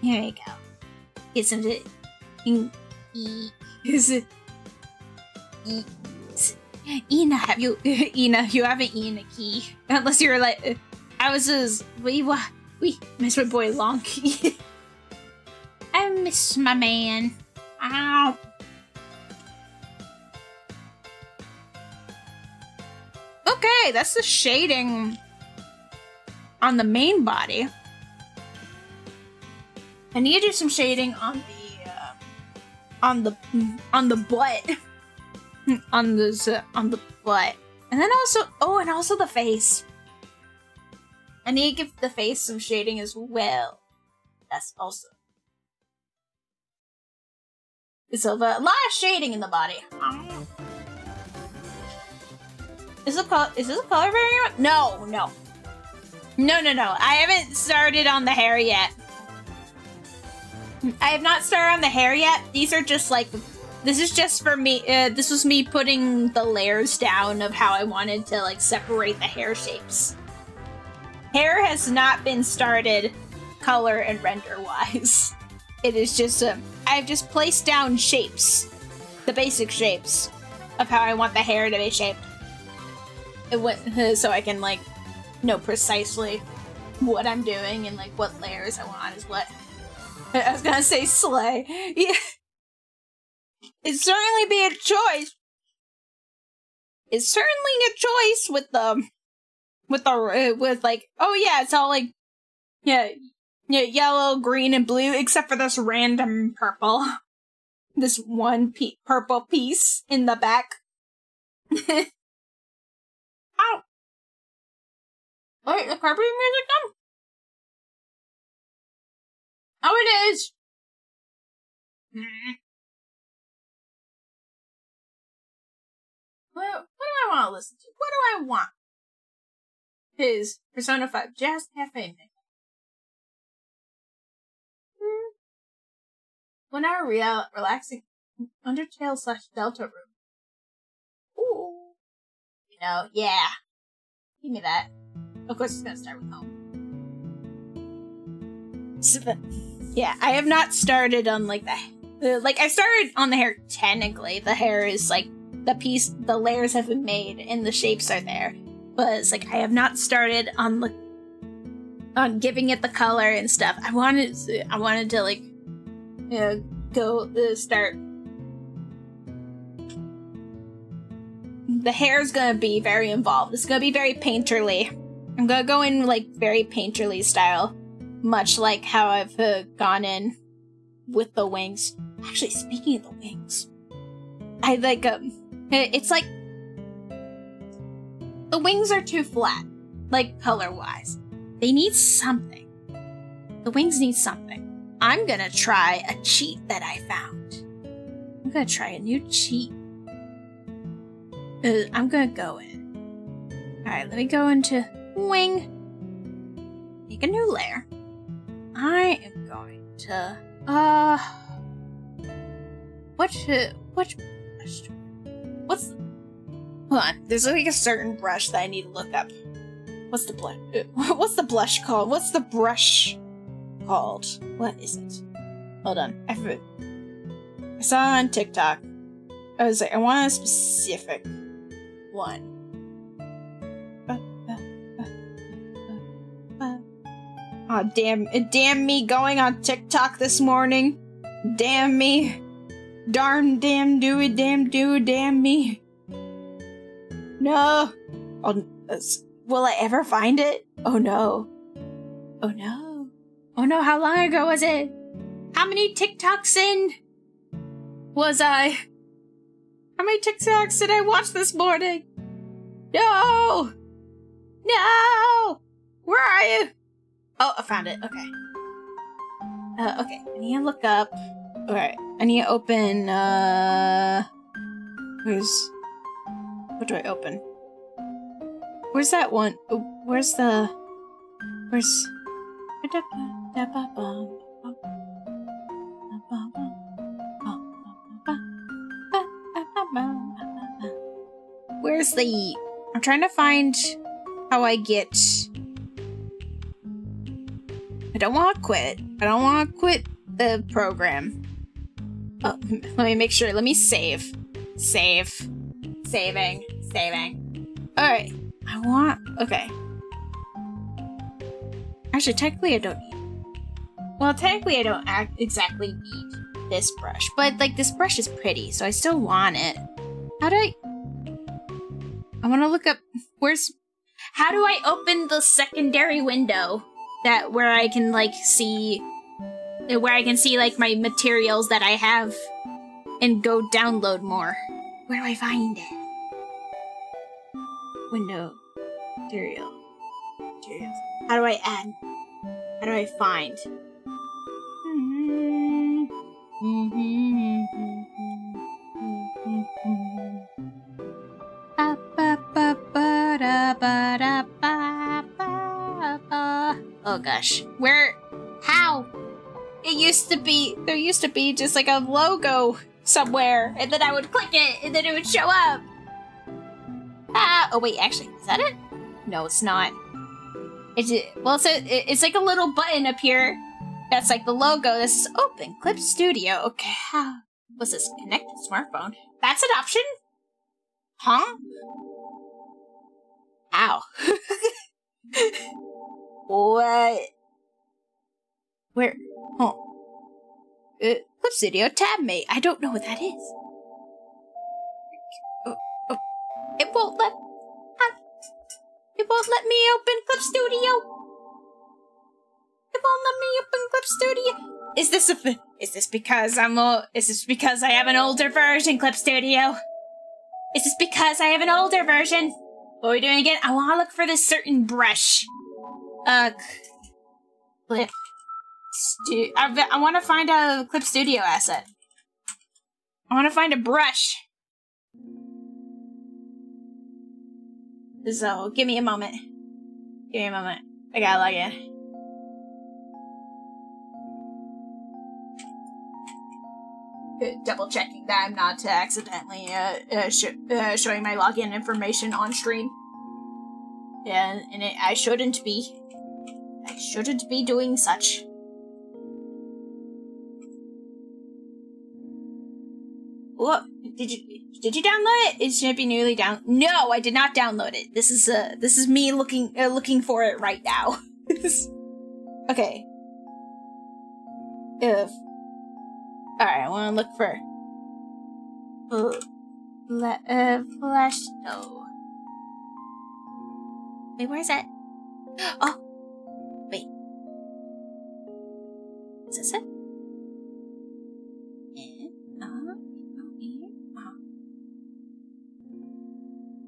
Here we go. Get some is it Ina, have you Ina, you haven't eaten a key. Unless you're like I was just we what we miss my boy Lonky. I miss my man. Ow. Okay, that's the shading on the main body. I need to do some shading on the uh, on the on the butt, on the on the butt, and then also oh, and also the face. I need to give the face some shading as well. That's also. So the, a lot of shading in the body. Is this a color? Is this a color variant? No, no, no, no, no. I haven't started on the hair yet. I have not started on the hair yet. These are just like, this is just for me. Uh, this was me putting the layers down of how I wanted to like separate the hair shapes. Hair has not been started color and render wise. It is just, um, I've just placed down shapes, the basic shapes of how I want the hair to be shaped. It went, so I can like know precisely what I'm doing and like what layers I want is what. I was gonna say slay. Yeah. It'd certainly be a choice. It's certainly a choice with the, with the, uh, with like, oh yeah, it's all like, yeah, yeah, yellow, green, and blue, except for this random purple. This one pe purple piece in the back. Ow. Wait, the carpet music done? Oh, it is. What, what do I want to listen to? What do I want? His Persona 5 Jazz Cafe mix. Hmm. One hour real relaxing Undertale slash Deltarune. Ooh. You know, yeah. Give me that. Of course, it's gonna start with home. Yeah, I have not started on like the like I started on the hair technically. The hair is like the piece the layers have been made and the shapes are there. But it's like I have not started on the on giving it the color and stuff. I wanted to, I wanted to like you know, go uh, start the hair is gonna be very involved. It's gonna be very painterly. I'm gonna go in like very painterly style, much like how I've uh, gone in with the wings. Actually, speaking of the wings, I like um, it's like the wings are too flat, like color wise. They need something. The wings need something. I'm gonna try a cheat that I found. I'm gonna try a new cheat. Uh, I'm gonna go in. Alright, let me go into wing. Make a new layer. I am going to, uh, what, uh, what brush? What's, hold on, there's like a certain brush that I need to look up. What's the blush, what's the blush called? What's the brush called? What is it? Hold on, I, I saw on TikTok. I was like, I want a specific one. Oh, damn, damn me going on TikTok this morning. Damn me. Darn, damn, do it, damn, do it, damn me. No. Oh, will I ever find it? Oh no. Oh no. Oh no, how long ago was it? How many TikToks in was I? How many TikToks did I watch this morning? No! No! Where are you? Oh, I found it. Okay. Uh, okay. I need to look up. Alright. I need to open, uh... Where's... What do I open? Where's that one? Where's the... Where's... Where's the... I'm trying to find how I get... I don't want to quit. I don't want to quit the program. Oh, let me make sure. Let me save. Save. Saving. Saving. Alright. I want... Okay. Actually, technically I don't need... Well, technically I don't act exactly need this brush. But, like, this brush is pretty, so I still want it. How do I... I want to look up... Where's... How do I open the secondary window? That, where I can, like, see... Where I can see, like, my materials that I have and go download more. Where do I find it? Window. Material. Materials. How do I add? How do I find? Oh gosh. Where? How? It used to be, there used to be just like a logo somewhere, and then I would click it, and then it would show up. Ah, oh wait, actually, is that it? No, it's not. It's, well, it's, it's like a little button up here. That's like the logo. This is open. Clip Studio. Okay? What's this? Connected smartphone. That's an option? Huh? Ow. what? Where? Oh. Uh, Clip Studio TABMATE. I don't know what that is. Oh, oh. It won't let. It won't let me open Clip Studio. It won't let me open Clip Studio. Is this a? Is this because I'm a? Is this because I have an older version Clip Studio? Is this because I have an older version? What are we doing again? I want to look for this certain brush. Uh, clip. Stu- I, I want to find a Clip Studio asset. I want to find a brush. So, give me a moment. Give me a moment. I gotta log in. Double checking that I'm not accidentally uh, uh, sh uh, showing my login information on stream. Yeah, and it, I shouldn't be. I shouldn't be doing such. Did you did you download it? It should be newly down. No, I did not download it. This is uh this is me looking uh, looking for it right now. okay. If all right, I want to look for uh, uh flash. No. Wait, where is that? Oh, wait. Is this it?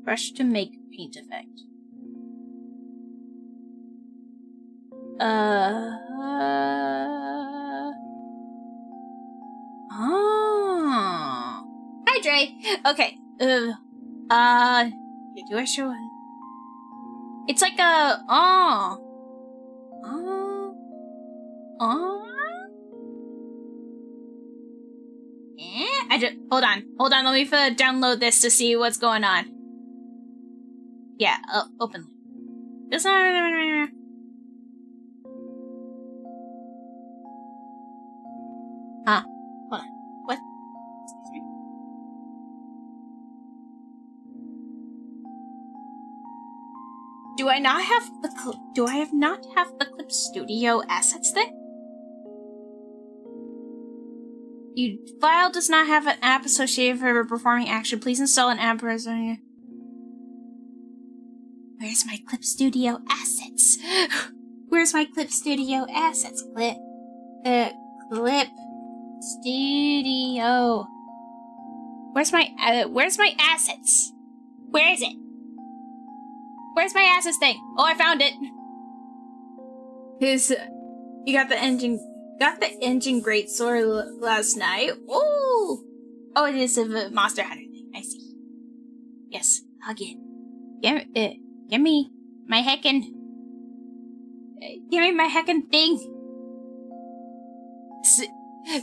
Brush to make paint effect. Uh. Oh. Hi, Dre. Okay. Uh. Uh. Do I show it? It's like a. Oh. Oh. Oh. Eh? I just hold on, hold on. Let me download this to see what's going on. Yeah, uh, open. This. Huh? Hold on. What? Do I not have the do I have not have the Clip Studio assets thing? You file does not have an app associated for performing action. Please install an app. Where's my Clip Studio assets? Where's my Clip Studio assets? Clip. Uh, Clip Studio. Where's my, uh, where's my assets? Where is it? Where's my assets thing? Oh, I found it. His, you got the engine, got the engine great sword last night. Ooh! Oh, it is a Monster Hunter thing. I see. Yes, hug it. Give it. Give me my heckin'. Give me my heckin' thing.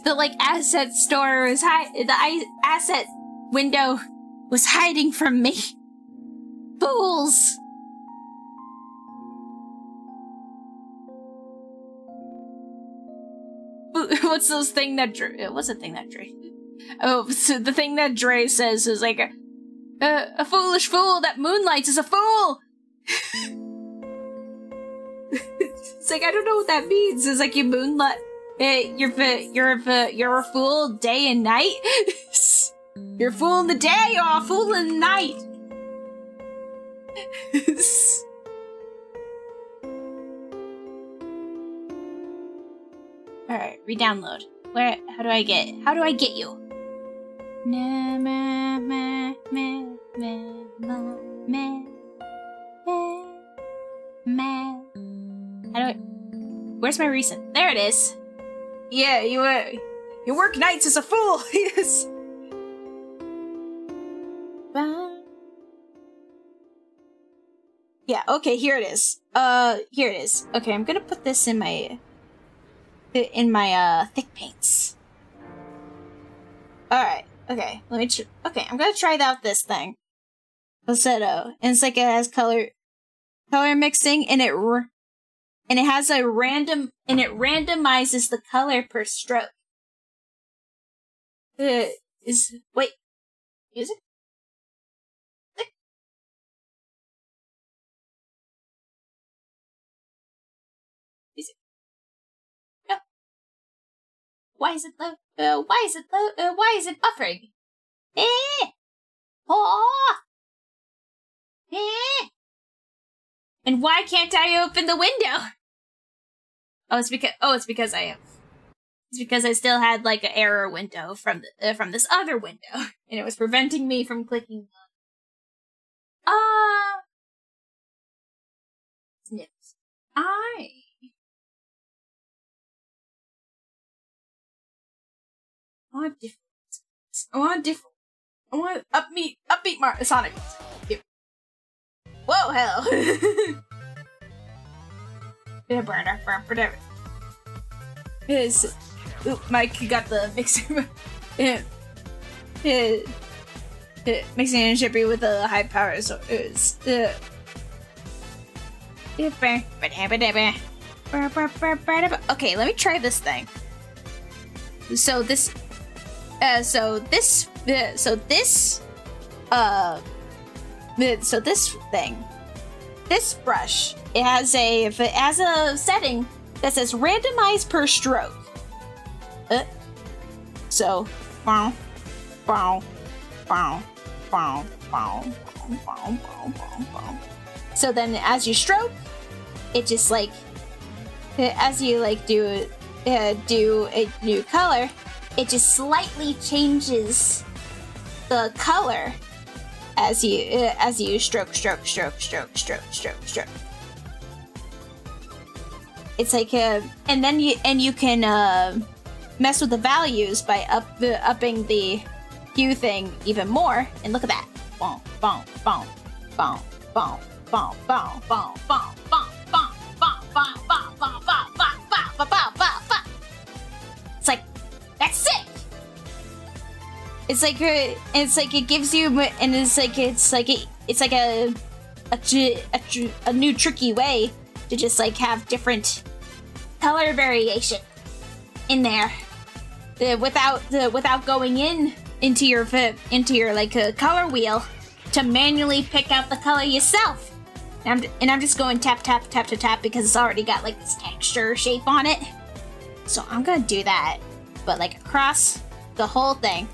The like asset store was high. The asset window was hiding from me. Fools. What's those thing that Dre? What's the thing that Dre? Oh, so the thing that Dre says is like a, a, a foolish fool that moonlights is a fool it's like I don't know what that means. It's like you moonlight. Uh, you're you're you're a fool day and night. you're fooling the day or a fool in the night. All right, re-download. Where? How do I get? How do I get you? Na ma ma ma ma ma. Man. How do I... Where's my recent? There it is. Yeah, you, uh, you work nights as a fool. yes. Yeah, okay, here it is. Uh, here it is. Okay, I'm gonna put this in my... In my, uh, thick paints. Alright, okay, let me Okay, I'm gonna try out this thing. Falsetto. And it's like it has color color mixing and it and it has a random and it randomizes the color per stroke. Uh, is wait music? Music. No. Why is it low? Uh, why is it low? Uh, why is it buffering? Eh! Oh! Eh! And why can't I open the window? Oh, it's because oh, it's because I have. It's because I still had like an error window from the, uh, from this other window, and it was preventing me from clicking. Ah, Uh, snips. I. I want different. I want different. I want upbeat, upbeat Mar- Sonic music. Whoa, hell. yeah, burner, burner, burner. His, oop, Mike You got the mixer. yeah, mixing and shipping with a high power, so it's. Uh, Okay, let me try this thing. So this, uh, so this, uh, so this, uh, so this thing, this brush, it has a, it has a setting that says randomized per stroke. Uh, so, bow, bow, bow, bow, bow, bow, bow, bow. So then, as you stroke, it just like as you like do uh, do a new color, it just slightly changes the color as you uh, as you stroke, stroke, stroke, stroke, stroke, stroke, stroke. It's like uh, and then you and you can uh, mess with the values by up uh, upping the hue thing even more. And look at that! Boom, boom, boom, boom, boom, boom, boom, boom, boom. It's like that's sick. It's like a, it's like it gives you, and it's like it's like a, it's like a, a, a, a new tricky way to just like have different color variation in there uh, without the without going in into your into your like a color wheel to manually pick out the color yourself. And I'm, and I'm just going tap, tap, tap, tap, tap because it's already got like this texture shape on it. So I'm gonna do that, but like across the whole thing.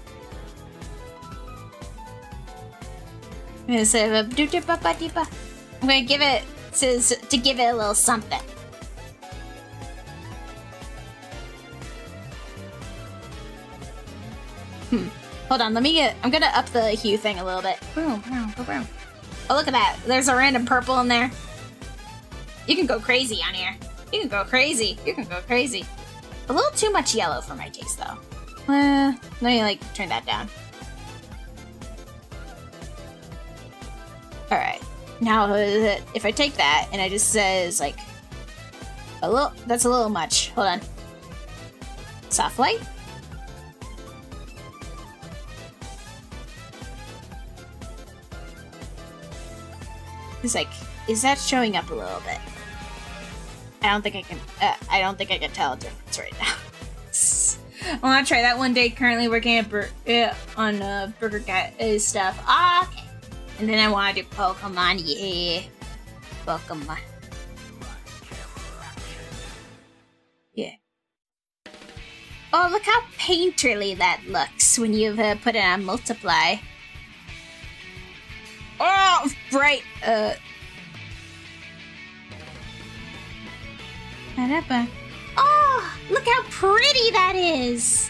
I'm gonna give it to, to give it a little something. Hmm. Hold on, let me get. I'm gonna up the hue thing a little bit. Boom, boom, boom, boom. Oh, look at that. There's a random purple in there. You can go crazy on here. You can go crazy. You can go crazy. A little too much yellow for my taste, though. Uh, let me, like, turn that down. Alright. Now, uh, if I take that and I just says, like, a little, that's a little much. Hold on. Soft light? He's like, is that showing up a little bit? I don't think I can. Uh, I don't think I can tell a difference right now. I want to try that one day. Currently working at Bur uh, on uh, Burger Cat uh, stuff. Ah, okay. And then I want to do Pokemon. Yeah, Pokemon. Yeah. Oh, look how painterly that looks when you've uh, put it on multiply. Oh, right. Uh. Oh, look how pretty that is.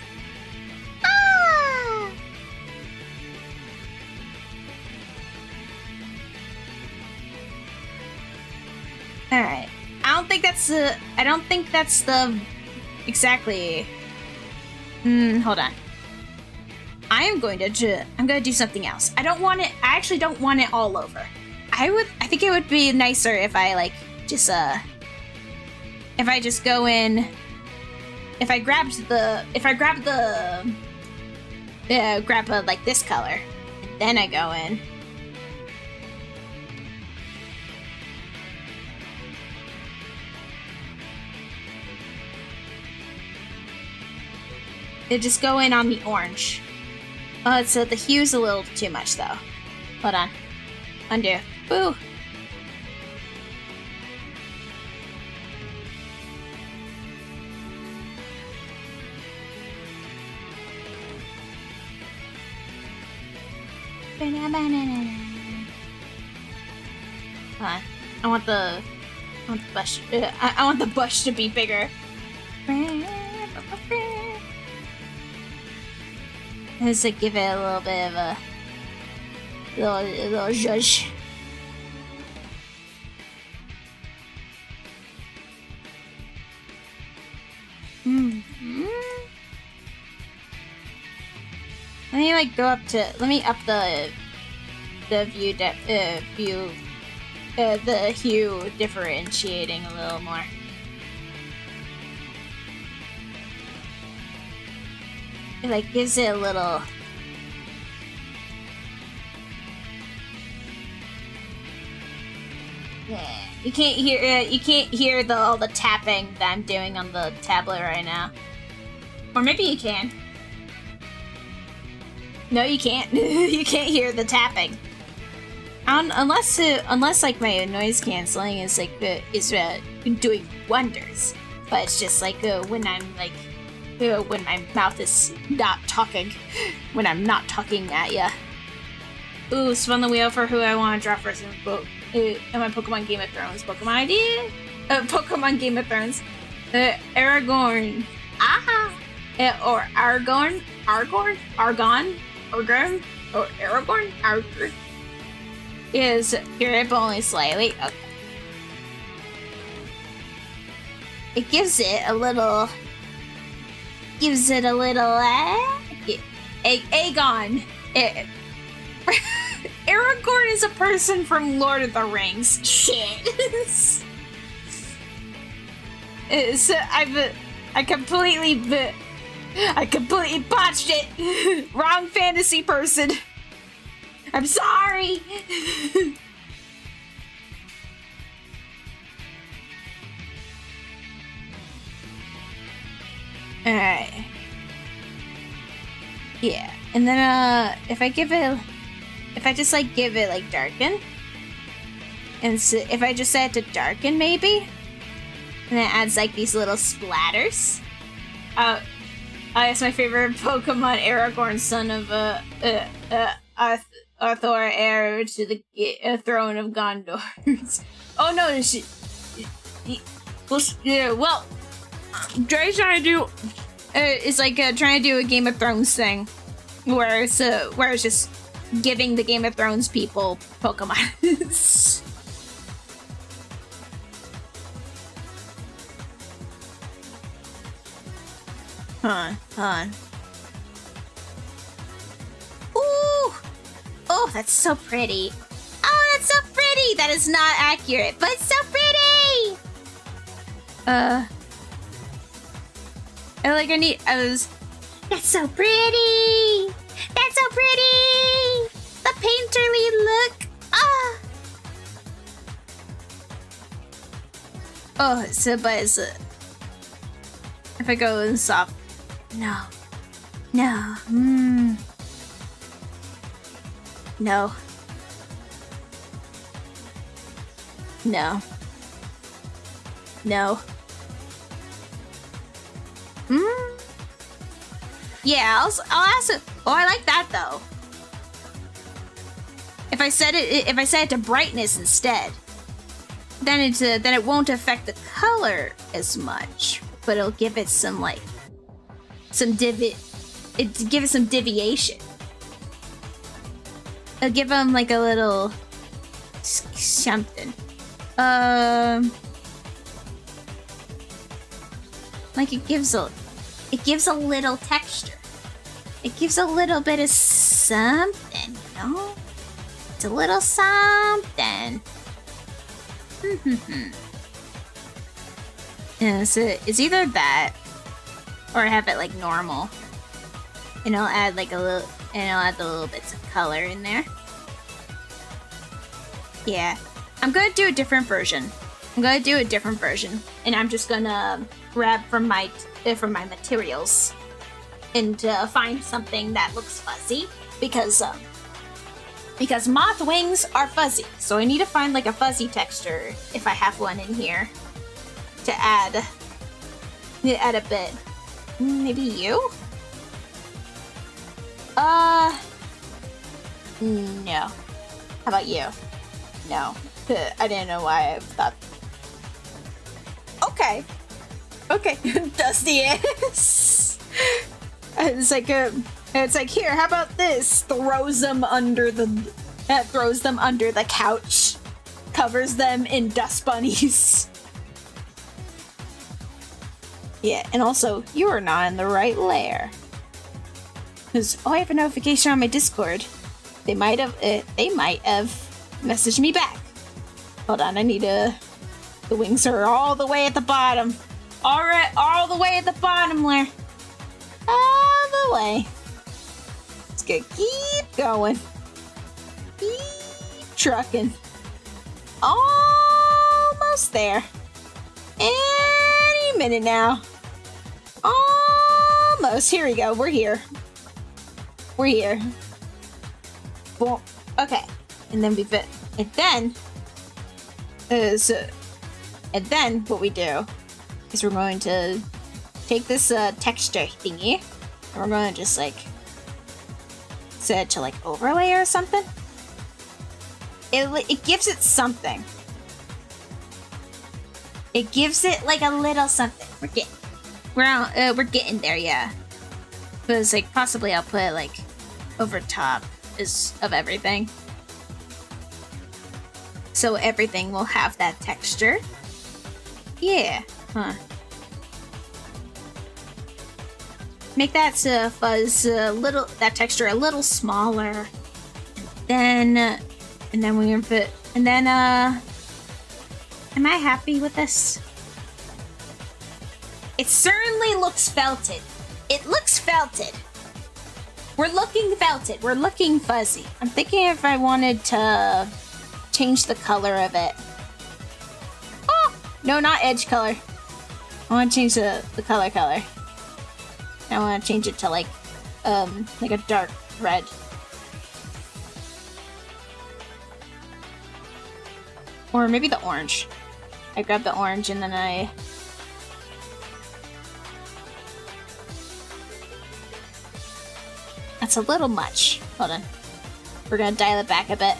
All right. I don't think that's the. I don't think that's the. Exactly. Hmm. Hold on. I am going to, I'm going to do something else. I don't want it, I actually don't want it all over. I would, I think it would be nicer if I like, just, uh, if I just go in, if I grabbed the, if I grab the, uh, grab a, like this color, then I go in. They just go in on the orange. Oh, so the hue's a little too much, though. Hold on. Undo. Boo! Hold on. I want the... I want the bush... Uh, I, I want the bush to be bigger. Just to give it a little bit of a little, a little zhuzh. Mm -hmm. Let me like go up to. Let me up the the view depth, uh, view, uh, the hue differentiating a little more. It like gives it a little Yeah, you can't hear uh, you can't hear the all the tapping that I'm doing on the tablet right now. Or maybe you can. No, you can't. you can't hear the tapping. Um, unless uh, unless like my noise canceling is like uh, is uh, doing wonders, but it's just like uh, when I'm like when my mouth is not talking, when I'm not talking at ya. Ooh, spun the wheel for who I want to draw first in, bo- uh, in my Pokemon Game of Thrones Pokemon ID. Uh, Pokemon Game of Thrones. Uh, Aragorn. Aha. Uh, or Aragorn. Aragorn. Argon. Argon. Or Aragorn. Aragorn is here, but only slightly. Okay. It gives it a little. Gives it a little. Uh, a- Aegon. Aragorn is a person from Lord of the Rings. Shit. Uh, so I've. Uh, I completely. Uh, I completely botched it. Wrong fantasy person. I'm sorry. Alright. Yeah. And then, uh, if I give it, if I just, like, give it, like, darken, and so if I just set it to darken, maybe, and it adds, like, these little splatters. Uh, uh it's my favorite Pokemon, Aragorn, son of, uh, uh, uh, Arth Arthur heir to the uh, throne of Gondor. oh no, she, well, yeah, well, Dre's trying to do uh, is like uh, trying to do a Game of Thrones thing, where it's uh, where it's just giving the Game of Thrones people Pokemon. huh, huh. Ooh! Oh, that's so pretty. Oh, that's so pretty! That is not accurate, but so pretty! Uh. I like I need I was That's so pretty! That's so pretty! The painterly look! Ah! Oh, so but it's a, if I go in soft No. No. Mmm. No. No. No. Hmm? Yeah, I'll, I'll ask it. Oh, I like that though. If I set it, if I set it to brightness instead, then it's uh, then it won't affect the color as much, but it'll give it some like some divi, it give it some deviation. I'll give them like a little something. Um, like it gives a, it gives a little texture. It gives a little bit of something, you know? It's a little something. Hmm, hmm, hmm. yeah, so it's either that, or have it like normal, and I'll add like a little and I'll add the little bits of color in there. Yeah. I'm gonna do a different version. I'm gonna do a different version. And I'm just gonna um, grab from my uh, from my materials and uh, find something that looks fuzzy because um, because moth wings are fuzzy. So I need to find like a fuzzy texture if I have one in here to add to add a bit. Maybe you? Uh, no. How about you? No. I didn't know why I thought. Okay. Okay. Dusty is. it's like a. It's like here. How about this? Throws them under the. Uh, throws them under the couch. Covers them in dust bunnies. Yeah, and also, you are not in the right layer. Because, oh, I have a notification on my Discord. They might have, uh, they might have messaged me back. Hold on, I need to, the wings are all the way at the bottom. All right, all the way at the bottom, Lair. All the way. Let's get keep going. Keep trucking. Almost there. Any minute now. Almost. Here we go. We're here. We're here. Okay. And then we fit. And then is, and then what we do is we're going to take this uh, texture thingy, and we're going to just like set it to like overlay or something. It it gives it something. It gives it like a little something. We're getting, we're uh, we're getting there, yeah. But like possibly I'll put it like over top is of everything. So everything will have that texture. Yeah, huh. Make that uh, fuzz a little, that texture a little smaller. And then, and then we put, and then, uh, am I happy with this? It certainly looks felted. It looks felted. We're looking felted. We're looking fuzzy. I'm thinking if I wanted to change the color of it. Oh! No, not edge color. I want to change the, the color color. I want to change it to like, um, like a dark red. Or maybe the orange. I grab the orange and then I... That's a little much. Hold on. We're gonna dial it back a bit.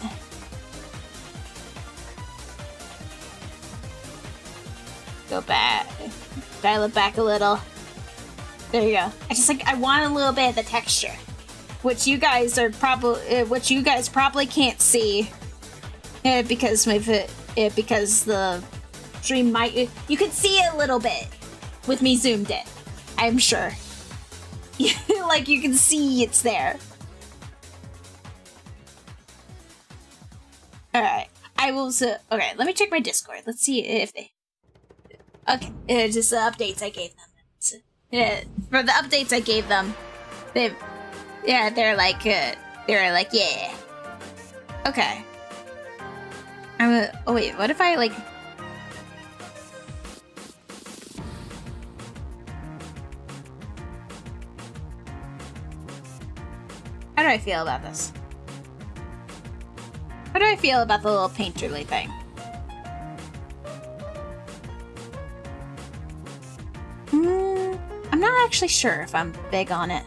Go back. Dial it back a little. There you go. I just like I want a little bit of the texture, which you guys are probably, uh, which you guys probably can't see, uh, because my uh, because the stream might. Uh, you can see it a little bit with me zoomed in. I'm sure. like you can see it's there. All right. I will. So, okay, let me check my Discord. Let's see if they. Okay, uh, just the updates I gave them. So, yeah, for the updates I gave them, they, yeah, they're like, uh, they're like, yeah. Okay. I'm. A, oh wait, what if I like? How do I feel about this? How do I feel about the little painterly thing? Mm, I'm not actually sure if I'm big on it.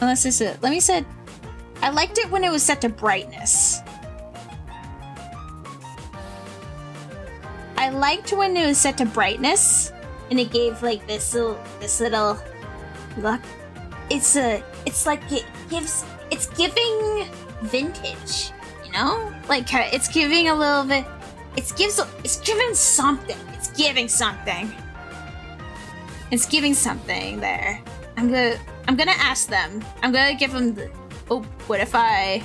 Unless this is Let me set... I liked it when it was set to brightness. I liked when it was set to brightness, and it gave like this little, this little look. It's a, it's like it gives, it's giving vintage know? Like, it's giving a little bit... It's gives... It's giving something. It's giving something. It's giving something there. I'm gonna... I'm gonna ask them. I'm gonna give them the... Oh, what if I...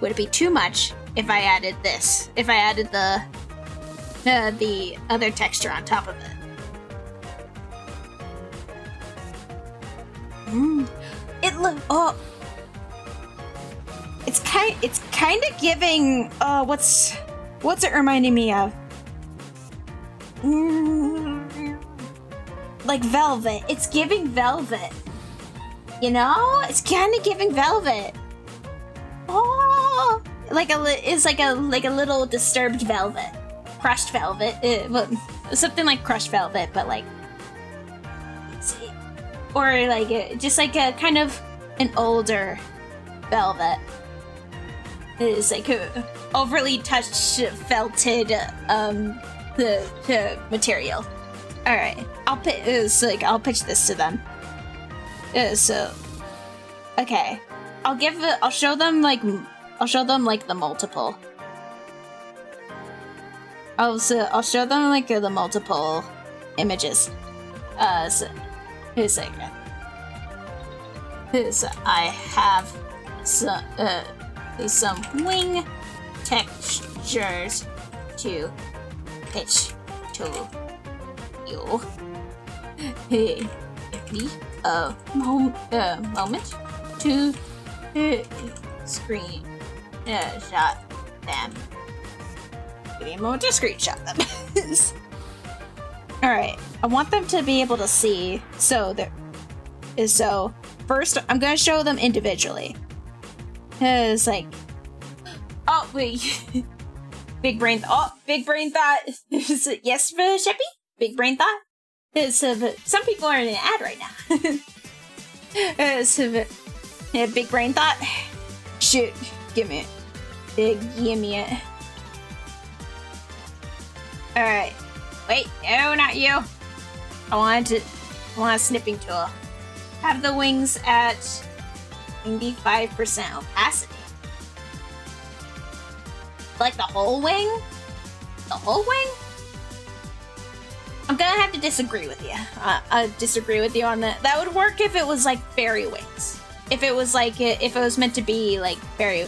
Would it be too much if I added this? If I added the... Uh, the other texture on top of it? Mm. It look... Oh... It's kind it's kind of giving uh what's what's it reminding me of? Mm, like velvet. It's giving velvet. You know? It's kind of giving velvet. Oh, like a it's like a like a little disturbed velvet. Crushed velvet. Uh, well, something like crushed velvet, but like or like just like a kind of an older velvet is like a overly touched felted um the, the material. All right, I'll pitch. It's like I'll pitch this to them. Uh, so, okay, I'll give it. I'll show them like I'll show them like the multiple. I'll so I'll show them like the multiple images. Uh, so, here's like, here's I have some uh some wing textures to pitch to you. Hey, a mom uh, moment to uh, screen uh, shot them. Give me a moment to screenshot them. All right, I want them to be able to see. So there is so first I'm gonna show them individually. It's like, oh wait, big brain. Oh, big brain thought. yes, for Sheppy. Big brain thought. It's, uh, some people are in an ad right now. it's, uh, yeah, big brain thought. Shoot, give me it. Big, give me it. All right. Wait, no, not you. I want to. I want a snipping tool. Have the wings at 95% opacity. Like the whole wing? The whole wing? I'm gonna have to disagree with you. Uh, I disagree with you on that. That would work if it was like fairy wings. If it was like if it was meant to be like fairy.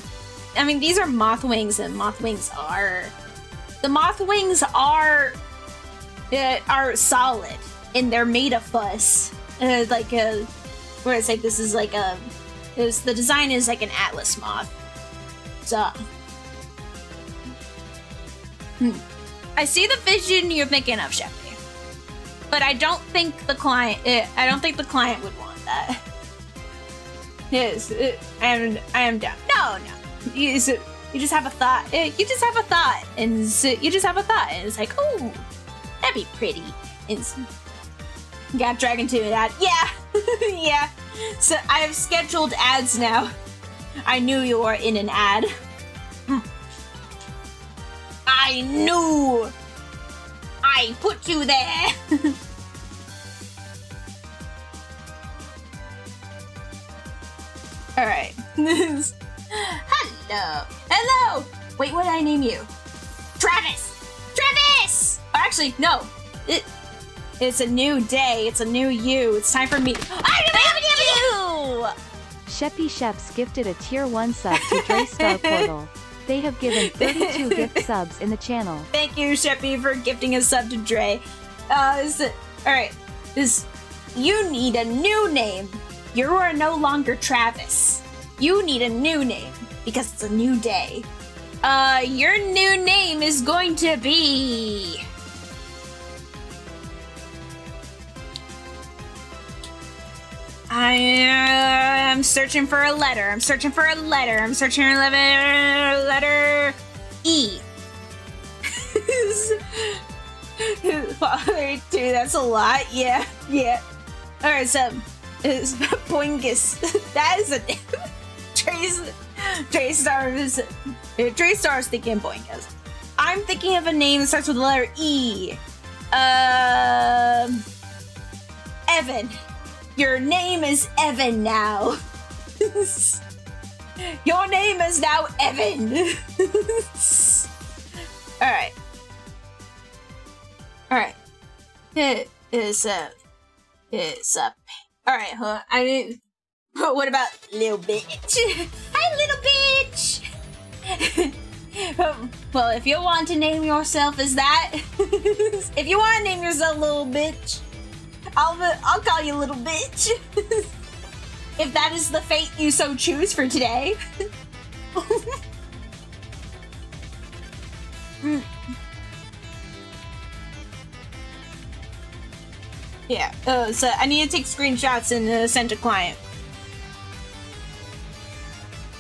I mean, these are moth wings, and moth wings are the moth wings are uh, are solid, and they're made of fuss. Uh, like uh, where it's like this is like a is the design is like an atlas moth. So. Hmm. I see the vision you're thinking of, Chef but I don't think the client. Uh, I don't think the client would want that. Yes, uh, I am. I am down. No, no. You, you just have a thought. Uh, you just have a thought, and you just have a thought, and it's like, oh, that'd be pretty. And got dragon to that. Yeah, yeah. So I have scheduled ads now. I knew you were in an ad. Hmm. I knew. I put you there. All right. Hello. Hello. Wait, what did I name you? Travis. Travis. Actually, no. It. It's a new day. It's a new you. It's time for me. I love you. Sheppy Sheps gifted a tier 1 sub to Draystar Portal. They have given 32 gift subs in the channel. Thank you, Sheppy, for gifting a sub to Dre. Uh, is it, all right. Is you need a new name. You are no longer Travis. You need a new name because it's a new day. Uh, your new name is going to be. I am searching for a letter. I'm searching for a letter. I'm searching for a letter. Letter E. Father, two. That's a lot. Yeah, yeah. All right, so is Boingus. That is a Trace Draystar is Draystar is thinking Boingus. I'm thinking of a name that starts with the letter E. Um, Evan. Your name is Evan now. Your name is now Evan. All right. All right. It is a. It's a all right, huh? I mean, what about little bitch? Hi, little bitch. well, if you want to name yourself as that, if you want to name yourself little bitch, I'll I'll call you little bitch. if that is the fate you so choose for today. Yeah, uh, so I need to take screenshots and uh, send to client.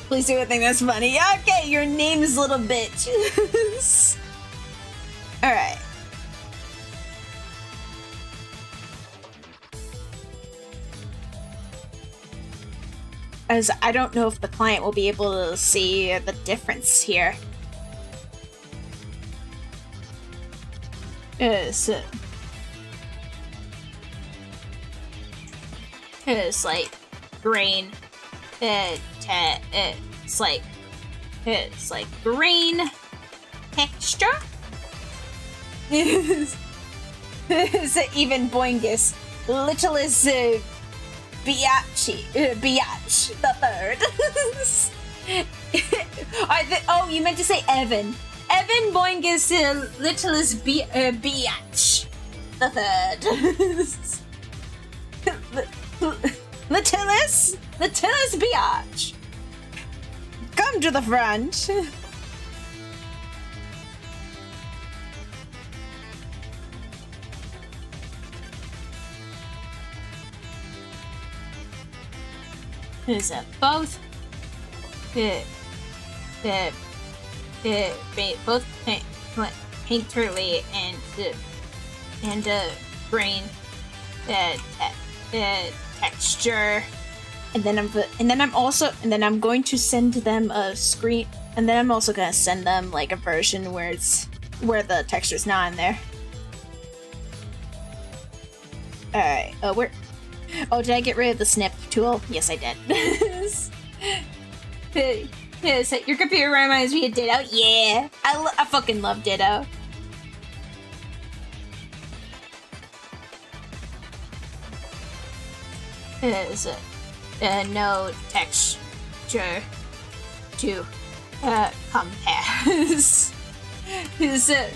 Please do a thing that's funny. Okay, your name is Little Bitch. Alright. As I don't know if the client will be able to see the difference here. So It's like green. It, it's like it's like green texture. is even Boingus, little is uh, Biachi, uh, Biatch the third. Oh, you meant to say Evan. Evan Boingus, uh, little is B- uh, Biatch the third. Littlus, Littlus Biatch. Come to the front. Is it both? The the the both paint, painterly and the and the brain the the texture and then I'm and then I'm also and then I'm going to send them a screen and then I'm also gonna send them like a version where it's where the texture's not in there. Alright, oh uh, where Oh did I get rid of the snip tool? Yes I did. your computer reminds me of Ditto. Yeah. I, I fucking love Ditto. Is uh, no texture to uh, compare. Is uh,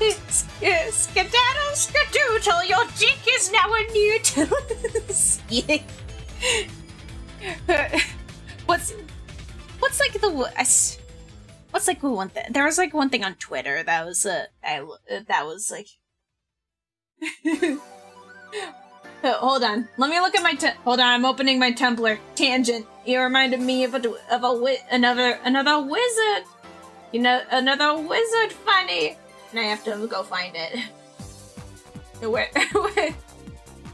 Skedaddle Skadoodle, your dick is now a yeah. what's what's like the what's like one thing? There was like one thing on Twitter that was uh, I, that was like Oh, hold on. Let me look at my. hold on. I'm opening my Tumblr. Tangent. You reminded me of a of a another another wizard. You know, another wizard funny. And I have to go find it. Where where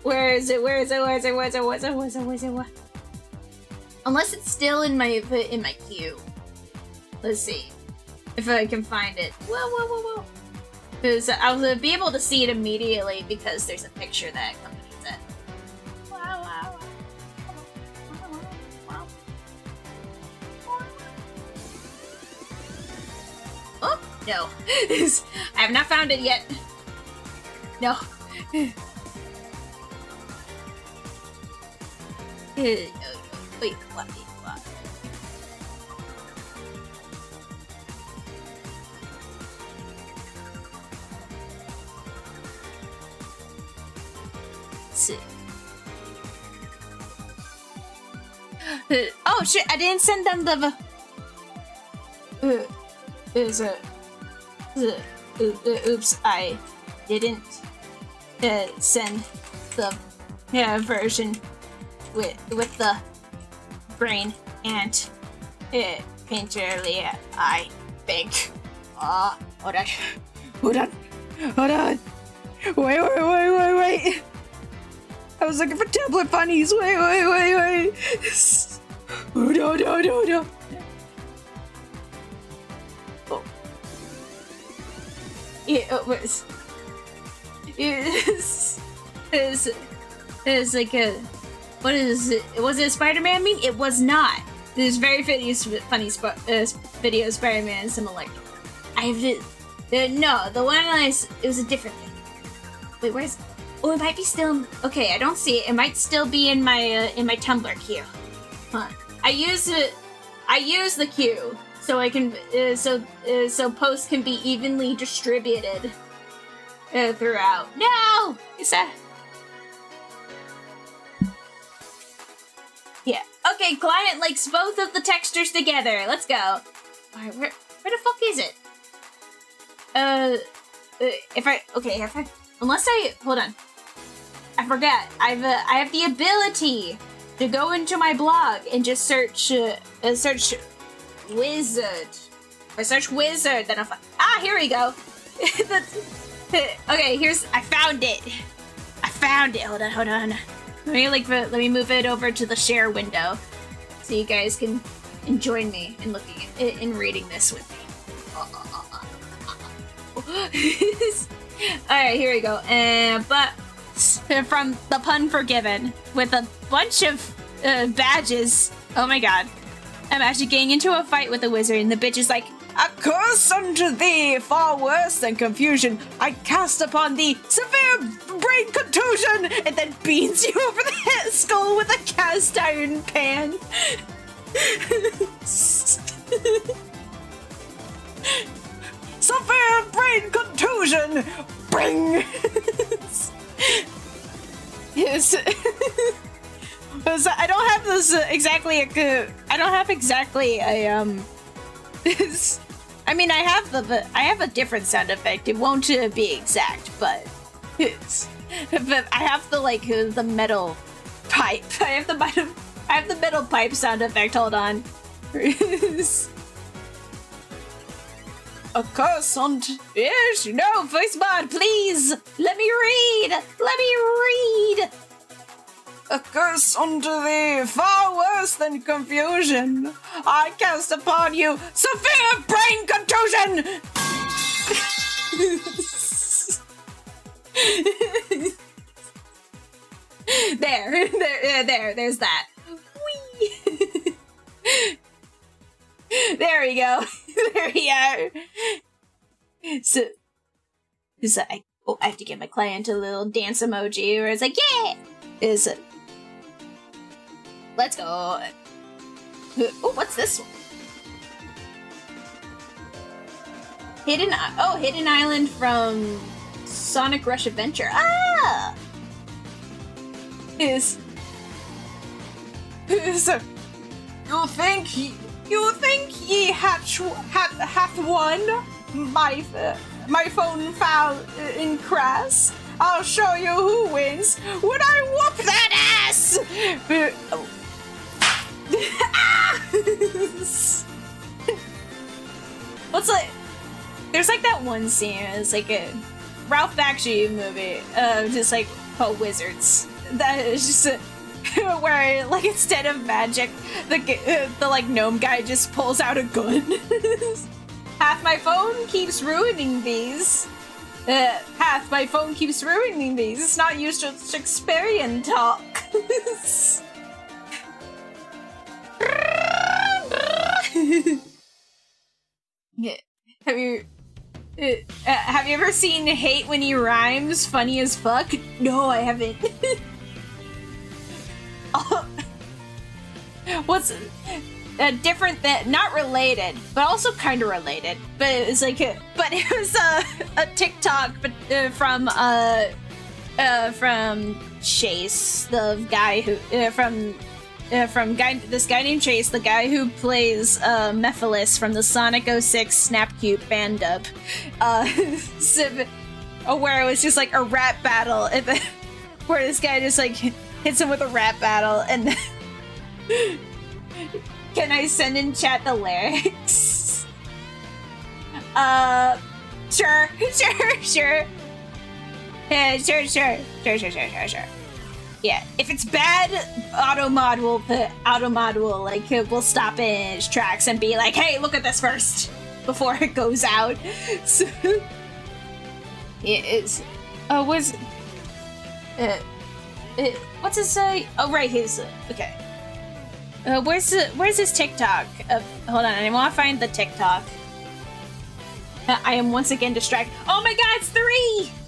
where is it? Where is it? Where is it? Where is it? Where is it? Where is it? Where is it? Where? Unless it's still in my in my queue. Let's see if I can find it. Whoa whoa whoa whoa. Because I'll be able to see it immediately because there's a picture that comes no. I have not found it yet. No. Wait, what? oh shit! I didn't send them the. Uh, is it? Oops, I didn't uh, send the uh, version with with the brain and uh, painterly. I think. Ah, uh, hold on, hold on, hold on. Wait, wait, wait, wait, wait. I was looking for tablet bunnies. Wait, wait, wait, wait. Oh no, no, no, no. It was is is is like a what is it was it a spider-man meme? It was not. There's very funny funny sp- uh, video spider-man similar i have it uh, no the one i it was a different thing wait where's oh it might be still okay i don't see it. It might still be in my uh, in my tumblr queue. Huh. I use it i use the queue so I can uh, so uh, so posts can be evenly distributed uh, throughout. No, is that? Yeah. Okay, client likes both of the textures together. Let's go. Alright, where where the fuck is it? Uh, uh if I okay, if I unless I hold on, I forget. I've uh, I have the ability to go into my blog and just search uh search wizard. I search wizard, then I'll find. Ah, here we go. okay, here's. I found it. I found it. Hold on, hold on. Let me like let me move it over to the share window, so you guys can join me in looking in reading this with me. All right, here we go. And but from the pun forgiven with a bunch of uh, badges. Oh my god. I'm actually getting into a fight with the wizard, and the bitch is like, A curse unto thee, far worse than confusion. I cast upon thee severe brain contusion, and then beans you over the head skull with a cast iron pan. severe brain contusion. Bring. yes. I don't have this uh, exactly. A, I don't have exactly a um. I mean, I have the I have a different sound effect. It won't uh, be exact, but it's, but I have the like uh, the metal pipe. I have the metal. I have the metal pipe sound effect. Hold on. a curse on. Yes, no, voice mod, please. Let me read. Let me read. A curse unto thee, far worse than confusion. I cast upon you severe brain contusion! there, there, uh, there, there's that. There we go. there we are. So, so I, oh, I have to give my client a little dance emoji where it's like, yeah! Is it? Let's go. Oh, what's this one? Hidden oh, Hidden Island from Sonic Rush Adventure. Ah, is is you think you think ye hatch hath, hath won my my phone foul in crass? I'll show you who wins when I whoop that ass. What's like? There's like that one scene. It's like a Ralph Bakshi movie. Uh, just like called Wizards. That is just a, where like instead of magic, the the like gnome guy just pulls out a gun. Half my phone keeps ruining these. Uh, half my phone keeps ruining these. It's not used to Shakespearean talk. yeah. Have you uh, uh, have you ever seen Hate When He Rhymes? Funny as fuck? No, I haven't. oh. What's uh, different that not related, but also kind of related. But it was like, a, but it was a, a TikTok, but uh, from uh, uh, from Chase, the guy who uh, from uh, from guy this guy named Chase, the guy who plays uh, Mephiles from the Sonic 06 Snapcube fandub, uh, where it was just like a rap battle, and then, where this guy just like hits him with a rap battle, and can I send in chat the lyrics? Uh, sure, sure, sure. Yeah, sure, sure, sure, sure, sure, sure, sure yeah, if it's bad, Automod will put Automod will like will stop in its tracks and be like, "Hey, look at this first before it goes out." So it is. Oh, was uh, uh, what's his say? Oh, right, his okay. Uh, where's the, where's his TikTok? Uh, hold on, I want to find the TikTok. Uh, I am once again distracted. Oh my God, it's three!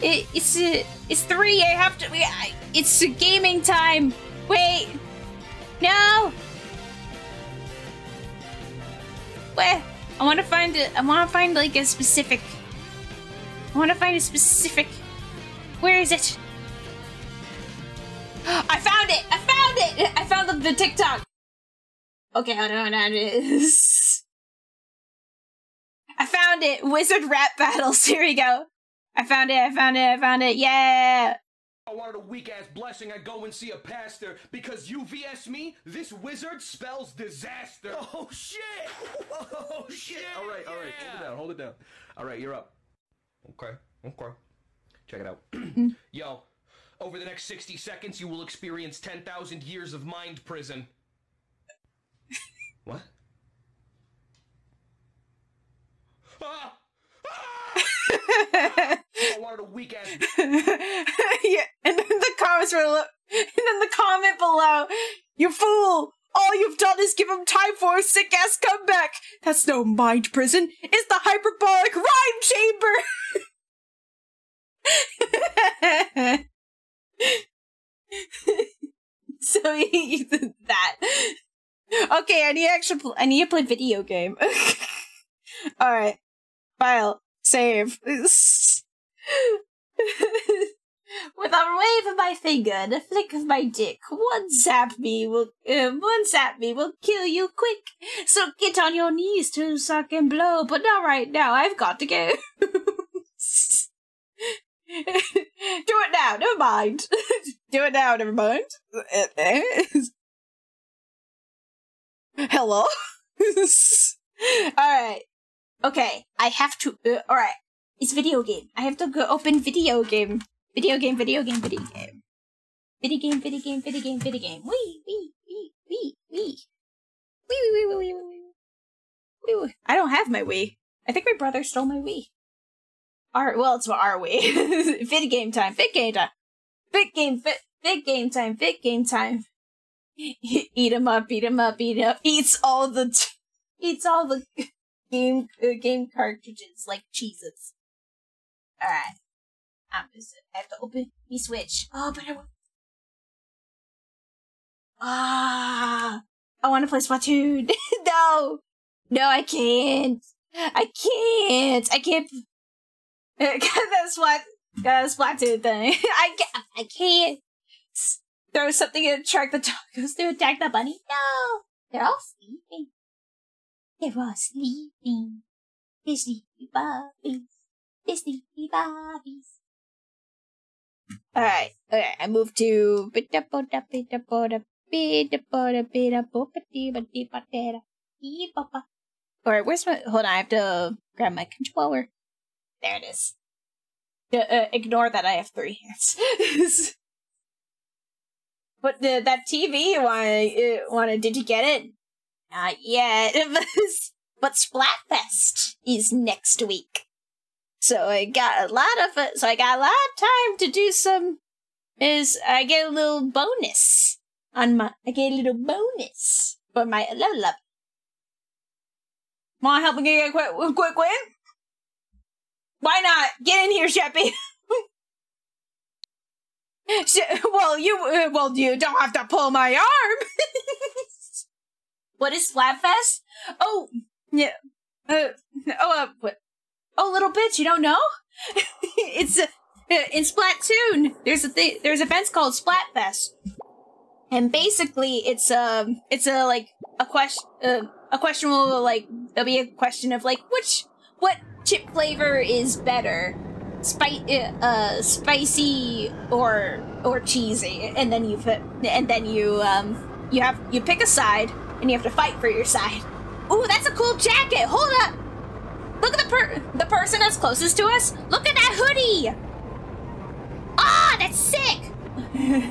It, it's uh, it's three. I have to. I, it's gaming time. Wait. No. Where? I want to find it. I want to find like a specific. I want to find a specific. Where is it? I found it! I found it! I found the, the TikTok. Okay, hold on, hold on. I found it. Wizard rap battles. Here we go. I found it, I found it, I found it, yeah! I wanted a weak ass blessing, I go and see a pastor. Because you vs me, this wizard spells disaster. Oh shit! Oh shit! Alright, alright, yeah. hold it down, hold it down. Alright, you're up. Okay, okay. Check it out. Yo, over the next 60 seconds, you will experience 10,000 years of mind prison. what? Ah! Wanted a weak yeah, and then the comments were, lo- and then the comment below, "You fool! All you've done is give him time for a sick ass comeback. That's no mind prison. It's the hyperbolic rhyme chamber. so he did that. Okay, I need actually. Pl- I need to play video game. All right, file save. With a wave of my finger and a flick of my dick, one zap me will uh, one zap me will kill you quick. So get on your knees to suck and blow, but not right now. I've got to go. Do it now. Never mind. Do it now. Never mind. Hello. all right. Okay. I have to. Uh, all right. It's video game. I have to go open video game. Video game, video game, video game. Video game, video game, video game, video game. Wee, wee, wee, wee, wee. Wee, wee, wee, wee, wee, wee. Wee, wee. I don't have my Wii. I think my brother stole my Wii. Our, well, it's our Wii. Fit game time, fit game time. Fit game, fit, fit game time, fit game time. eat 'em up, eat 'em up, eat 'em up. Eats all the, t- eats all the game, uh, game cartridges like cheeses. Alright. I'm just, I have to open me switch. Oh, but I want. Ah, I want to play Splatoon. no, no, I can't. I can't. I can't. That's what. A Splatoon thing. I can't. I can't. Throw something and attract the tacos to attack the bunny. No, they're all sleeping. They're all sleeping. They're sleepy bobbies. They're sleepy bobbies. Alright, okay, I moved to Alright, where's my hold on, I have to grab my controller. There it is. Uh, uh, ignore that I have three hands. but the, that TV want uh, wanna did you get it? Not yet. but Splatfest is next week. So I got a lot of. So I got a lot of time to do some. Is I get a little bonus on my. I get a little bonus for my level up. Want to help me get a quick, quick win? Why not? Get in here, Sheppy. well, you well you don't have to pull my arm. what is Splatfest? Oh, yeah. Uh, oh, uh, what? Oh, little bitch, you don't know? it's uh, in Splatoon. There's a thing. There's events called Splatfest, and basically, it's um, it's a like a question, uh, a question will like there'll be a question of like which what chip flavor is better, spice, uh, spicy or or cheesy, and then you put, and then you um, you have you pick a side, and you have to fight for your side. Ooh, that's a cool jacket. Hold up. Look at the per- the person that's closest to us. Look at that hoodie. Ah, that's sick.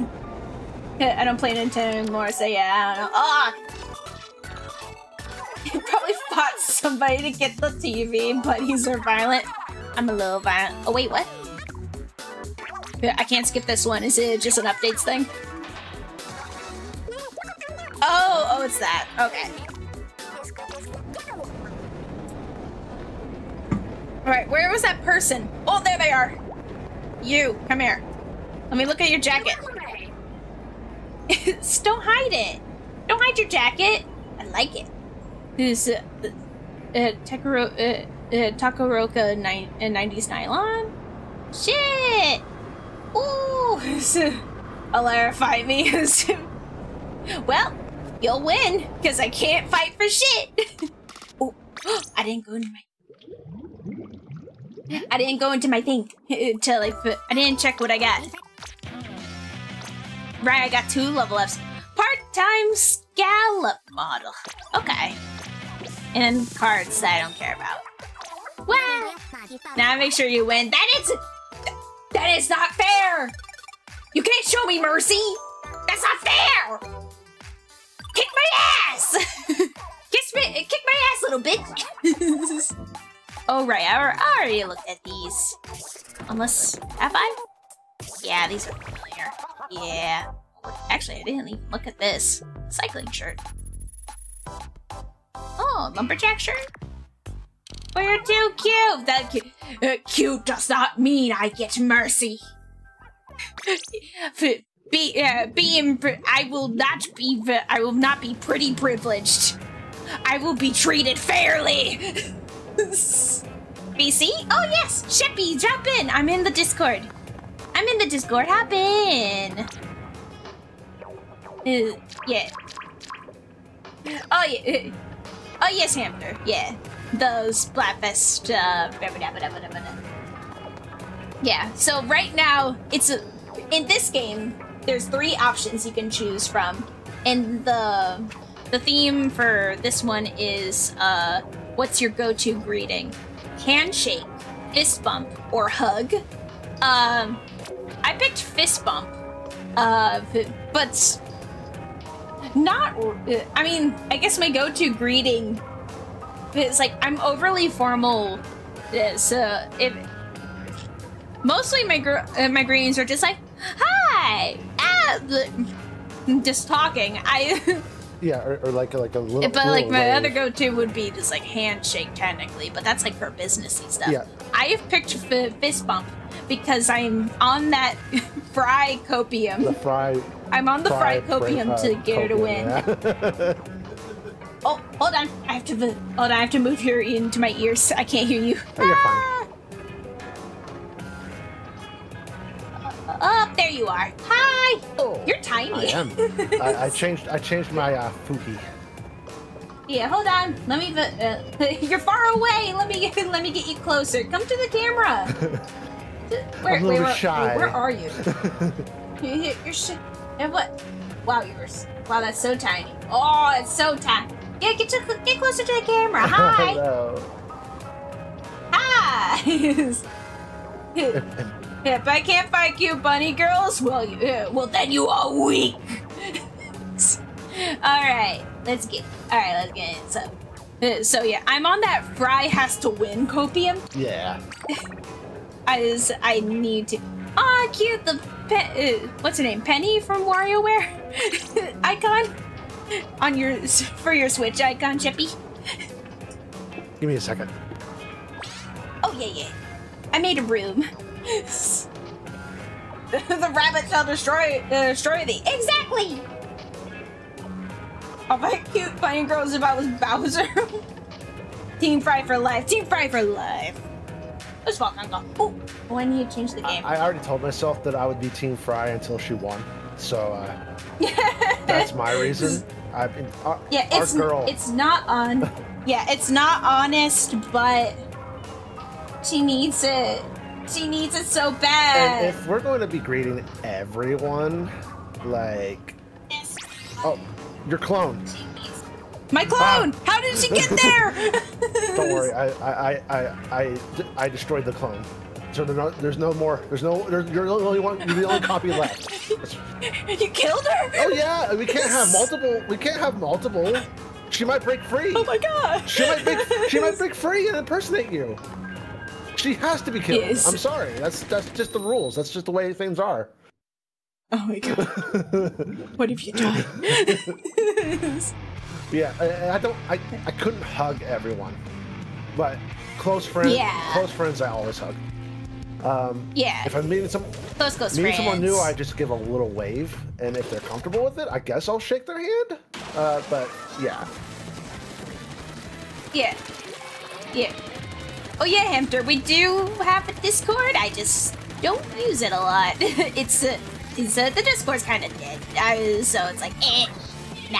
I don't play Nintendo anymore, so yeah, I don't know. Ah. He probably fought somebody to get the TV, but he's so violent. I'm a little violent. Oh wait, what? I can't skip this one. Is it just an updates thing? Oh, oh, it's that. Okay. Alright, where was that person? Oh, there they are! You, come here. Let me look at your jacket. Don't hide it! Don't hide your jacket! I like it. This uh, uh, Takaro, uh, uh, Takoroka ni- uh, 90s nylon? Shit! Ooh! Alara fight me. well, you'll win, because I can't fight for shit! oh, I didn't go into my I didn't go into my thing to like. I didn't check what I got. Right, I got two level ups. Part-time scallop model. Okay. And cards that I don't care about. Wow. Now make sure you win. That is that is not fair. You can't show me mercy. That's not fair. Kick my ass. Kiss me. Kick my ass, little bitch. Oh, right. I already looked at these. Unless... Have I? Yeah, these are familiar. Yeah. Actually, I didn't even look at this. Cycling shirt. Oh, lumberjack shirt? Oh, you're too cute. That cute, uh, cute does not mean I get mercy. Be uh, being I will not be I will not be pretty privileged. I will be treated fairly. BC? Oh yes, Shippy, jump in. I'm in the Discord. I'm in the Discord. Hop in. Uh, yeah. Oh yeah. uh, Oh yes, Hamster. Yeah. Those Splatfest. Uh, yeah. So right now, it's a, in this game. There's three options you can choose from, and the the theme for this one is uh, what's your go-to greeting? Handshake, fist bump, or hug. Um, I picked fist bump, uh, but not. I mean, I guess my go-to greeting is like I'm overly formal. uh, So if mostly my gr- uh, my greetings are just like hi, ah, just talking. I Yeah, or, or like like a little. but like little my wave. other go-to would be just like handshake technically, but that's like for businessy stuff. Yeah. I have picked f- fist bump because I'm on that Frye copium. The Frye. I'm on the Frye, Frye copium uh, to get her to win. copium, Oh, hold on. I have to hold on. I have to move here into my ears. I can't hear you. Oh, you're fine. Oh, there you are. Hi. Oh, You're tiny. I am. I, I changed. I changed my uh, fuki. Yeah, hold on. Let me. Uh, you're far away. Let me. Let me get you closer. Come to the camera. Where, I'm a little wait, where, shy. where are you? You- you- You're sh- and what? Wow, you're. Wow, that's so tiny. Oh, it's so tiny. Yeah, get to, get closer to the camera. Hi. Hello. Hi. If I can't fight you, bunny girls, well, you, uh, well then you are weak. all right, let's get. All right, let's get it. So, uh, so yeah, I'm on that Frye has to win copium. Yeah. As I need to. Ah, cute. The pe- uh, what's her name? Penny from WarioWare icon on your for your Switch icon, Chippy. Give me a second. Oh yeah, yeah. I made a room. the rabbit shall destroy uh, destroy thee. Exactly. I'll fight cute bunny girls if I was Bowser. Team Frye for life. Team Frye for life. Let's walk on. Oh, oh, I need to change the game. I already told myself that I would be Team Frye until she won. So uh, that's my reason. I've been. Uh, yeah, it's girl. it's not on. yeah, it's not honest, but she needs it. She needs it so and bad. if we're going to be greeting everyone, like, oh, your clone. My clone! How did she get there? Don't worry, I I, I, I, I, I destroyed the clone. So there's no, there's no more. There's no. There's, you're the only one. You're the only copy left. you killed her? Oh yeah, we can't have multiple. We can't have multiple. She might break free. Oh my god! She might break. She might break free and impersonate you. She has to be killed. Yes. I'm sorry. That's that's just the rules. That's just the way things are. Oh my god! what have you done? Yeah, I, I don't. I, I couldn't hug everyone, but close friends. Yeah. Close friends, I always hug. Um, yeah, if I'm meeting some close close meeting friends. someone new, I just give a little wave, and if they're comfortable with it, I guess I'll shake their hand. Uh, but yeah, Yeah, yeah. Oh yeah, Hamster. We do have a Discord. I just don't use it a lot. it's uh, it's uh, the Discord's kind of dead, uh, so it's like eh, nah.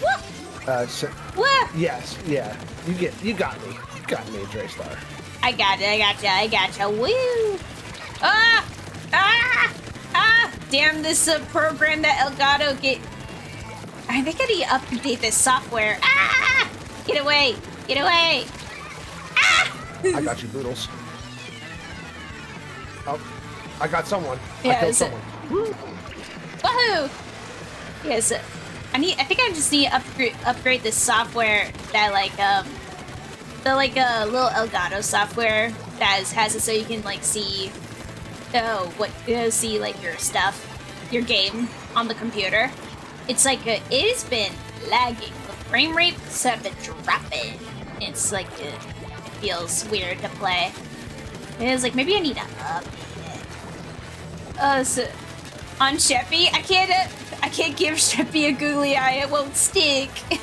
Whoop, uh, so, whoop. yes, yeah. You get, you got me. You got me, Draystar. I got it. I got you. I got you. Woo! Ah! Ah! Ah! Damn this uh, program that Elgato get. I think I need to update this software. Ah! Get away! Get away! Ah! I got you, Boodles. Oh, I got someone. I Yeah, killed is it- someone. Woohoo! Yes. uh, I need. I think I just need to upgrade upgrade this software that like um the like a uh, little Elgato software that is, has it so you can like see oh what uh, see like your stuff your game on the computer. It's like uh it has been lagging the frame rates have been dropping. It's like it, it feels weird to play. It's like maybe I need to up it. Uh, so on Sheppy, I can't. Uh, I can't give Sheppy a googly eye. It won't stick.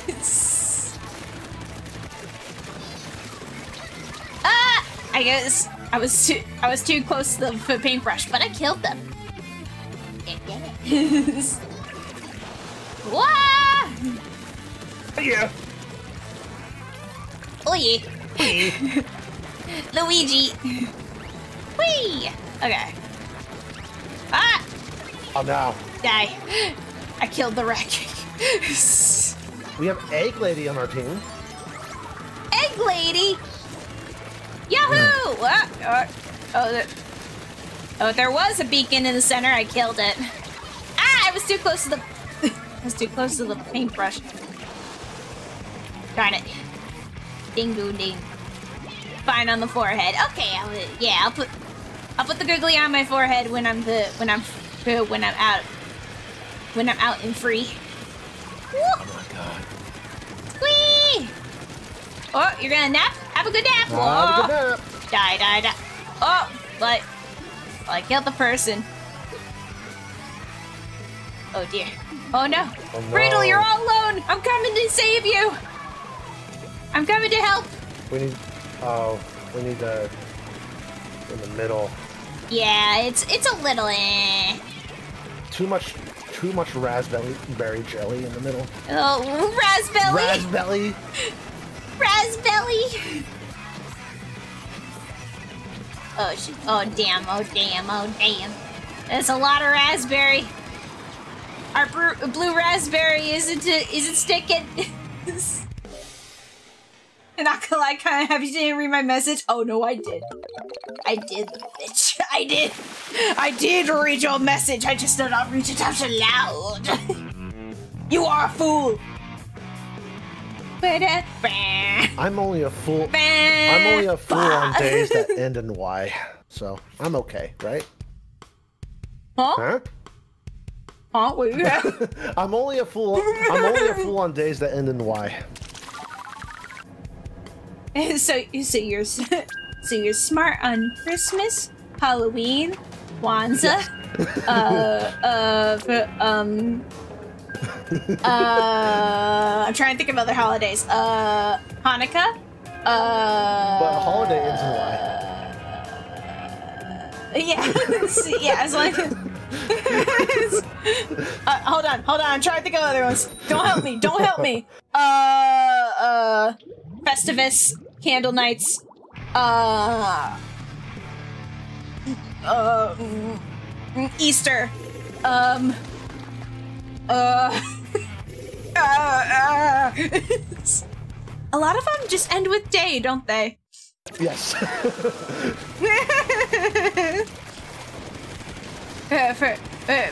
ah! I guess I was too. I was too close to the paintbrush, but I killed them. Wah! Yeah. Oh yeah. Luigi. Whee! Okay. Ah! Oh no. Die. I killed the wreck. We have Egg Lady on our team. Egg lady! Yahoo! Ah, ah, oh, there, oh, there was a beacon in the center. I killed it. Ah! I was too close to the. I was too close to the paintbrush. Darn it. Ding doo ding. Fine on the forehead. Okay, I'll, yeah, I'll put I'll put the googly on my forehead when I'm the when I'm when I'm out when I'm out and free. Woo! Oh my god. Whee! Oh, you're gonna nap? Have a good nap. Have a good oh. nap. Die, die, die. Oh, but well, I killed the person. Oh dear. Oh no. Oh, no. Riddle, you're all alone. I'm coming to save you. I'm coming to help. We need. Oh, we need the in the middle. Yeah, it's it's a little eh. Too much. Too much raspberry berry jelly in the middle. Oh, raspberry. Raspberry. Raspberry. Oh, sh oh damn, oh damn, oh damn. That's a lot of raspberry. Our blue raspberry isn't isn't sticking. And not gonna lie, kind of happy you didn't read my message. Oh no, I did. I did, bitch. I did. I did read your message. I just did not read it out loud. you are a fool. I'm only a fool. I'm only a fool on days that end in Y, so I'm okay, right? Huh? Huh? Huh? What? I'm only a fool. I'm only a fool on days that end in Y. so, so you're so you're smart on Christmas, Halloween, Kwanzaa, uh, uh, for, um, uh, I'm trying to think of other holidays. Uh, Hanukkah. Uh, But holiday ends in Y. Yeah, See, yeah, as long as. uh, hold on, hold on. I'm trying to think of other ones. Don't help me. Don't help me. Uh, uh, Festivus, Candlenights, uh, uh, Easter, um, uh, uh, uh. A lot of them just end with day, don't they? Yes. Uh, for, uh,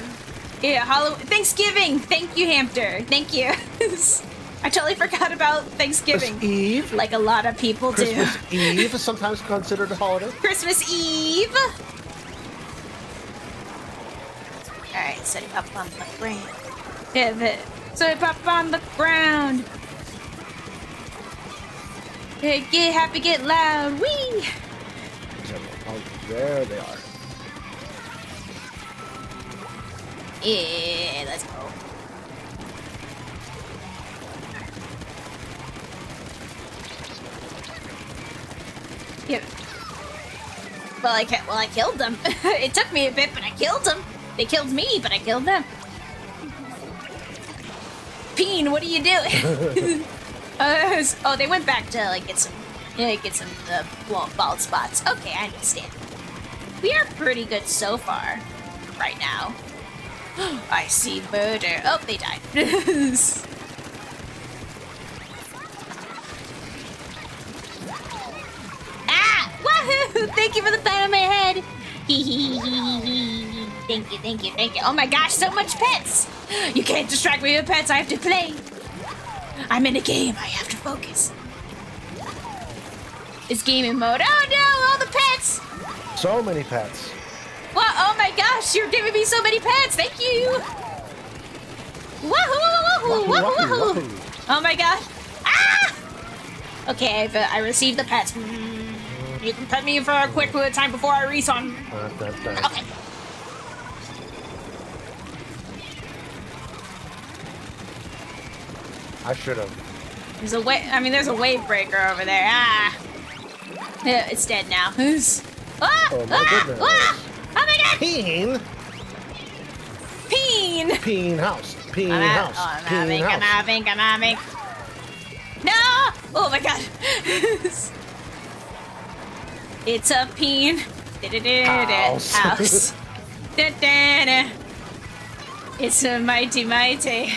yeah, Halloween, Thanksgiving. Thank you, Hampter. Thank you. I totally forgot about Thanksgiving, Christmas Eve. like a lot of people Christmas do. Eve is sometimes considered a holiday. Christmas Eve. All right, set it up on the ground. Pivot. Set it up on the ground. Hey, Get happy, get loud. Wee. Oh, there they are. Yeah, let's go. Yeah. Well, I well, I killed them. it took me a bit, but I killed them. They killed me, but I killed them. Peen, what are you doing? uh, oh, they went back to like get some, yeah, get some uh, bald, bald spots. Okay, I understand. We are pretty good so far, right now. I see murder. Oh, they died. ah! Woohoo! Thank you for the pat on my head. thank you, thank you, thank you. Oh my gosh, so much pets! You can't distract me with pets. I have to play. I'm in a game. I have to focus. It's gaming mode. Oh no! All the pets! So many pets. Wow, oh my gosh, you're giving me so many pets. Thank you. Wahoo, wahoo, wahoo, Wahoo. Oh my god! Ah! Okay, I've, uh, I received the pets. Mm, You can pet me for a quick time before I respawn. That, that. Okay. I should have. There's a wa- I mean, there's a wave breaker over there. Ah! Yeah, It's dead now. ah! Oh my ah! goodness. Ah! Oh my god! Peen. Peen! Peen house. Peen I'm out. house. Oh, I'm Peen having, I'm house. having, I'm having. No! Oh my god. it's a peen. House. House. It's a mighty mighty.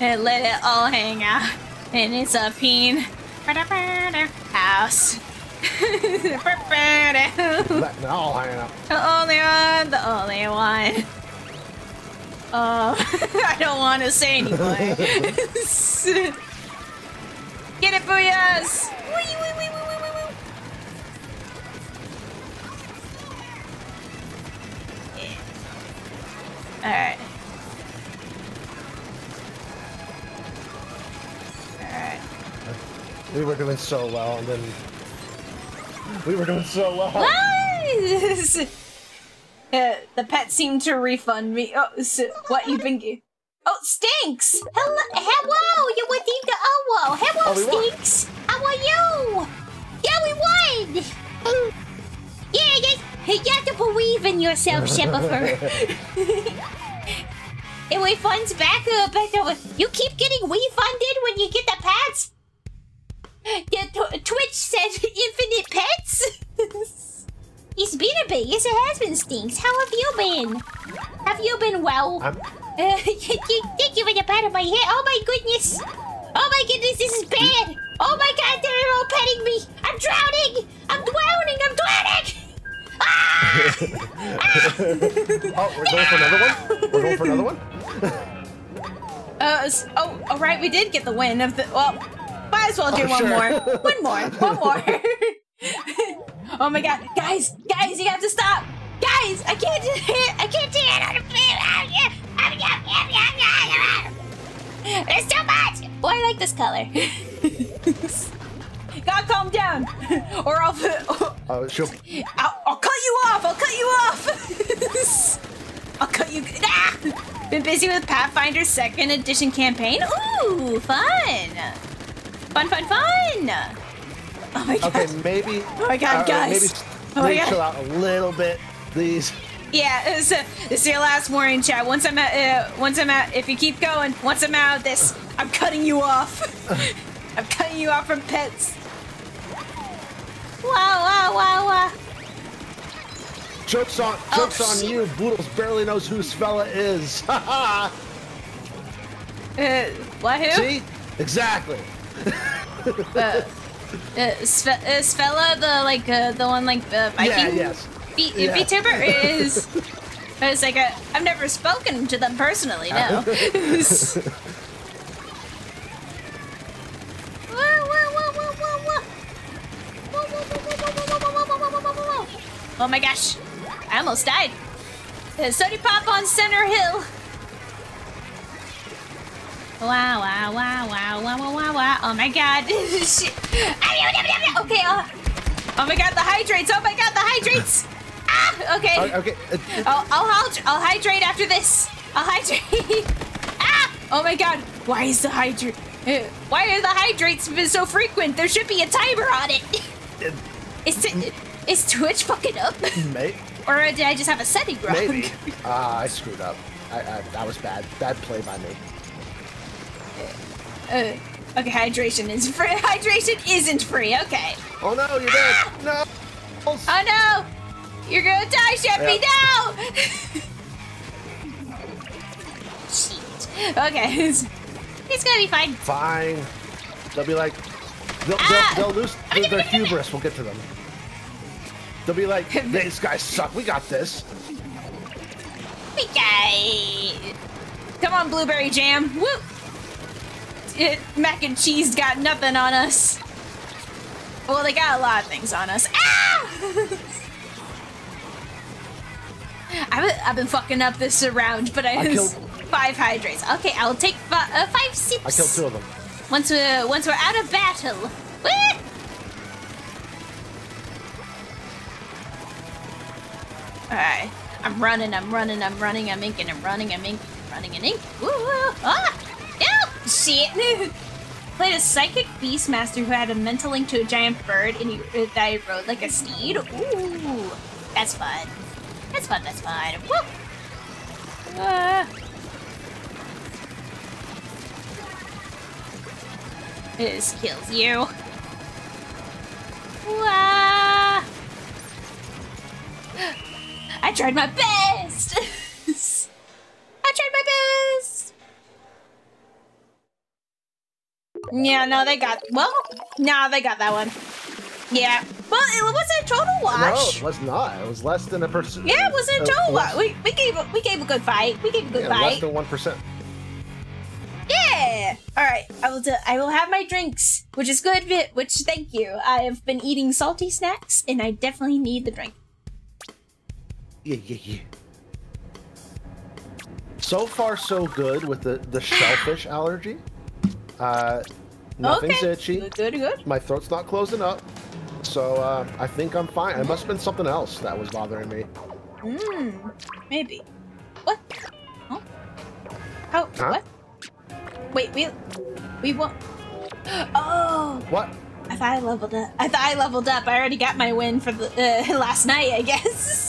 And let it all hang out. And it's a peen. House. the Letting it all hang out. only one, the only one. Oh, I don't want to say anymore. Get it, Booyahs! Wee, wee, wee. Alright. Alright. We were doing so well, and then we were doing so well. Nice! Uh, the pet seemed to refund me. Oh, so what you've been. Oh, stinks! Hello, hello! You redeemed the Owo. Hello, Oh, we won. stinks. How are you? Yeah, we won. Yeah, you, you have to believe in yourself, Shepard. it refunds back uh, back over. You keep getting refunded when you get the pets. The tw- Twitch says infinite pets. It's been a bit. Yes, it has been, Stinks. How have you been? Have you been well? I'm, Uh, thank you for the pat on my head. Oh my goodness. Oh my goodness, this is bad. Oh my god, they're all petting me. I'm drowning. I'm drowning. I'm drowning. Oh, we're going for another one. We're going for another one. Uh, oh, all right, we did get the win of the. Well, might as well do Oh, one sure. more. One more. One more. oh my god, guys, guys, you have to stop. Guys, I can't do it. I can't do it. on the There's too much. Oh, I like this color. God, calm down, or I'll, Oh, she'll. I'll, I'll cut you off. I'll cut you off. I'll cut you. Ah! Been busy with Pathfinder Second Edition campaign. Ooh, fun! Fun, fun, fun! Oh my god. Okay, maybe. Oh my God, uh, guys. Maybe, Oh my maybe God. chill out a little bit, please. Yeah, this, uh, it's your last warning, chat. Once I'm out, uh, once I'm out, if you keep going, once I'm out of this, I'm cutting you off. I'm cutting you off from pets. Wow, wow, wow, wow. Jokes on, Oh, jokes on you. Boodles barely knows who Svella is. Ha Uh, what, who? See? Exactly. Uh, Sve- uh, Svella, the like uh, the one like the Viking Yeah. Yes. V- Yeah. VTuber is. It's like I've never spoken to them personally. No. Whoa, whoa, whoa, whoa, whoa, whoa. Whoa, Oh my gosh! I almost died. Uh, Sody Pop on Center Hill. Wow, wow, wow, wow, wow, wow, wow, wow. Oh my god. Shit. Okay, uh, oh my god, the hydrates. Oh my god, the hydrates. Ah, okay. Uh, okay. uh, I'll, I'll, hyd- I'll hydrate after this. I'll hydrate. ah! Oh my god. Why is the hydrate? Uh, why are the hydrates been so frequent? There should be a timer on it. it- is, Twitch fucking up? may, or did I just have a setting wrong? maybe. Ah, I screwed up. I, I, that was bad. Bad play by me. Uh, okay, hydration is free. Hydration isn't free. Okay. Oh no, you're dead. No. Oh no! You're gonna die, Sheppy! No! Shit. Okay, he's, it's gonna be fine. Fine. They'll be like, they'll, Ah! they'll, they'll lose their, their hubris. We'll get to them. They'll be like, these guys suck. We got this. Okay. Come on, blueberry jam. Woo! It, mac and cheese got nothing on us. Well, they got a lot of things on us. Ah! I've, been- I've been fucking up this round, but I, I was killed- five hydrates. Okay, I'll take uh, five sips. I killed two of them. Once we're once we're out of battle. Whee! Alright. I'm running, I'm running, I'm running, I'm inking, I'm running, I'm inking, running and ink. Woo! Ah! No! Shit! Played a psychic beastmaster who had a mental link to a giant bird and he that he rode like a steed. Ooh! That's fun. That's fun, that's fun. Woo! Ah. This kills you. Wah! I tried my best! I tried my best! Yeah, no, they got. Well, no, they got that one. Yeah. Well, it was a total No, it was not. It was less than a percent. Yeah, it was a uh, total less- wash. We, we gave a, we gave a good fight. We gave a good yeah, less fight. than one percent. Yeah. All right. I will. Do, I will have my drinks, which is good. Which thank you. I have been eating salty snacks, and I definitely need the drink. Yeah, yeah, yeah. So far, so good with the the shellfish allergy. Uh, nothing's okay. itchy. Good. Good. Good. My throat's not closing up. So uh, I think I'm fine. It must have been something else that was bothering me. Hmm. Maybe. What? Huh? How? Huh? What? Wait. We. We won't. Oh. What? I thought I leveled up. I thought I leveled up. I already got my win for the uh, last night, I guess.